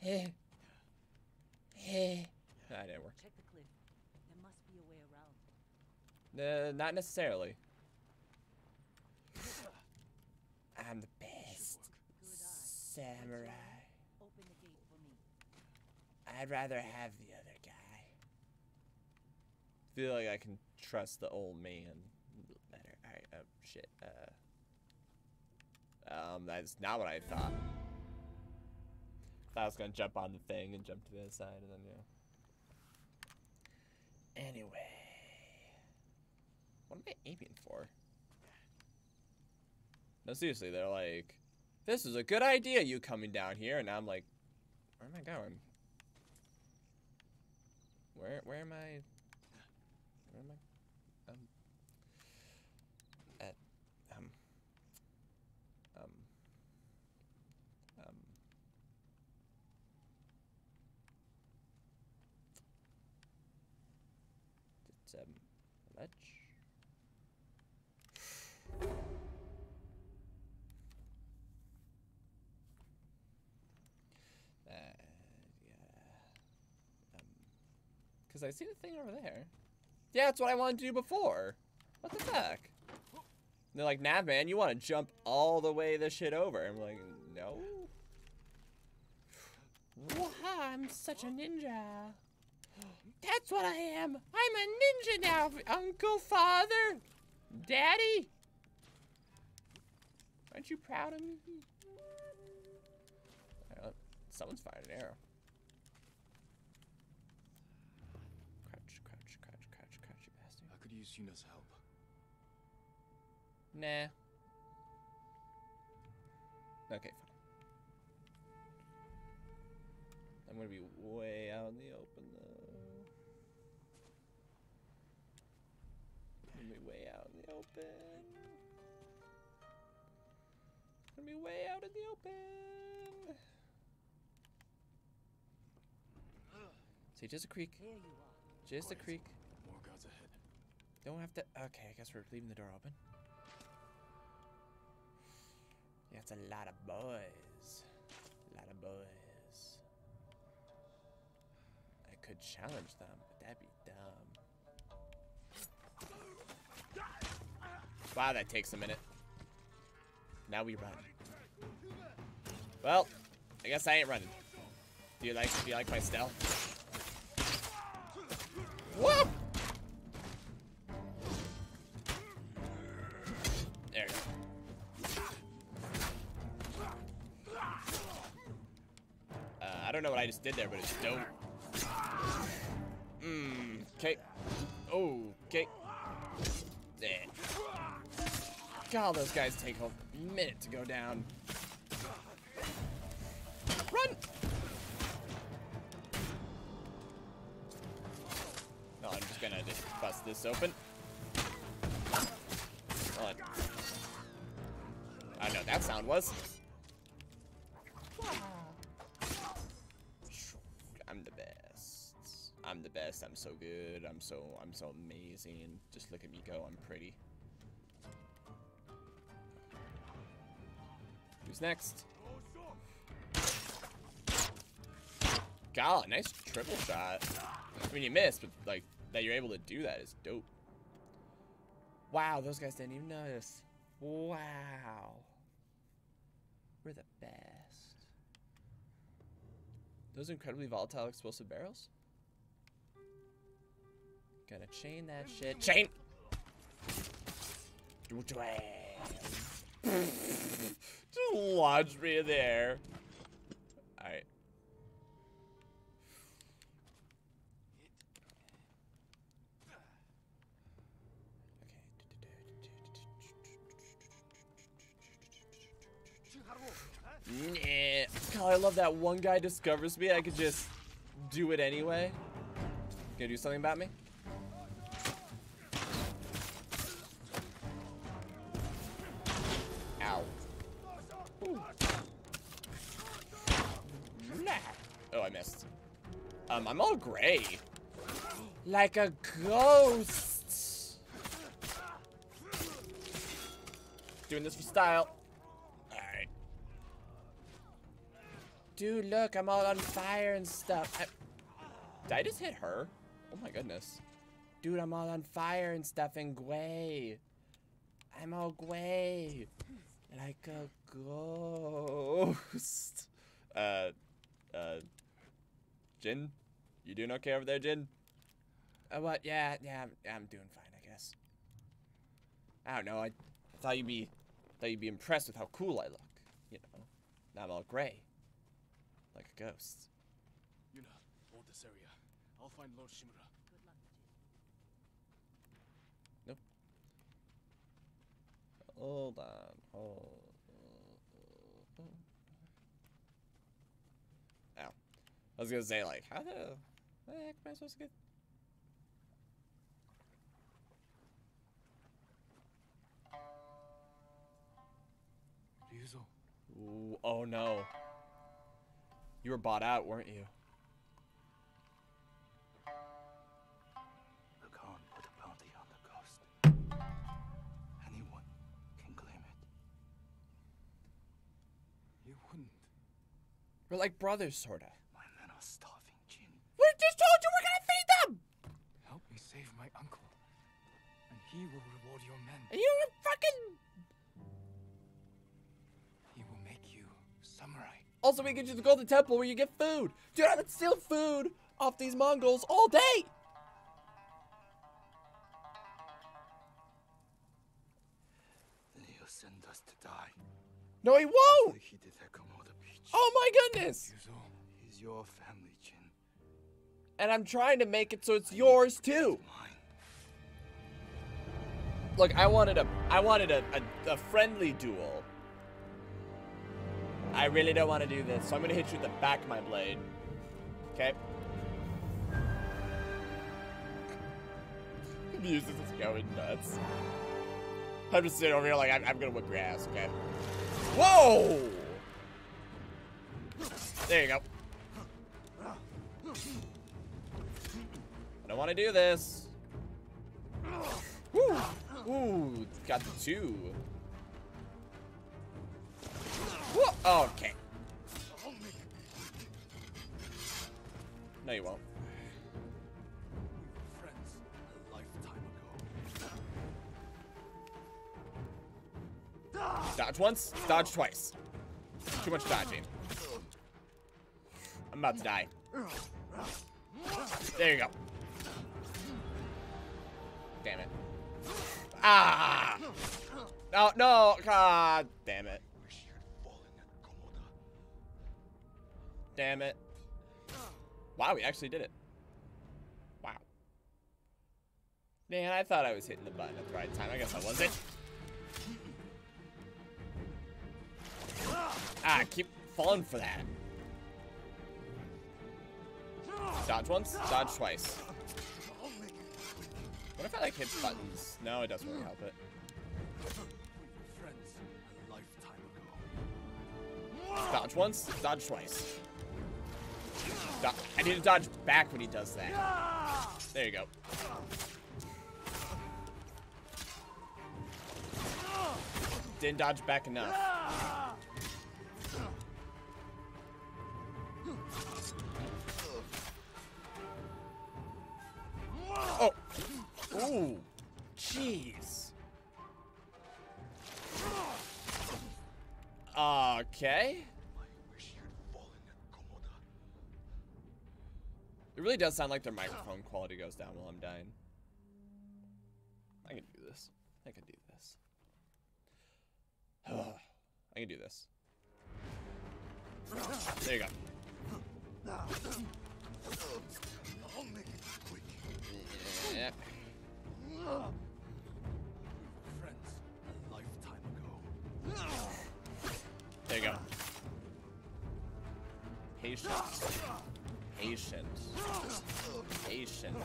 Heh. Heh. That didn't work. Check the cliff. There must be a way around. Uh, not necessarily. I'm the best Good eye. Samurai. Open the gate for me. I'd rather have the other guy. Feel like I can trust the old man better. Alright, oh shit. Uh, um, that's not what I thought. Thought I was gonna jump on the thing and jump to the other side, and then yeah. Anyway, what am I aiming for? No, seriously, they're like, "This is a good idea, you coming down here," and I'm like, "Where am I going? Where where am I? Where am I? Um. At um. Um. Um. It's um. Ledge. Uh, yeah. Um, cause I see the thing over there. Yeah, that's what I wanted to do before. What the fuck? And they're like, nah, man, you want to jump all the way this shit over. I'm like, no. Wow, I'm such a ninja. That's what I am. I'm a ninja now, Uncle, Father, Daddy. Aren't you proud of me? Someone's fired an arrow. Crouch, crouch, crouch, crouch, crouch, you bastard. I could use Yuna's help. Nah. Okay, fine. I'm gonna be way out in the open though. I'm gonna be way out in the open. I'm gonna be way out in the open. See, just a creek. Just a creek. Don't have to. Okay, I guess we're leaving the door open. Yeah, it's a lot of boys. A lot of boys. I could challenge them, but that'd be dumb. Wow, that takes a minute. Now we run. Well, I guess I ain't running. Do you like do you like my stealth? Whoop! Don't know what I just did there, but it's dope. Mmm. Okay. Okay. There. God, those guys take a minute to go down. Run! No, I'm just gonna just bust this open. I know what that sound was. I'm so good. I'm so I'm so amazing. Just look at me go. I'm pretty. Who's next? God, nice triple shot. I mean, you missed, but like that you're able to do that is dope. Wow, those guys didn't even notice. Wow. We're the best. Those incredibly volatile explosive barrels? Gonna chain that shit. Chain! [laughs] Just launch me in there. Alright. Nah. God, I love that one guy discovers me. I could just do it anyway. Gonna do something about me? Oh, I missed. Um, I'm all gray. Like a ghost. Doing this for style. Alright. Dude, look, I'm all on fire and stuff. I, did I just hit her? Oh my goodness. Dude, I'm all on fire and stuff and gway. I'm all gway. Like a ghost. [laughs] Uh, uh, Jin? You doing okay over there, Jin? Uh, what? Yeah, yeah, I'm, I'm doing fine, I guess. I don't know, I, I thought you'd be, thought you'd be impressed with how cool I look. You know, now I'm all gray. Like a ghost. You know, hold this area. I'll find Lord Shimura. Nope. Hold on. Hold. Ow. I was gonna say like, how the, how the heck am I supposed to get? Ryuzo. Ooh, oh no. You were bought out, weren't you? The Khan put a bounty on the ghost. Anyone can claim it. You wouldn't. We're like brothers, sorta. My men are starving, Jin. We just told you we're gonna feed them! Help me save my uncle. And he will reward your men. And you fucking. He will make you samurai. Also, we get you the Golden Temple where you get food. Dude, I've been stealing food off these Mongols all day. Then he'll send us to die. No, he won't. He did at Komoda Beach. Oh my goodness. He's your family. And I'm trying to make it so it's yours too. Look, I wanted a, I wanted a, a, a friendly duel. I really don't want to do this, so I'm gonna hit you in the back of my blade. Okay. Music is going nuts. I'm just sitting over here like I'm, I'm gonna whip your ass. Okay. Whoa! There you go. I want to do this. Woo! Ooh, got the two. Whoa, okay. No, you won't. Dodge once, dodge twice. Too much dodging. I'm about to die. There you go. Damn it. Ah! Oh, no! God damn it. Damn it. Wow, we actually did it. Wow. Man, I thought I was hitting the button at the right time. I guess I wasn't. Ah, keep falling for that. Dodge once, dodge twice. What if I like hit buttons? No, it doesn't really help it. Dodge once, dodge twice. Do I need to dodge back when he does that. There you go. Didn't dodge back enough. Ooh! Jeez. Okay. It really does sound like their microphone quality goes down while I'm dying. I can do this. I can do this. [sighs] I can do this. There you go. Yeah. There you go. Patience. Patience. Patient.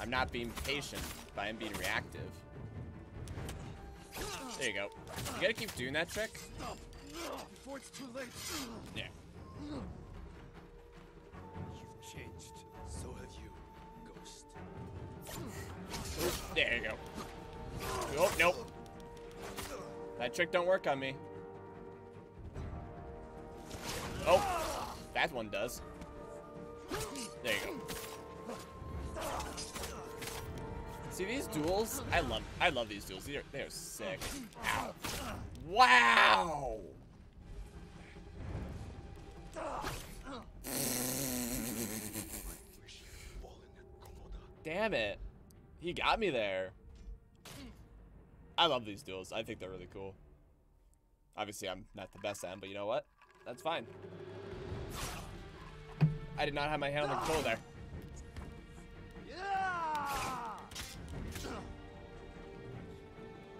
I'm not being patient, but I'm being reactive. There you go. You gotta keep doing that trick. Before it's too late. Yeah. There you go. Oh, nope. That trick don't work on me. Oh, that one does. There you go. See these duels? I love I love these duels. They're they're sick. Ow. Wow. Damn it. He got me there. I love these duels. I think they're really cool. Obviously, I'm not the best at them, but you know what? That's fine. I did not have my hand on the control there.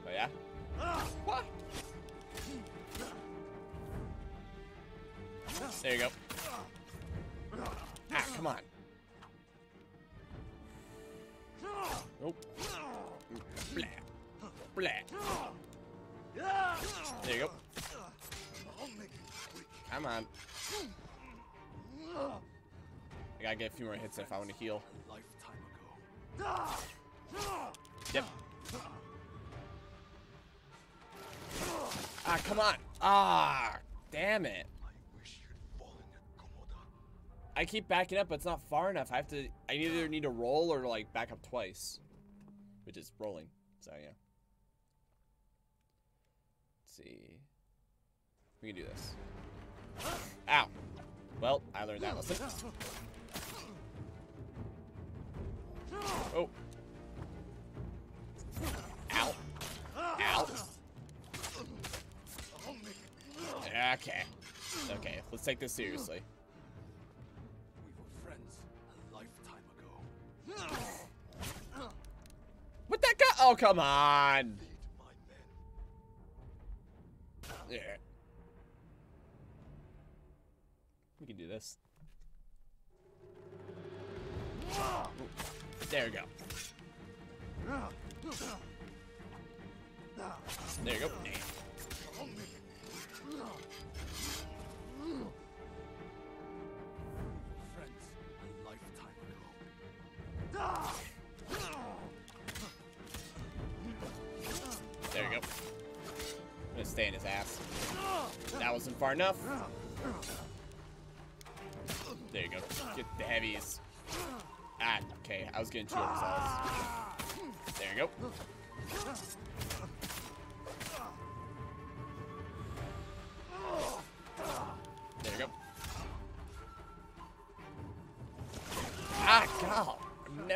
Oh, yeah? What? There you go. Ah, come on. Nope. Blah. Blah. There you go. Come on. I gotta get a few more hits if I want to heal. Yep. Ah, come on. Ah, damn it. I keep backing up, but it's not far enough. I have to, I either need to roll or like back up twice, which is rolling. So yeah. Let's see. We can do this. Ow. Well, I learned that lesson. Oh. Ow. Ow. Okay. Okay, let's take this seriously. What that guy? Oh, come on. Yeah. We can do this. There we go. There you go. Friends There you go. I'm gonna stay in his ass. That wasn't far enough. There you go. Get the heavies. Ah, okay. I was getting two overzealous. There you go.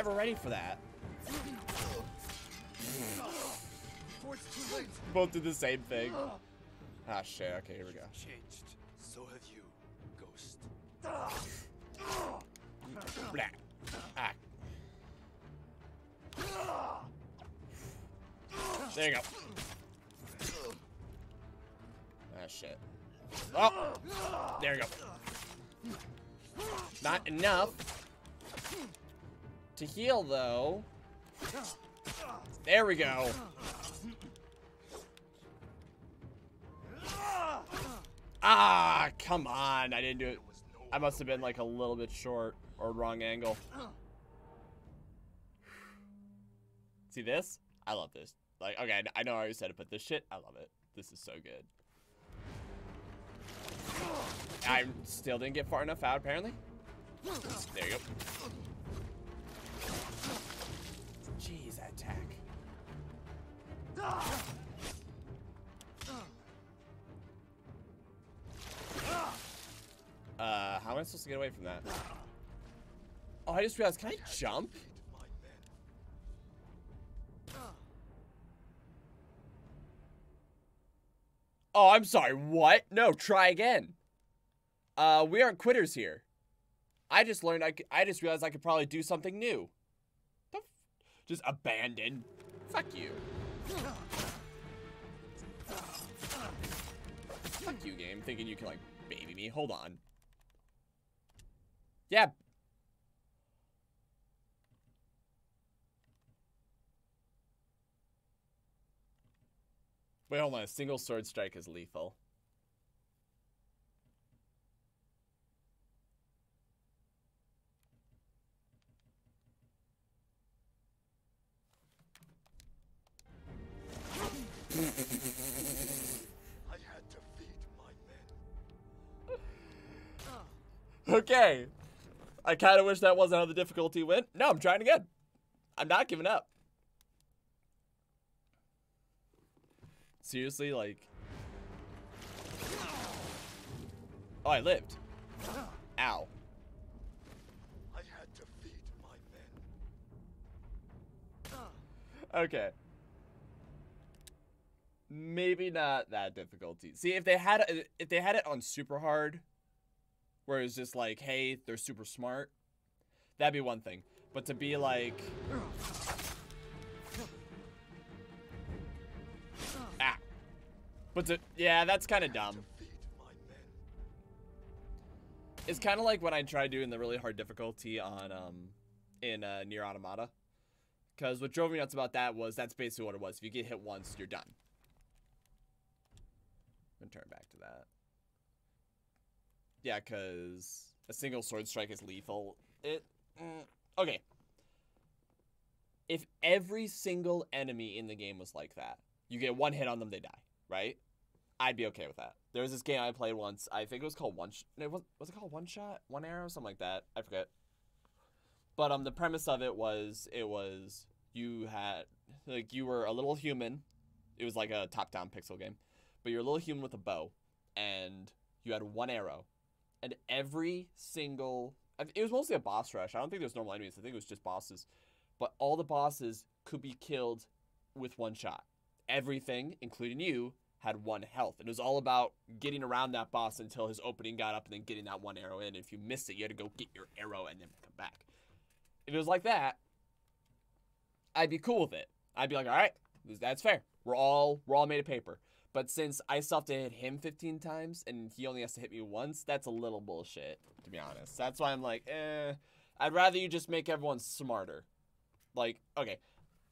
Never ready for that. Before it's too late. Both did the same thing. Ah, shit. Okay, here we go. Changed. So have you, Ghost. Blah. Ah. There you go. Ah, shit. Oh! There you go. Not enough to heal, though. There we go. Ah, come on. I didn't do it. I must have been like a little bit short or wrong angle. See this? I love this. Like, okay, I know I already said it, but this shit, I love it. This is so good. I still didn't get far enough out, apparently. There you go. Uh, how am I supposed to get away from that? Oh, I just realized, can I jump? Oh, I'm sorry, what? No, try again. Uh, we aren't quitters here. I just learned I I just realized I could probably do something new. Just abandon. Fuck you. Fuck you, game. Thinking you can, like, baby me. Hold on. Yeah. Wait, hold on. A single sword strike is lethal. Okay. I kind of wish that wasn't how the difficulty went. No, I'm trying again. I'm not giving up. Seriously, like. Oh, I lived. Ow. I had to feed my men. Okay. Maybe not that difficulty. See, if they had if they had it on super hard, where it's just like, hey, they're super smart, that'd be one thing. But to be like, ah, but to yeah, that's kind of dumb. It's kind of like when I tried doing the really hard difficulty on um in uh, Nier Automata. Because what drove me nuts about that was that's basically what it was. If you get hit once, you're done. I'm gonna turn back to that. Yeah, because a single sword strike is lethal. It. Mm, okay. If every single enemy in the game was like that, you get one hit on them, they die, right? I'd be okay with that. There was this game I played once. I think it was called One. Sh- was, was it called One Shot? One Arrow? Something like that. I forget. But um, the premise of it was it was you had like you were a little human. It was like a top-down pixel game, but you're a little human with a bow, and you had one arrow, and every single it was mostly a boss rush. I don't think there's normal enemies. I think it was just bosses, but all the bosses could be killed with one shot. Everything, including you, had one health. And it was all about getting around that boss until his opening got up and then getting that one arrow in. If you missed it, you had to go get your arrow and then come back. If it was like that, I'd be cool with it. I'd be like, all right, that's fair. We're all we're all made of paper. But since I still have to hit him 15 times and he only has to hit me once, that's a little bullshit, to be honest. That's why I'm like, eh. I'd rather you just make everyone smarter. Like, okay,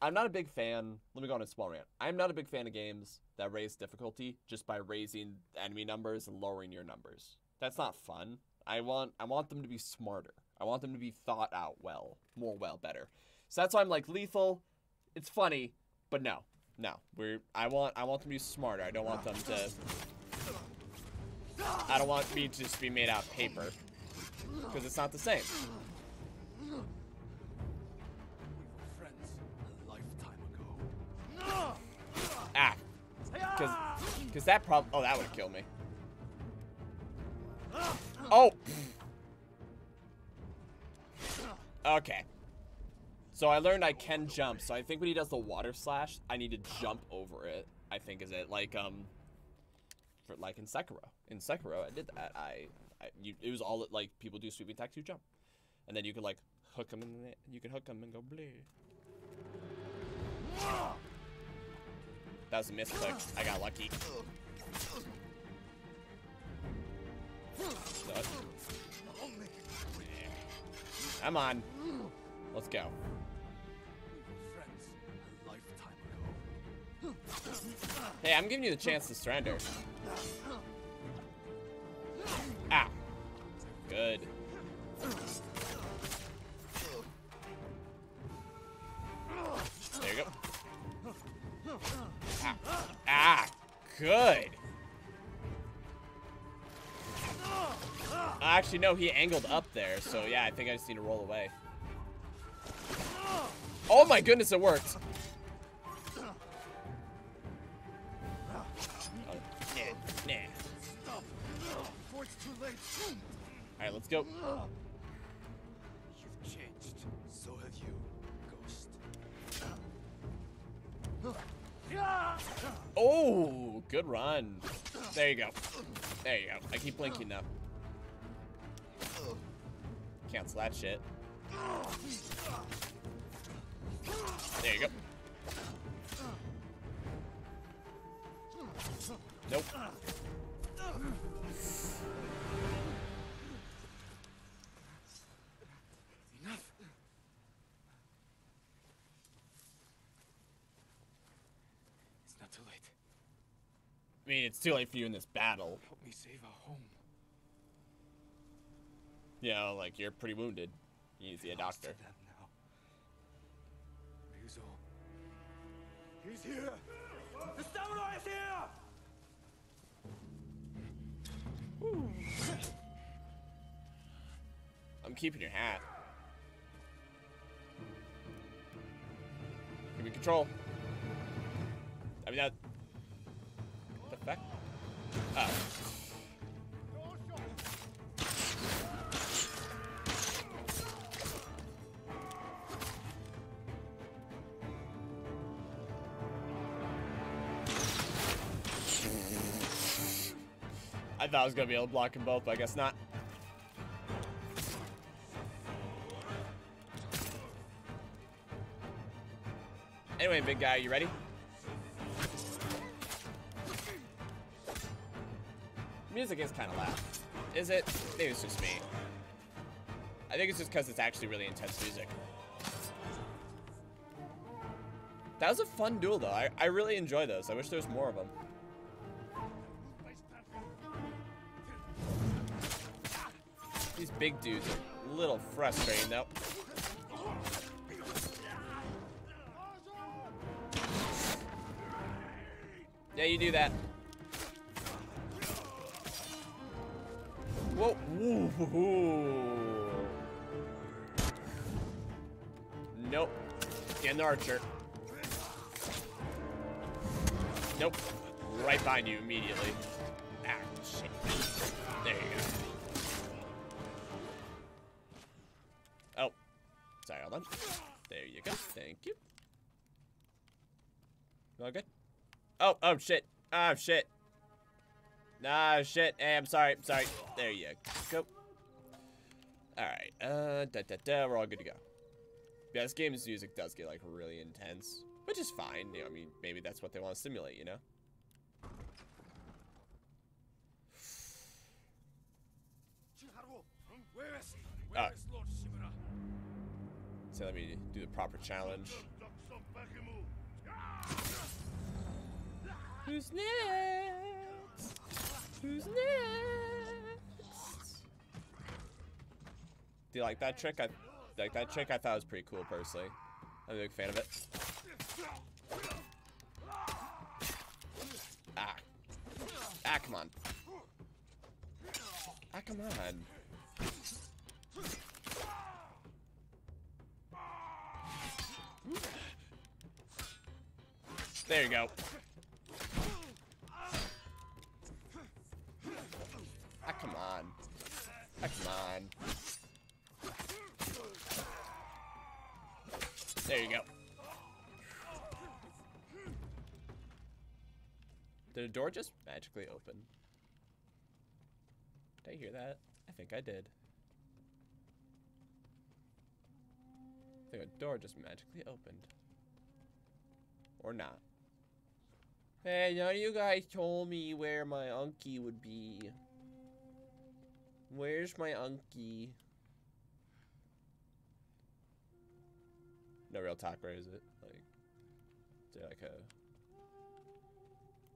I'm not a big fan. Let me go on a small rant. I'm not a big fan of games that raise difficulty just by raising enemy numbers and lowering your numbers. That's not fun. I want I want them to be smarter. I want them to be thought out well, more well, better. So that's why I'm like lethal. It's funny, but no, no. We're I want I want them to be smarter. I don't want them to. I don't want me to just be made out of paper because it's not the same. Friends a lifetime ago. Ah. Because cause that problem... Oh, that would killed me. Oh! Okay. So I learned I can jump, so I think when he does the water slash, I need to jump over it, I think is it. Like, um... For, like in Sekiro. In Sekiro, I did that. I... I you, it was all, like, people do sweeping attacks, you jump. And then you could, like, hook them, and you can hook them and go bleh. That was a misclick. I got lucky. Come on. Let's go. Hey, I'm giving you the chance to surrender. Ah. Good. There you go. Ah, ah good. Actually, no, he angled up there, so yeah, I think I just need to roll away. Oh my goodness, it worked. Nah. Alright, let's go. You've changed. So have you, Ghost. Oh, good run. There you go. There you go. I keep blinking now. Cancel that shit. There you go. Nope. Enough. It's not too late. I mean, it's too late for you in this battle. Help me save our home. You know, like, you're pretty wounded. You need to see a doctor. Ryuzo. He's here! The samurai is here! I'm keeping your hat. Give me control. I mean, that... Fuck? Oh. Ah. I thought I was gonna be able to block them both, but I guess not. Anyway, big guy, you ready? Music is kind of loud. Is it? Maybe it's just me. I think it's just because it's actually really intense music. That was a fun duel, though. I, I really enjoy those. I wish there was more of them. These big dudes are a little frustrating, though. Yeah, you do that. Ooh. Nope. Get the archer. Nope. Right behind you immediately. Ah, Shit. There you go. Oh. Sorry, hold on. There you go. Thank you. All good? Oh, oh, shit. Oh, shit. Nah, shit. Hey, I'm sorry. I'm sorry. There you go. Alright. Uh, da da da. We're all good to go. Yeah, this game's music does get, like, really intense. Which is fine. You know, I mean, maybe that's what they want to simulate, you know? Shimura? So let me do the proper challenge. Who's next? Who's next? Do you like that trick? I like that trick. I thought was pretty cool personally. I'm a big fan of it. Ah. Ah, come on. Ah, come on. There you go. Come on. There you go. Did a door just magically open? Did I hear that? I think I did. I think a door just magically opened. Or not. Hey, none of you guys told me where my unky would be. Where's my unky? No real talk, where is it? Like, is there like a...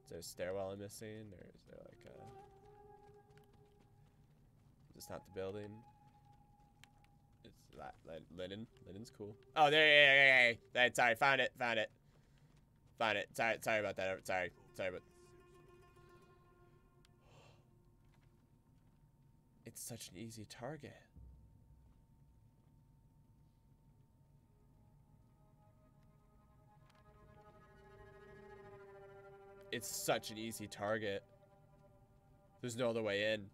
Is there a stairwell I'm missing? Or is there like a... Is this not the building? It's that, that linen. Linen's cool. Oh, there, yeah, yeah, yeah, yeah. Sorry, found it, found it. Found it. Sorry, sorry about that. Sorry, sorry, but it's such an easy target. It's such an easy target. There's no other way in.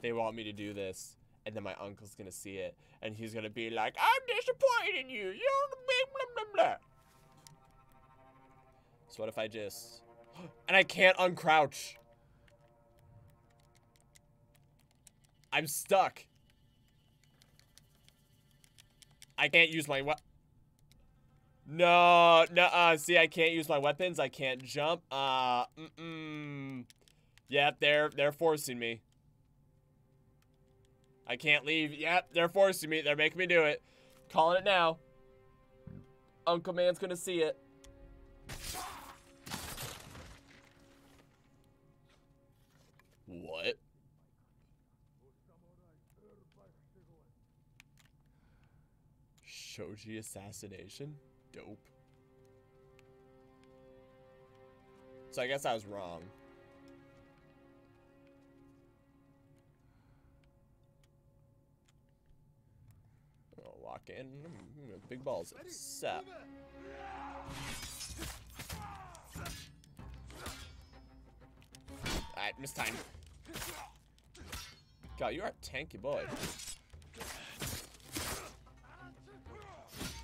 They want me to do this, and then my uncle's gonna see it, and he's gonna be like, I'm disappointed in you. You're blah, blah, blah, blah. So what if I just... [gasps] And I can't uncrouch. I'm stuck. I can't use my we- No, no, uh, see, I can't use my weapons. I can't jump. Uh, mm-mm. Yep, they're, they're forcing me. I can't leave. Yep, they're forcing me. They're making me do it. Calling it now. Uncle Man's gonna see it. Shoji assassination? Dope. So I guess I was wrong. I'll walk in. Big balls. Sup? Alright, miss time. God, you are a tanky boy.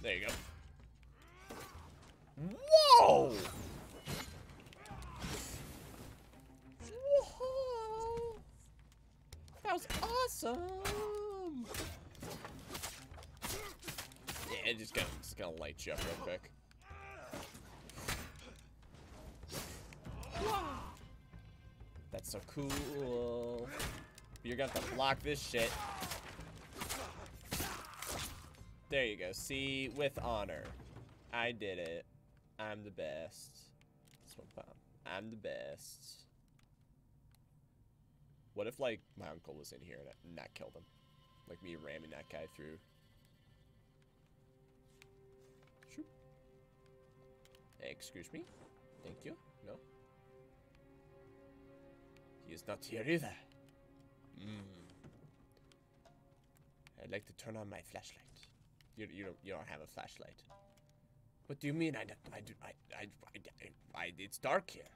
There you go. Whoa! Whoa! That was awesome! Yeah, just gonna just gonna light you up real quick. That's so cool. You're gonna have to block this shit. There you go. See, with honor. I did it. I'm the best. I'm the best. What if, like, my uncle was in here and, that killed him? Like me ramming that guy through. Shoot. Excuse me? Thank you. No? He is not here either. Hmm. I'd like to turn on my flashlight. You, you don't you don't have a flashlight. What do you mean? I I I I, I, I it's dark here.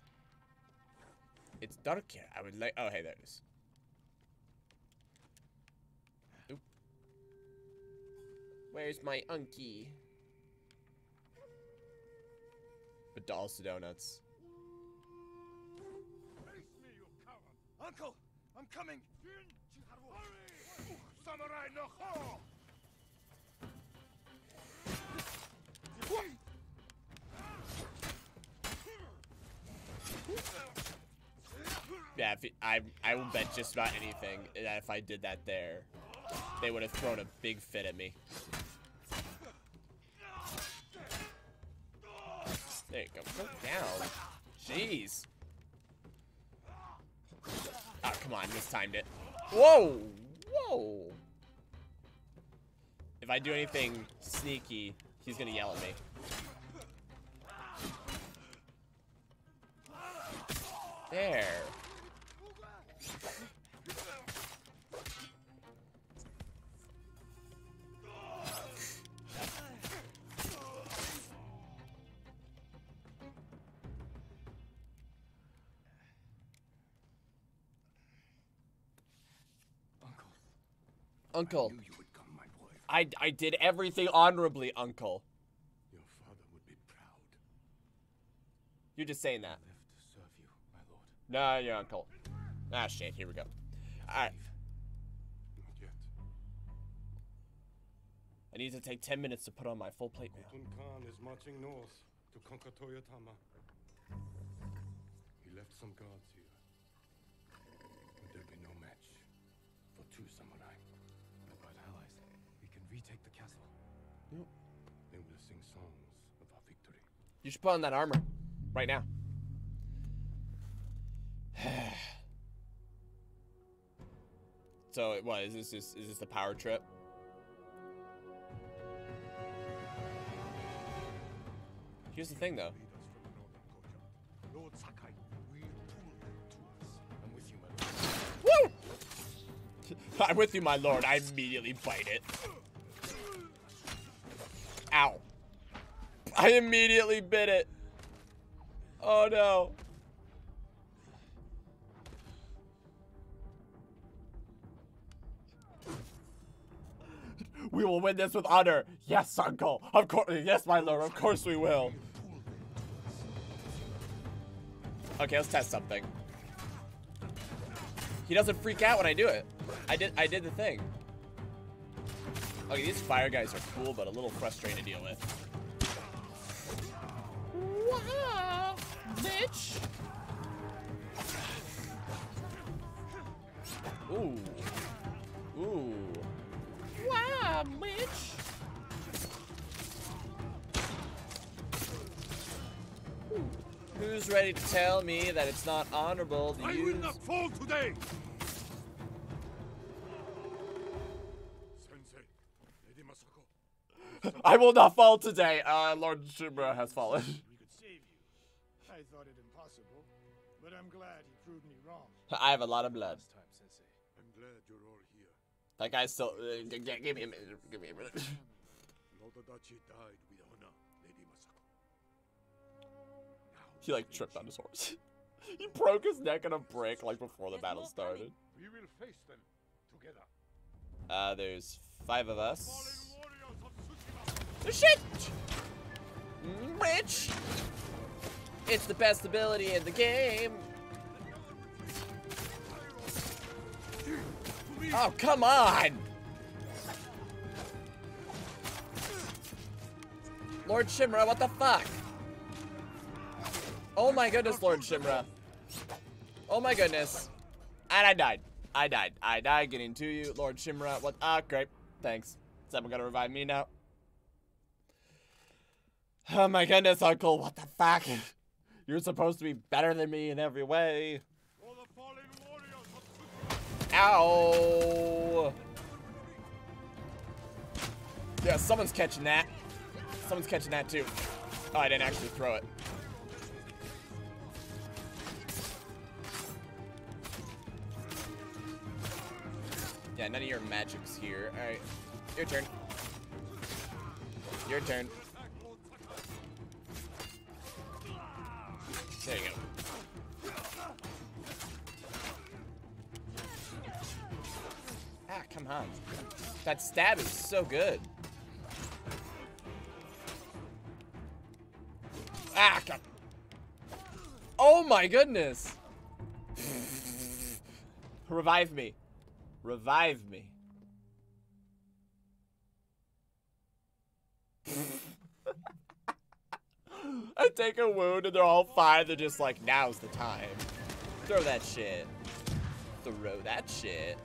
It's dark here. I would like. Oh, hey, there it is. Oop. Where's my unky? But dolls to donuts. Face me, you coward! Uncle, I'm coming. Hurry! Samurai no ho! Yeah, it, I I will bet just about anything that if I did that there, they would have thrown a big fit at me. There you go. Go down. Jeez. Oh, come on. Mistimed it. Whoa! Whoa! If I do anything sneaky, he's gonna yell at me. There. Uncle. I, I did everything honorably, Uncle. Your father would be proud. You're just saying that. Live to serve you, my lord. No, your uncle. Ah, shit. Here we go. Alright. Not yet. I need to take 10 minutes to put on my full plate mail. Khotun Khan is marching north to conquer Toyotama. He left some guards here. Would there'll be no match for two samurai? With our allies, we can retake the castle. They will sing songs of our victory. You should put on that armor. Right now. [sighs] so, what, is this, is, is this the power trip? Here's the thing, though. Lord Sakai will pull them to us. Woo! [laughs] I'm with you, my lord. I immediately bite it. Ow. I immediately bit it. Oh no. We will win this with honor. Yes, uncle. Of course. Yes, my lord. Of course we will. Okay, let's test something. He doesn't freak out when I do it. I did I did the thing. Okay, these fire guys are cool, but a little frustrating to deal with. Wow, bitch. Ooh. Ooh. Wow, bitch. Who's ready to tell me that it's not honorable to I use... will not fall today! [laughs] I will not fall today. Uh, Lord Shimura has fallen. We could save you. I thought it impossible, but I'm glad he proved me wrong. I have a lot of blood. Time, Sensei. I'm glad you're all here. That guy's still. Uh, g- g- give me a minute. Give me a minute. Lord Adachi [laughs] died with honor, Lady Masako. he like tripped on his horse. [laughs] he broke his neck on a brick like before the battle started. We will face them together. Uh, there's five of us. Warriors of Tsushima. Oh, shit! Rich! It's the best ability in the game. Oh, come on! Lord Shimura, what the fuck? Oh my goodness, Lord Shimura. Oh my goodness. And I died. I died. I died getting to you, Lord Shimura. What? Ah, great. Thanks. Someone gonna revive me now? [laughs] Oh my goodness, Uncle. What the fuck? You're supposed to be better than me in every way. Ow! Yeah, someone's catching that. Someone's catching that too. Oh, I didn't actually throw it. Yeah, none of your magic's here. Alright. Your turn. Your turn. There. Ah, come on. That stab is so good. Ah, God. Oh my goodness. [laughs] Revive me. Revive me. [laughs] [gasps] I take a wound and they're all fine. They're just like, now's the time. Throw that shit. Throw that shit.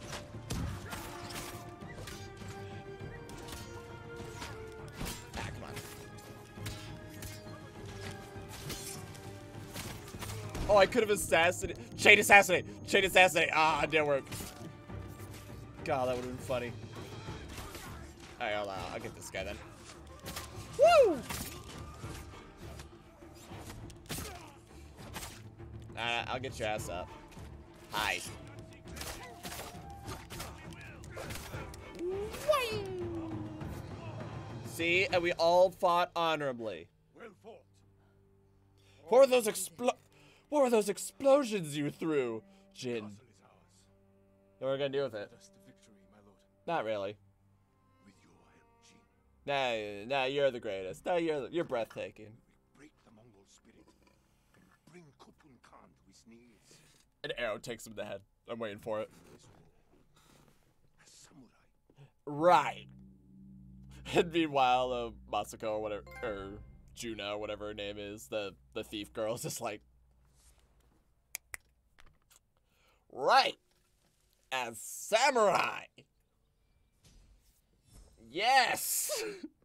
Ah, come on. Oh, I could have assassinated. Chain assassinate. Chain assassinate. Ah, didn't work. God, that would have been funny. Alright, I'll, I'll get this guy then. Woo! I'll get your ass up. Hi. See, and we all fought honorably. Well fought. What were those explo- What were those explosions you threw, Jin? What are we gonna do with it? Not really. Nah, nah, you're the greatest. Nah, you're you're breathtaking. Break the Mongol spirit. And bring Khotun Khan to his knees. An arrow takes him in the head. I'm waiting for it. Right. And meanwhile, uh, Masako or whatever, or Yuna, whatever her name is, the the thief girl is just like, right, as samurai. Yes.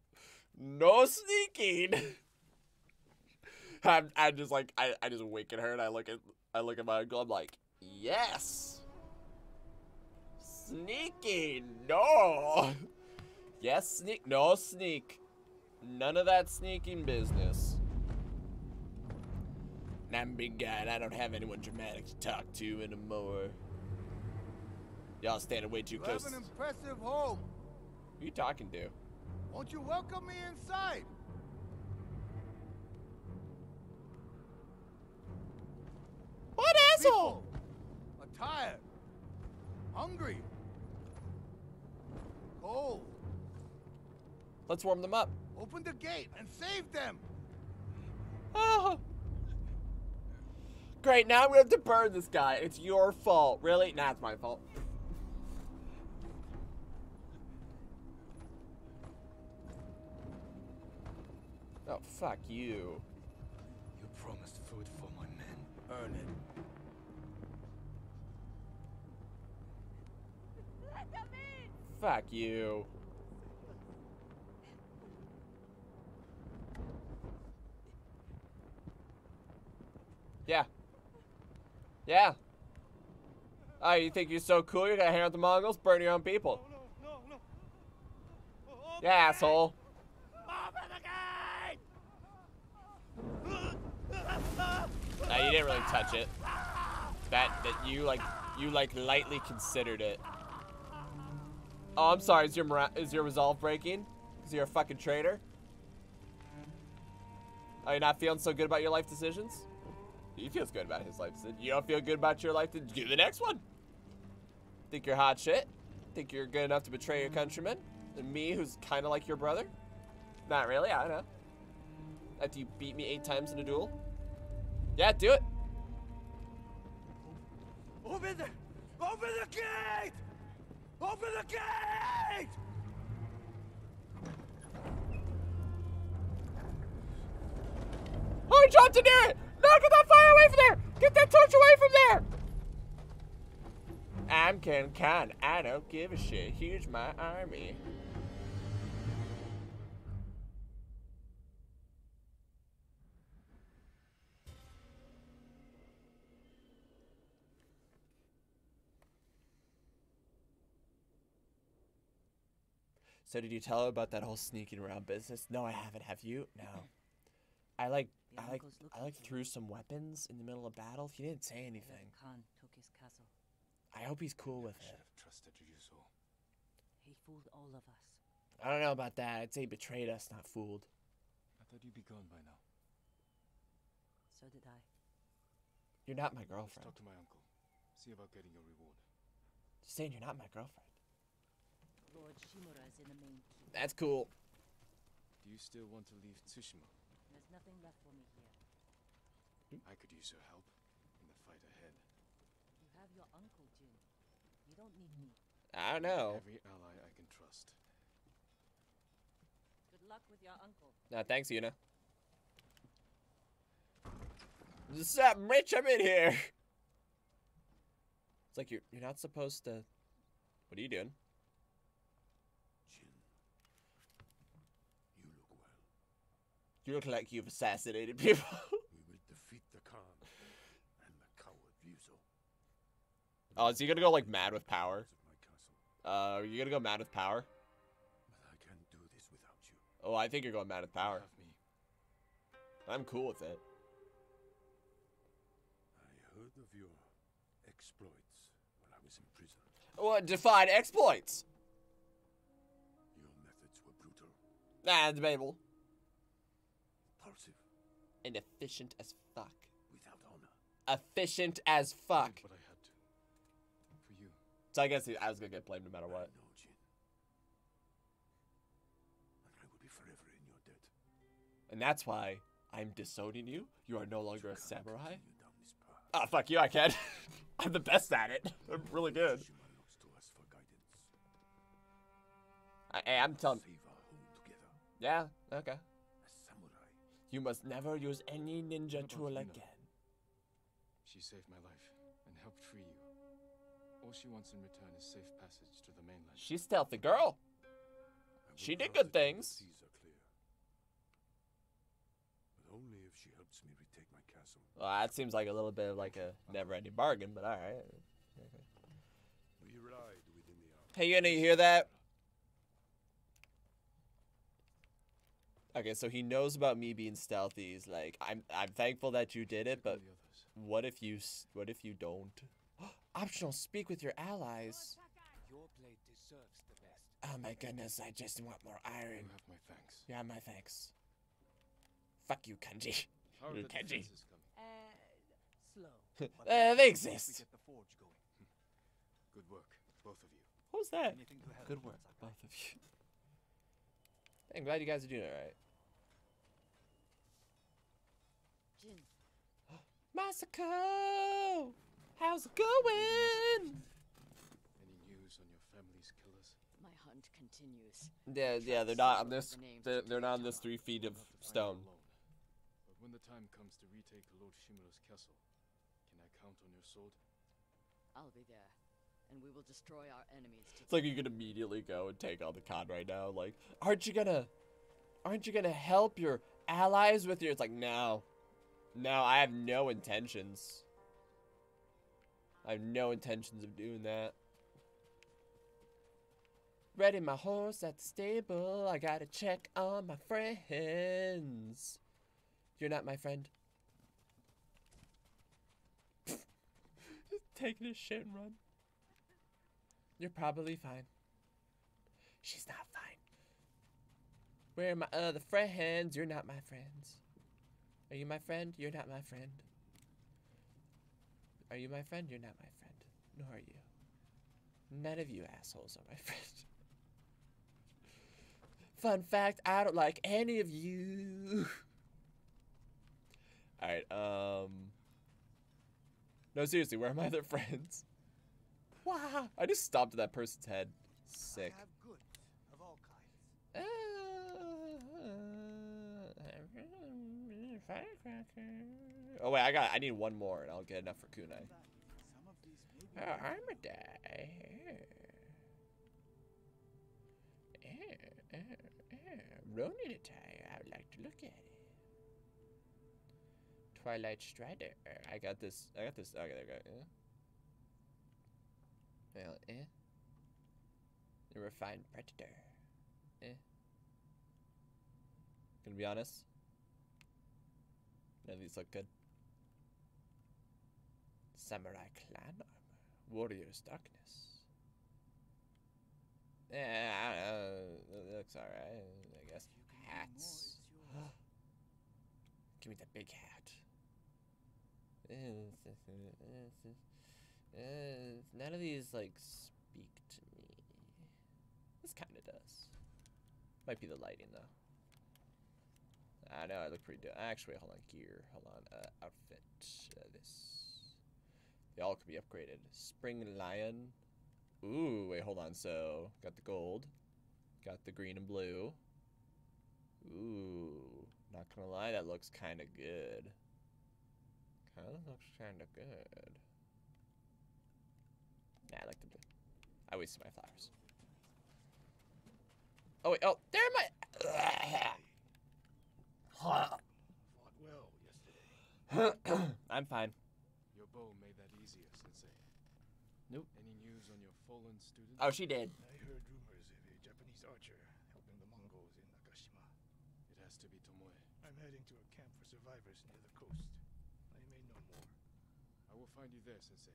[laughs] no sneaking. [laughs] I'm, I'm just like I, I just wink at her and I look at I look at my uncle. I'm like, yes. Sneaky, no. Yes, sneak. No sneak. None of that sneaking business. And I'm a big guy and I don't have anyone dramatic to talk to anymore. Y'all standing way too You close. have an impressive home. Who you talking to? Won't you welcome me inside? What asshole? Are tired, hungry, cold. Let's warm them up. Open the gate and save them. Oh. Great, now we have to burn this guy. It's your fault. Really? Nah, it's my fault. Oh, fuck you. You promised food for my men. Earn it. Let them in! Fuck you. Yeah. Yeah. Oh, you think you're so cool? You're gonna hang out with the Mongols? Burn your own people. Yeah, asshole. No, you didn't really touch it. That that you like you like lightly considered it. Oh, I'm sorry. Is your is your resolve breaking? Because you're a fucking traitor? Are you not feeling so good about your life decisions? He feels good about his life decisions. You don't feel good about your life? Then do the next one. Think you're hot shit? Think you're good enough to betray your countrymen? And me, who's kind of like your brother? Not really. I don't know. After you beat me eight times in a duel? Yeah, do it. Open the, open the gate! Open the gate! Oh, he dropped it near it! No, get that fire away from there! Get that torch away from there! I'm Ken Khan. I don't give a shit. Here's my army. So did you tell her about that whole sneaking around business? No, I haven't. Have you? No. [laughs] I like The I like I like threw some weapons in the middle of battle. He didn't say anything. Khan took his castle. I hope he's cool with it. Trusted you so. He fooled all of us. I don't know about that. I'd say he betrayed us, not fooled. I thought you'd be gone by now. So did I. You're not my Let's girlfriend. talk to my uncle. See about getting your reward. Just saying you're not my girlfriend. Lord Shimura's in the main keep. That's cool. Do you still want to leave Tsushima? There's nothing left for me here. I could use your help in the fight ahead. You have your uncle, Jin. You don't need me. I don't know. Every ally I can trust. Good luck with your uncle. No, thanks, Yuna. What's up, Rich? I'm in here. It's like you're you're not supposed to. What are you doing? You look well. You look like you've assassinated people. [laughs] We will defeat the Khan and the coward Ryuzo. oh, is he gonna go like mad with power? Uh, are you gonna go mad with power? But I can't do this without you. Oh, I think you're going mad with power. Me. I'm cool with it. I heard of your exploits when I was in prison. What define exploits? Your methods were brutal, Nah, debatable. Impulsive, Inefficient as fuck. without honor. Efficient as fuck. But I had to. For you. So I guess I was gonna get blamed no matter what. Know, Jin. And I will be forever in your debt. And that's why I'm disowning you. You are no longer a samurai. Continue down this path. Ah, fuck you, I can. [laughs] I'm the best at it. I'm really good. Tsushima looks to us for guidance. I, I'm telling. Save our home together. Yeah, okay. You must never use any ninja tool again. She saved my life and helped free you. All she wants in return is safe passage to the mainland. She's stealthy girl. She did good that all the things. seas are clear. But only if she helps me retake my castle. Well, that seems like a little bit of like a never-ending bargain, but all right. We ride within the hour. Hey, you hear that? Okay, so he knows about me being stealthy. He's like, I'm, I'm thankful that you did it, but what if you, what if you don't? [gasps] Optional, speak with your allies. Your blade deserves the best. Oh my goodness, I just want more You iron. have my thanks. Yeah, my thanks. Fuck you, Kanji. [laughs] How are You the Kenji. defenses coming? Uh, slow. Uh, [laughs] they exist. We get the forge going. [laughs] Good work, both of you. What was that? Anything to help, Good work, both of you. I'm glad you guys are doing it right. Jin, Masako! How's it going? Any news on your family's killers? My hunt continues. Yeah, yeah, they're not on this. They're, they're not on this three feet of Enough to find stone. But when the time comes to retake Lord Shimura's castle, can I count on your sword? I'll be there, and we will destroy our enemies. It's like you could immediately go and take on the con right now. Like, aren't you gonna, aren't you gonna help your allies with your? It's like no, no, I have no intentions. I have no intentions of doing that. Ready my horse at the stable. I gotta check on my friends. You're not my friend. [laughs] Taking a shit and run. You're probably fine. She's not fine. Where are my other friends? You're not my friends. Are you my friend? You're not my friend. Are you my friend? You're not my friend. Nor are you. None of you assholes are my [laughs] friend. Fun fact, I don't like any of you. [laughs] Alright, um. No, seriously, where are my other [laughs] friends? Wow, I just stomped at that person's head. Sick. I have goods of all kinds. Firecracker. Oh wait, I got. I need one more, and I'll get enough for kunai. Oh, I'm a die. Ronin attire. I would like to look at it. Twilight Strider. I got this. I got this. Okay, there we go. Yeah. Well, eh. The refined predator. Eh. Gonna be honest. None of these look good. Samurai clan armor. Warrior's darkness. Yeah, I don't know. It looks alright, I guess. Hats. [gasps] Give me the big hat. None of these like speak to me. This kind of does. Might be the lighting though. I know I look pretty good. Actually, hold on. Gear. Hold on. Uh, outfit. Uh, this. They all could be upgraded. Spring Lion. Ooh, wait, hold on. So, got the gold. Got the green and blue. Ooh, not gonna lie, that looks kind of good. Kind of looks kind of good. Nah, I like the blue. I wasted my flowers. Oh wait, oh, there my. Fought well yesterday. [clears throat] I'm fine. Your bow made that easier, Sensei. Nope. Any news on your fallen student? Oh, she did. I heard rumors of a Japanese archer helping the Mongols in Nakashima. It has to be Tomoe. I'm heading to a camp for survivors near the coast. I may know more. I will find you there, Sensei.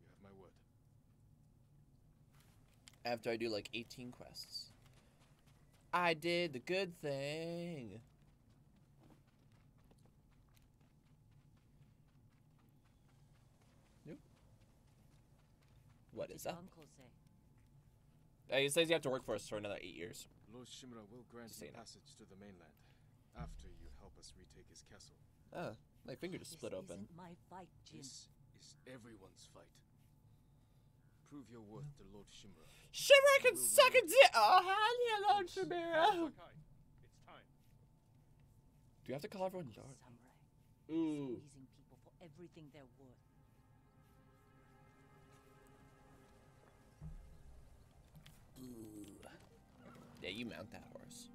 You have my word. After I do like 18 quests. I did the good thing. What is that? Uh, he says you have to work for us for another eight years. Lord Shimura will grant you saying passage to the mainland after you help us retake his castle. Ah, my finger just split this open. Isn't my fight, Jin. This is everyone's fight. Prove your worth to Lord Shimura. Shimura can suck a dick. Oh, hello, Lord Shimura. It's time. Do you have to call everyone Lord? Ooh. Squeezing people for everything they're worth. Ooh. Yeah, you mount that horse.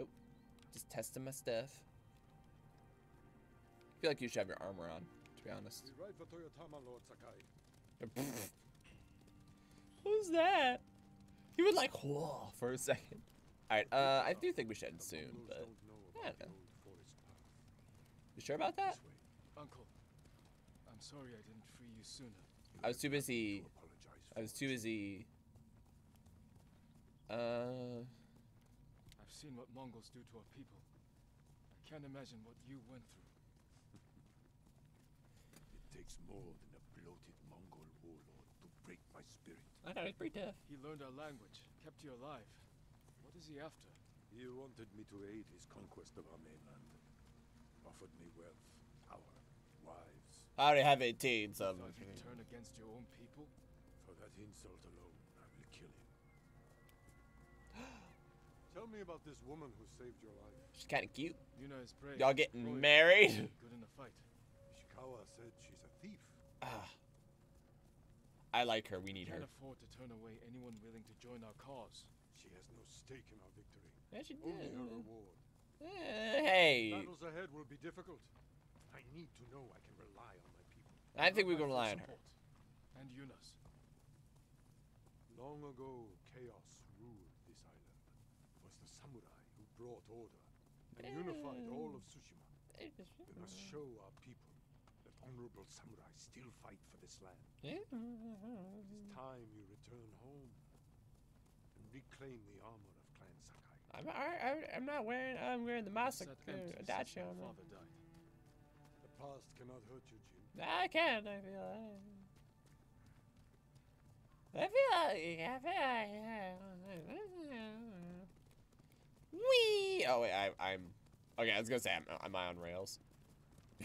Oh, just testing my stuff. I feel like you should have your armor on, to be honest. We ride for Toyotama, Lord Sakai. [laughs] Who's that? He would like whoa for a second. All right, uh, I do think we should end soon, but I don't know. You sure about that? Uncle, I'm sorry I didn't free you sooner. I was too busy. I was too busy. Uh, I've seen what Mongols do to our people. I can't imagine what you went through. It takes more than a bloated Mongol warlord to break my spirit. I know he's pretty tough. He learned our language, kept you alive. What is he after? He wanted me to aid his conquest of our mainland. Offered me wealth, power, wives. I already have 18, so. Thought he'd turn against your own people? For that insult alone, I will kill him. [gasps] Tell me about this woman who saved your life. She's kind of cute. Yuna is brave. Y'all getting loyal, married? Good in a fight. Ishikawa said she's a thief. Ah. I like her. We need Can't her. afford to turn away anyone willing to join our cause. She has no stake in our victory. Yeah, she Only did. her reward. Eh, hey. Battles ahead will be difficult. I need to know I can rely on my people. I think we can rely on her. And Yuna's. Long ago, chaos ruled this island. It was the samurai who brought order and unified all of Tsushima. We must show our people that honorable samurai still fight for this land. It is time you return home and reclaim the armor of Clan Sakai. I'm, I, I, I'm not wearing. I'm wearing the mask. Sat empty Uh, dachi my father died. The past cannot hurt you, Jin. I can. I feel. I feel like. I feel like. Wee. Oh wait, I, I'm. Okay, I was gonna say, am, am I on rails? [coughs]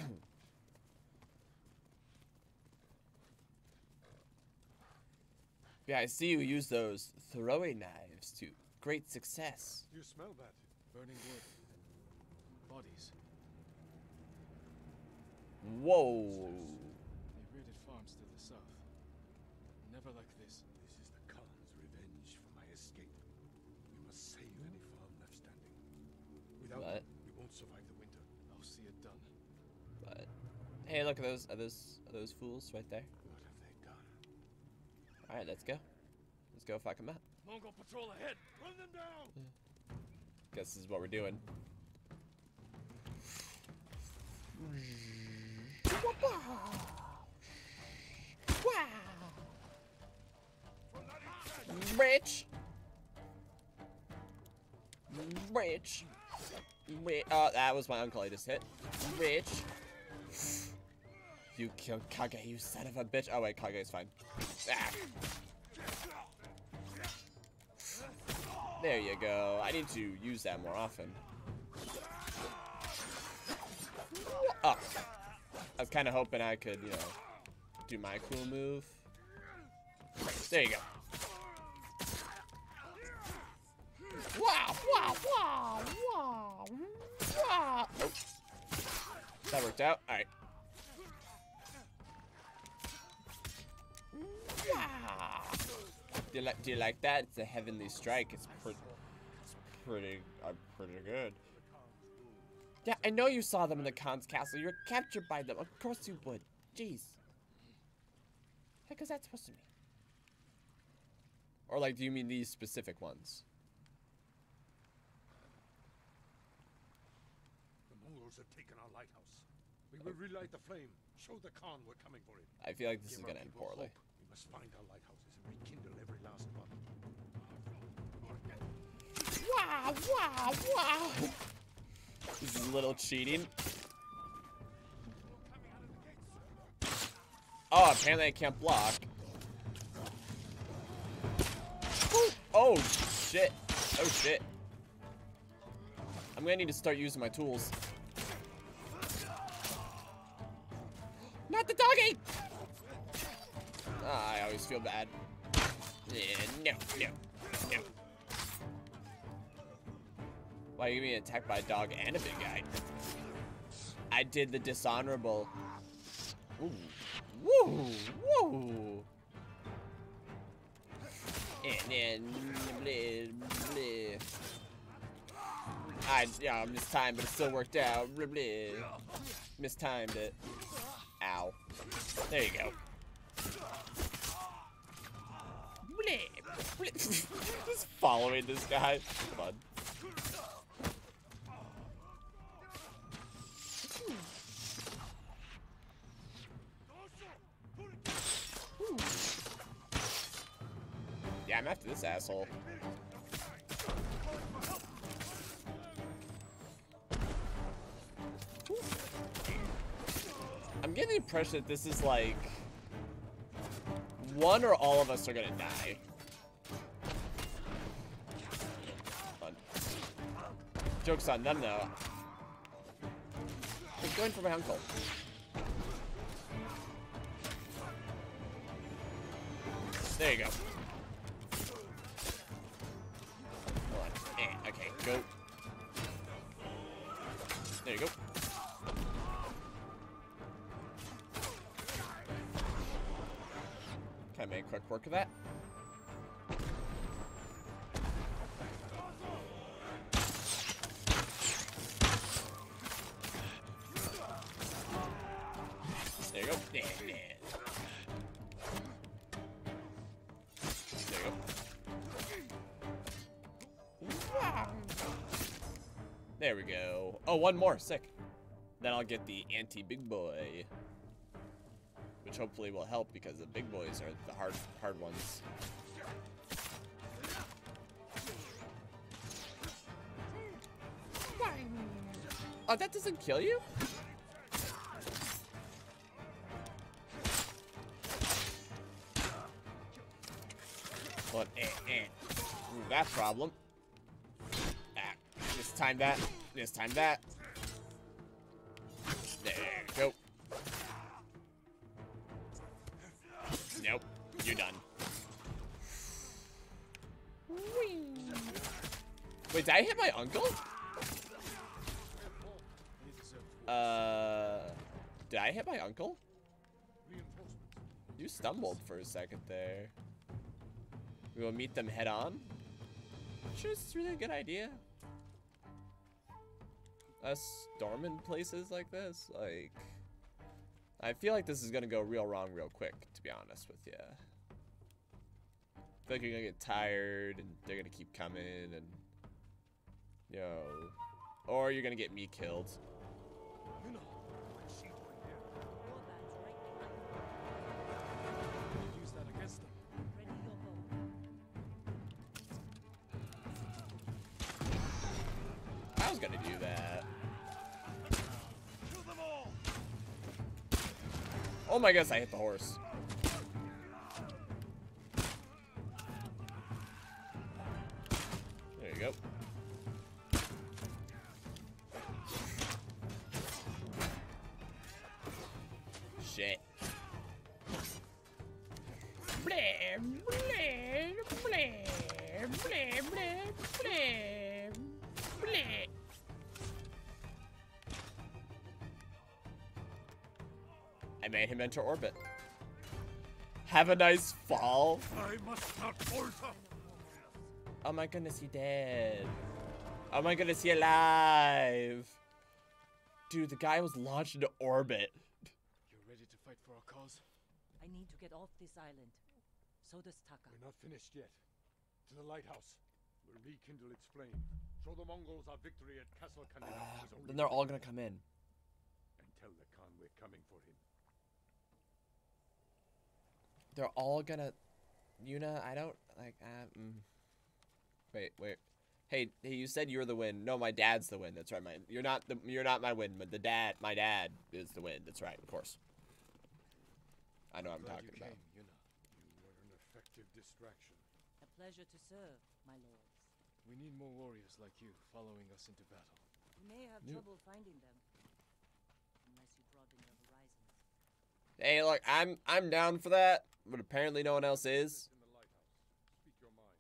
yeah, I see you use those throwing knives to great success. You smell that? Burning wood. Bodies. Whoa. They raided farms to the south. Never like this. This is the Khan's revenge for my escape. We must save any farm left standing. Without What? them, we won't survive the winter. I'll see it done. But hey, look at those. Are those are those fools right there? What have they done? All right, let's go. Let's go fuck them up. Mongol patrol ahead! Run them down! Guess this is what we're doing. Wow. Rich. Rich. Rich. Oh, that was my uncle I just hit. Rich. You killed Kage, you son of a bitch. Oh wait, Kage is fine. Ah. There you go. I need to use that more often. Oh. I was kind of hoping I could, you know, do my cool move. There you go. Wow, wow, wow, wow, wow. That worked out. All right. Do you like? Do you like that? It's a heavenly strike. It's pretty. Pretty. Uh, pretty good. Yeah, I know you saw them in the Khan's castle. You were captured by them. Of course you would. Jeez. Heck is that supposed to mean? Or like, do you mean these specific ones? The Mongols have taken our lighthouse. We will relight the flame. Show the Khan we're coming for him. I feel like this Give is gonna end poorly. hope. Must find our lighthouses and rekindle every last one. Wow, wow, wow. This is a little cheating. Oh, apparently I can't block. Oh, shit. Oh, shit. I'm gonna need to start using my tools. Ah, I always feel bad. Yeah, no, no, no. Why are you being attacked by a dog and a big guy? I did the dishonorable. Ooh. Woo! Woo! And then bleh, bleh. I yeah, I mistimed, but it still worked out. Bleh, bleh. Mistimed it. Ow. There you go. Bleh, bleh. Just following this guy. Come on. Yeah, I'm after this asshole. I'm getting the impression that this is like one or all of us are gonna die. Fun. Joke's on them though. I'm going for my uncle. There you go. One more. Sick. Then I'll get the anti-big boy. Which hopefully will help because the big boys are the hard hard ones. Oh, that doesn't kill you? But eh, eh. Ooh, that problem. Ah, this time that. This time that. For a second there. We will meet them head on. Sure, it's really a good idea. Us storming places like this, like, I feel like this is gonna go real wrong real quick, to be honest with you. I feel like you're gonna get tired and they're gonna keep coming and, know, or you're gonna get me killed. Gonna do that. Oh my gosh, I hit the horse. Enter orbit. Have a nice fall. I must not falter. Oh my goodness, he dead. Oh my goodness, he alive. Dude, the guy was launched into orbit. You're ready to fight for our cause? I need to get off this island. So does Taka. We're not finished yet. To the lighthouse. We'll rekindle its flame. Show the Mongols our victory at Castle Kaneda. was ah, only Then they're all gonna come in. And tell the Khan we're coming for him. They're all gonna. Yuna, I don't like. Uh, mm. Wait, wait. Hey, hey, you said you were the win. No, my dad's the win. That's right. My, you're not the. You're not my win, but the dad, my dad, is the win. That's right. Of course. I know what I'm Glad talking you about. came, Yuna. You were an effective distraction. A pleasure to serve, my lords. We need more warriors like you following us into battle. You may have Yeah. trouble finding them. Unless you broaden your horizons. Hey, look, I'm I'm down for that, but apparently no one else is. In the lighthouse. Speak your mind,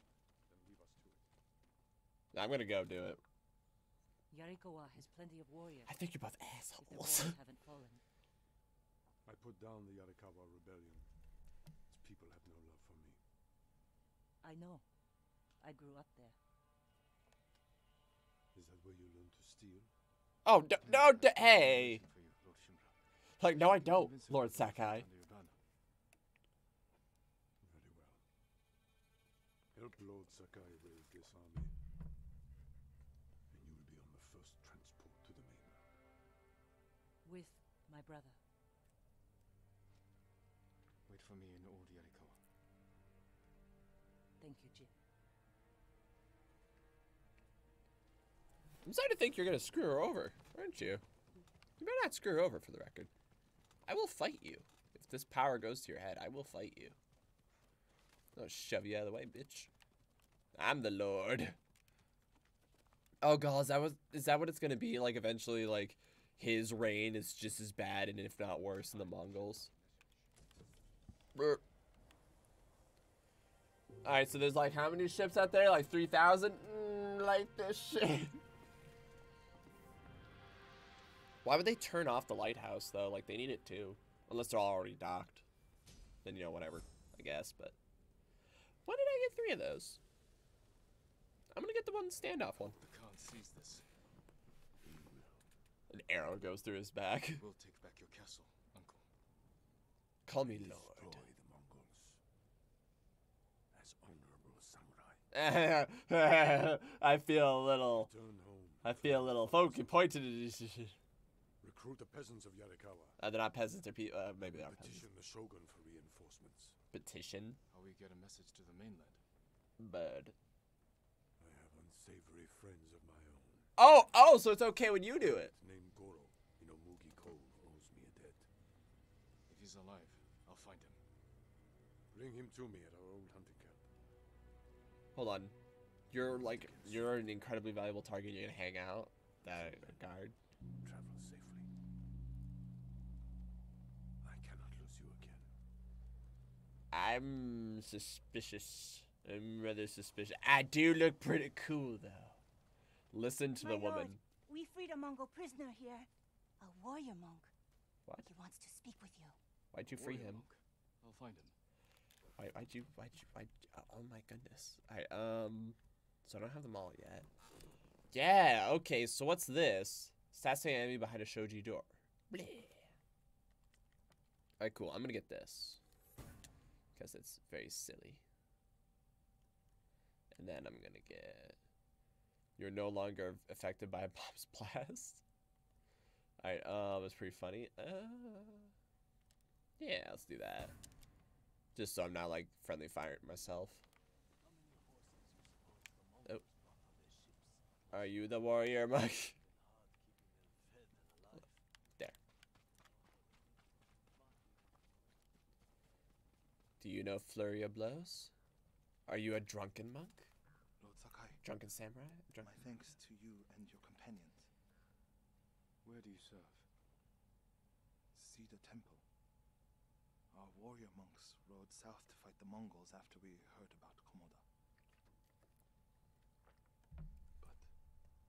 then leave us to it. I'm gonna go do it. Yarikawa has plenty of warriors. I think you're both assholes. haven't fallen. I put down the Yarikawa rebellion. Its people have no love for me. I know. I grew up there. Is that where you learned to steal? Oh d- no! D- hey, like no, I don't, Invincible Lord forces Sakai. under your banner. Very well. Help Lord Sakai raise this army. And you will be on the first transport to the mainland. With my brother. Wait for me in Old Yarikawa. Thank you, Jin. I'm starting to think you're gonna screw her over, aren't you? You better not screw her over, for the record. I will fight you. If this power goes to your head, I will fight you. I'll shove you out of the way, bitch. I'm the Lord. Oh god, is that what is that what it's gonna be? Like eventually, like his reign is just as bad and if not worse than the Mongols. Brr. Alright, so there's like how many ships out there? Like 3,000? Mm, like this shit. [laughs] Why would they turn off the lighthouse though? Like they need it too, unless they're all already docked. Then you know whatever, I guess. But when did I get three of those? I'm gonna get the one standoff one. The Khan sees this. An arrow goes through his back. We'll take back your castle, Uncle. Call me Destroy Lord. the Mongols. As honorable samurai. [laughs] I feel a little. I feel a little. Folk, you pointed at it. [laughs] Recruit the peasants of Yarikawa. Uh, they're not peasants. They're people. Uh, maybe they are peasants. Petition the shogun for reinforcements. Petition. How we get a message to the mainland? Bird. I have unsavory friends of my own. Oh, oh, so it's okay when you do it. Named Goro in Umugi Cove owes me a debt. If he's alive, I'll find him. Bring him to me at our old hunting camp. Hold on. You're like you're an incredibly valuable target. You're gonna hang out. That guard. Travel safely. I cannot lose you again. I'm suspicious. I'm rather suspicious. I do look pretty cool though. Listen to My the woman. lord, we freed a Mongol prisoner here. A warrior monk. What? He wants to speak with you. Why'd you free Warrior him? monk. I'll find him. Why, why'd you? Why'd you? Why'd you, oh my goodness. I, um. So I don't have them all yet. Yeah. Okay. So what's this? Assassinate enemy behind a shoji door. Bleh. Alright, cool. I'm gonna get this because it's very silly. And then I'm gonna get. You're no longer affected by [laughs] a bomb's blast. Alright, um, it's pretty funny. Uh, yeah, let's do that. Just so I'm not like friendly fire myself. Oh. Are you the warrior, Mike? [laughs] There. Do you know flurry of blows? Are you a drunken monk? Lord Sakai, Drunken samurai? my Drunken... thanks to you and your companions. Where do you serve? Cedar Temple. Our warrior monks rode south to fight the Mongols after we heard about Komoda.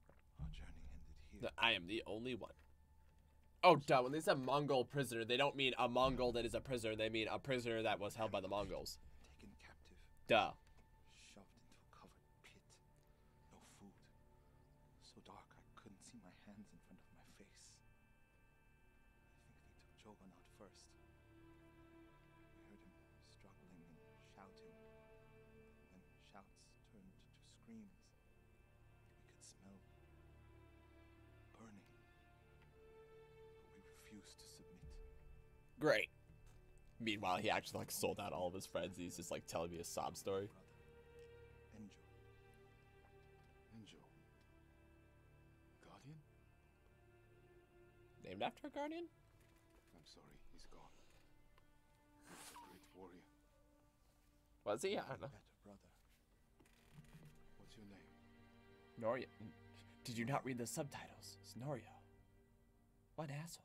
But our journey ended here. The- I am the only one. Oh, duh. When they said Mongol prisoner, they don't mean a Mongol that is a prisoner. They mean a prisoner that was held by the Mongols. Taken captive, Duh. Great. Meanwhile, he actually like sold out all of his friends. He's just like telling me a sob story. Enjo. Enjo. Guardian? Named after a guardian? I'm sorry, he's gone. He was a great warrior. Was he? I don't know. Better brother. What's your name? Norio. Did you not read the subtitles? It's Norio. What asshole.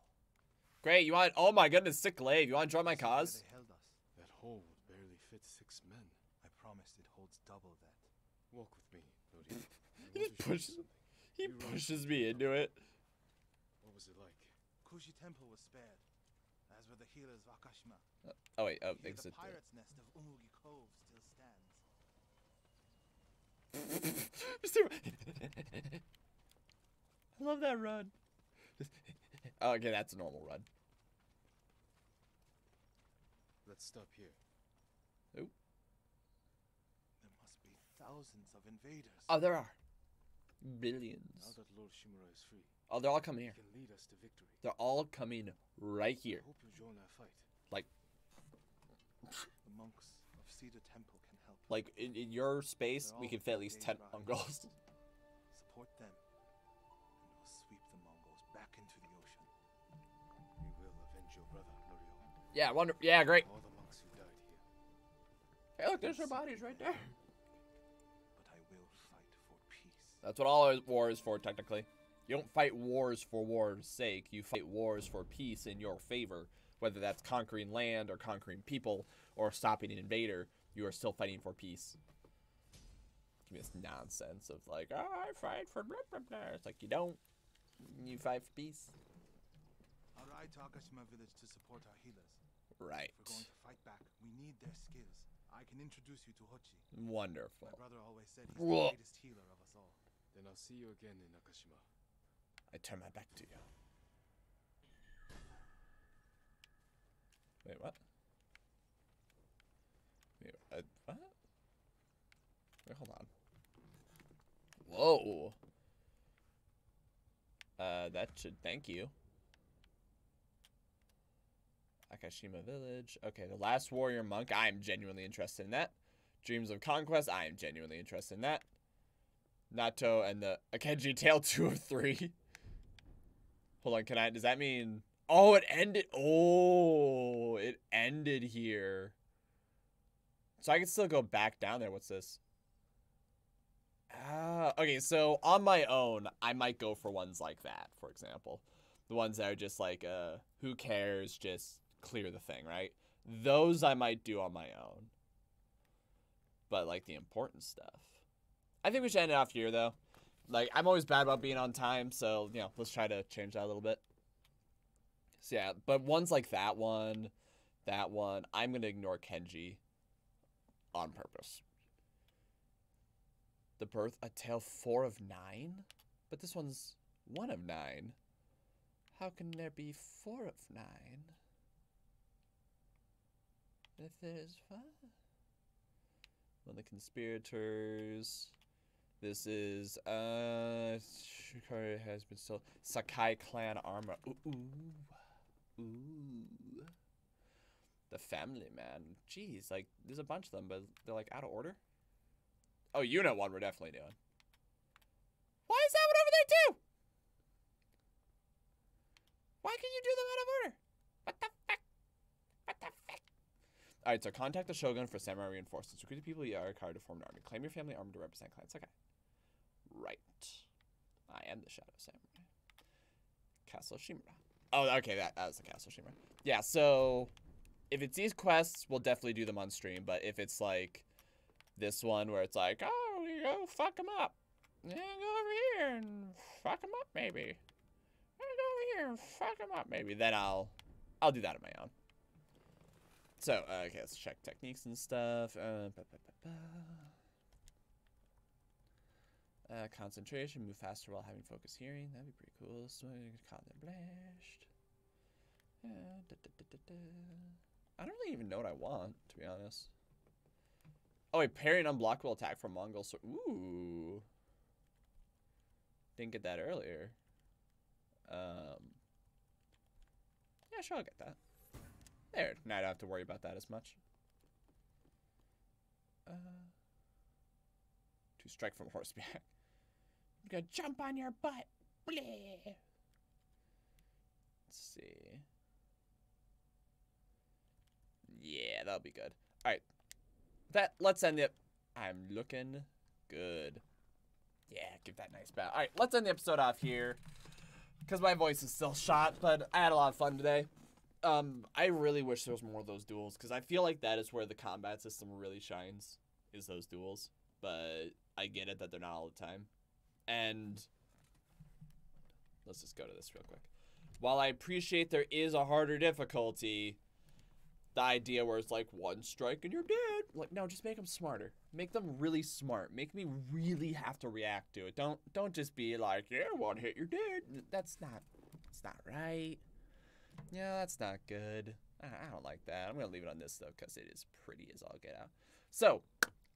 Great, you want oh my goodness, sick glaive. You wanna join my cause? They held us. That hole would barely fit six men. I promised it holds double that. Walk with me, Norio. [laughs] He just pushes he pushes me into it. What was it like? Kushi Temple was spared, as were the healers of Akashima. Uh, oh wait, oh Here, exit. the pirate's nest of Umugi Cove still stands. [laughs] [laughs] I love that run. Oh, okay, that's a normal run. Let's stop here. There must be thousands of invaders. Oh, there are. Billions. Now that Lord Shimura is free, Oh, they're all coming here. he can lead us to victory. They're all coming right here. I hope you join our fight. Like, The monks of Cedar Temple can help. like in, in your space, They're we can fit at least ten. Mongols. Support them, Yeah, wonder. Yeah, great. All the monks who died here. Hey, look, there's their bodies right there. But I will fight for peace. That's what all war is for, technically. You don't fight wars for war's sake. You fight wars for peace in your favor. Whether that's conquering land or conquering people or stopping an invader, you are still fighting for peace. Give me this nonsense of like, oh, I fight for blah blah blah. It's like you don't. You fight for peace. I'll ride to Akashima village to support our healers. Right. If we're going to fight back, we need their skills. I can introduce you to Hochi. Wonderful. My brother always said he's Whoa. the greatest healer of us all. Then I'll see you again in Akashima. I turn my back to you. Wait, what? Wait, uh, what? Wait, hold on. Whoa. Uh, that should thank you. Akashima Village. Okay, the last warrior monk. I am genuinely interested in that. Dreams of Conquest. I am genuinely interested in that. Nato and the Akenji Tale [laughs] 2 of 3. Hold on, can I? Does that mean? Oh, it ended. Oh, it ended here. So I can still go back down there. What's this? Ah, okay. So on my own, I might go for ones like that. For example, the ones that are just like, uh, who cares? Just clear the thing, right? Those I might do on my own. But like the important stuff, I think we should end it off here though. Like I'm always bad about being on time, so you know, let's try to change that a little bit. So yeah, but ones like that one, that one, I'm gonna ignore Kenji on purpose. The birth a tale four of nine? But this one's one of nine. How can there be four of nine? If five. Well, the conspirators. This is uh Shikari has been still Sakai clan armor. Ooh, ooh. Ooh. The family man. Jeez, like there's a bunch of them, but they're like out of order. Oh, you know one we're definitely doing. Why is that one over there too? Why can you do them out of order? What the fuck? What the fuck? Alright, so contact the Shogun for samurai reinforcements. Recruit the people you are required to form an army. Claim your family armor to represent clans. Okay. Right. I am the Shadow Samurai. Castle Shimura. Oh, okay, that, that was the Castle Shimura. Yeah, so if it's these quests, we'll definitely do them on stream. But if it's like this one where it's like, oh, we go fuck them up, yeah, go over here and fuck them up maybe. Go over here and fuck them up maybe. Then I'll I'll do that on my own. So uh, okay, let's check techniques and stuff. Uh, uh, concentration, move faster while having focus hearing. That'd be pretty cool. So content. Uh, da, da, da, I don't really even know what I want, to be honest. Oh, wait, parry unblockable attack from Mongol. So, ooh. Didn't get that earlier. Um. Yeah, sure, I'll get that. There, now I don't have to worry about that as much. Uh, to strike from horseback. I'm [laughs] gonna jump on your butt. Bleh. Let's see. Yeah, that'll be good. All right. That let's end it. I'm looking good. Yeah, give that nice bow. All right, let's end the episode off here because my voice is still shot, but I had a lot of fun today. Um, I really wish there was more of those duels because I feel like that is where the combat system really shines. Is those duels, but I get it that they're not all the time. And let's just go to this real quick. While I appreciate there is a harder difficulty, the idea where it's like one strike and you're dead. Like no, just make them smarter. Make them really smart. Make me really have to react to it. Don't don't just be like, yeah, one hit you're dead. That's not that's not right. Yeah, that's not good. I, don't like that. I'm gonna leave it on this though because it is pretty as all get out. So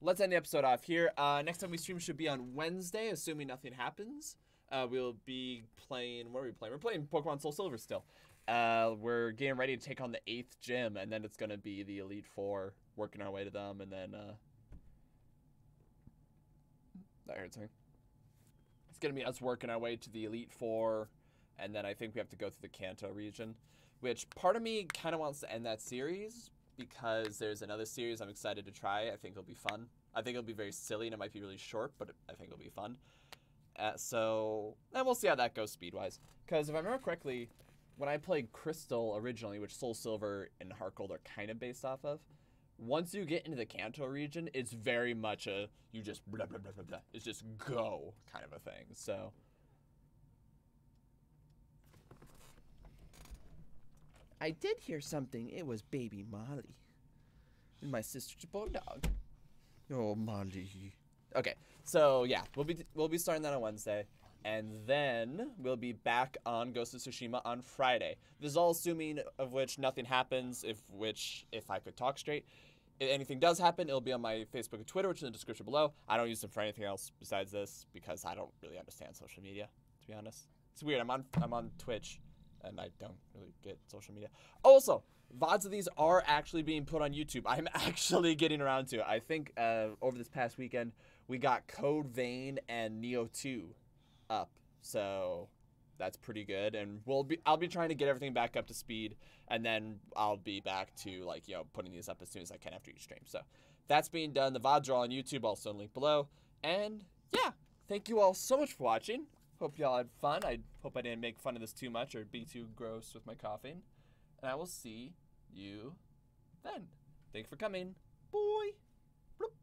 let's end the episode off here. Uh, next time we stream should be on Wednesday, assuming nothing happens. Uh, we'll be playing. What are we playing? We're playing Pokemon Soul Silver still. Uh, we're getting ready to take on the eighth gym, and then it's gonna be the Elite Four, working our way to them, and then uh, that hurts me. It's gonna be us working our way to the Elite Four, and then I think we have to go through the Kanto region, which part of me kind of wants to end that series because there's another series I'm excited to try. I think it'll be fun. I think it'll be very silly and it might be really short, but I think it'll be fun. Uh, so, and we'll see how that goes speed wise. Because if I remember correctly, when I played Crystal originally, which Soul Silver and Heart Gold are kind of based off of, once you get into the Kanto region, it's very much a you just blah blah blah blah blah. It's just go kind of a thing. So. I did hear something. It was baby Molly. And my sister's bulldog. Oh, Molly. Okay, so yeah, we'll be we'll be starting that on Wednesday, and then we'll be back on Ghost of Tsushima on Friday. This is all assuming of which nothing happens. If which, if I could talk straight, if anything does happen, it'll be on my Facebook and Twitter, which is in the description below. I don't use them for anything else besides this because I don't really understand social media, to be honest. It's weird. I'm on I'm on Twitch and I don't really get social media. Also, VODs of these are actually being put on YouTube. [laughs] I'm actually getting around to it. I think uh, over this past weekend, we got Code Vein and Nioh 2 up. So that's pretty good. And we'll be I'll be trying to get everything back up to speed and then I'll be back to like, you know, putting these up as soon as I can after each stream. So that's being done. The VODs are all on YouTube, also link below. And yeah, thank you all so much for watching. Hope y'all had fun. I hope I didn't make fun of this too much or be too gross with my coughing. And I will see you then. Thank you for coming. Boy. Bloop.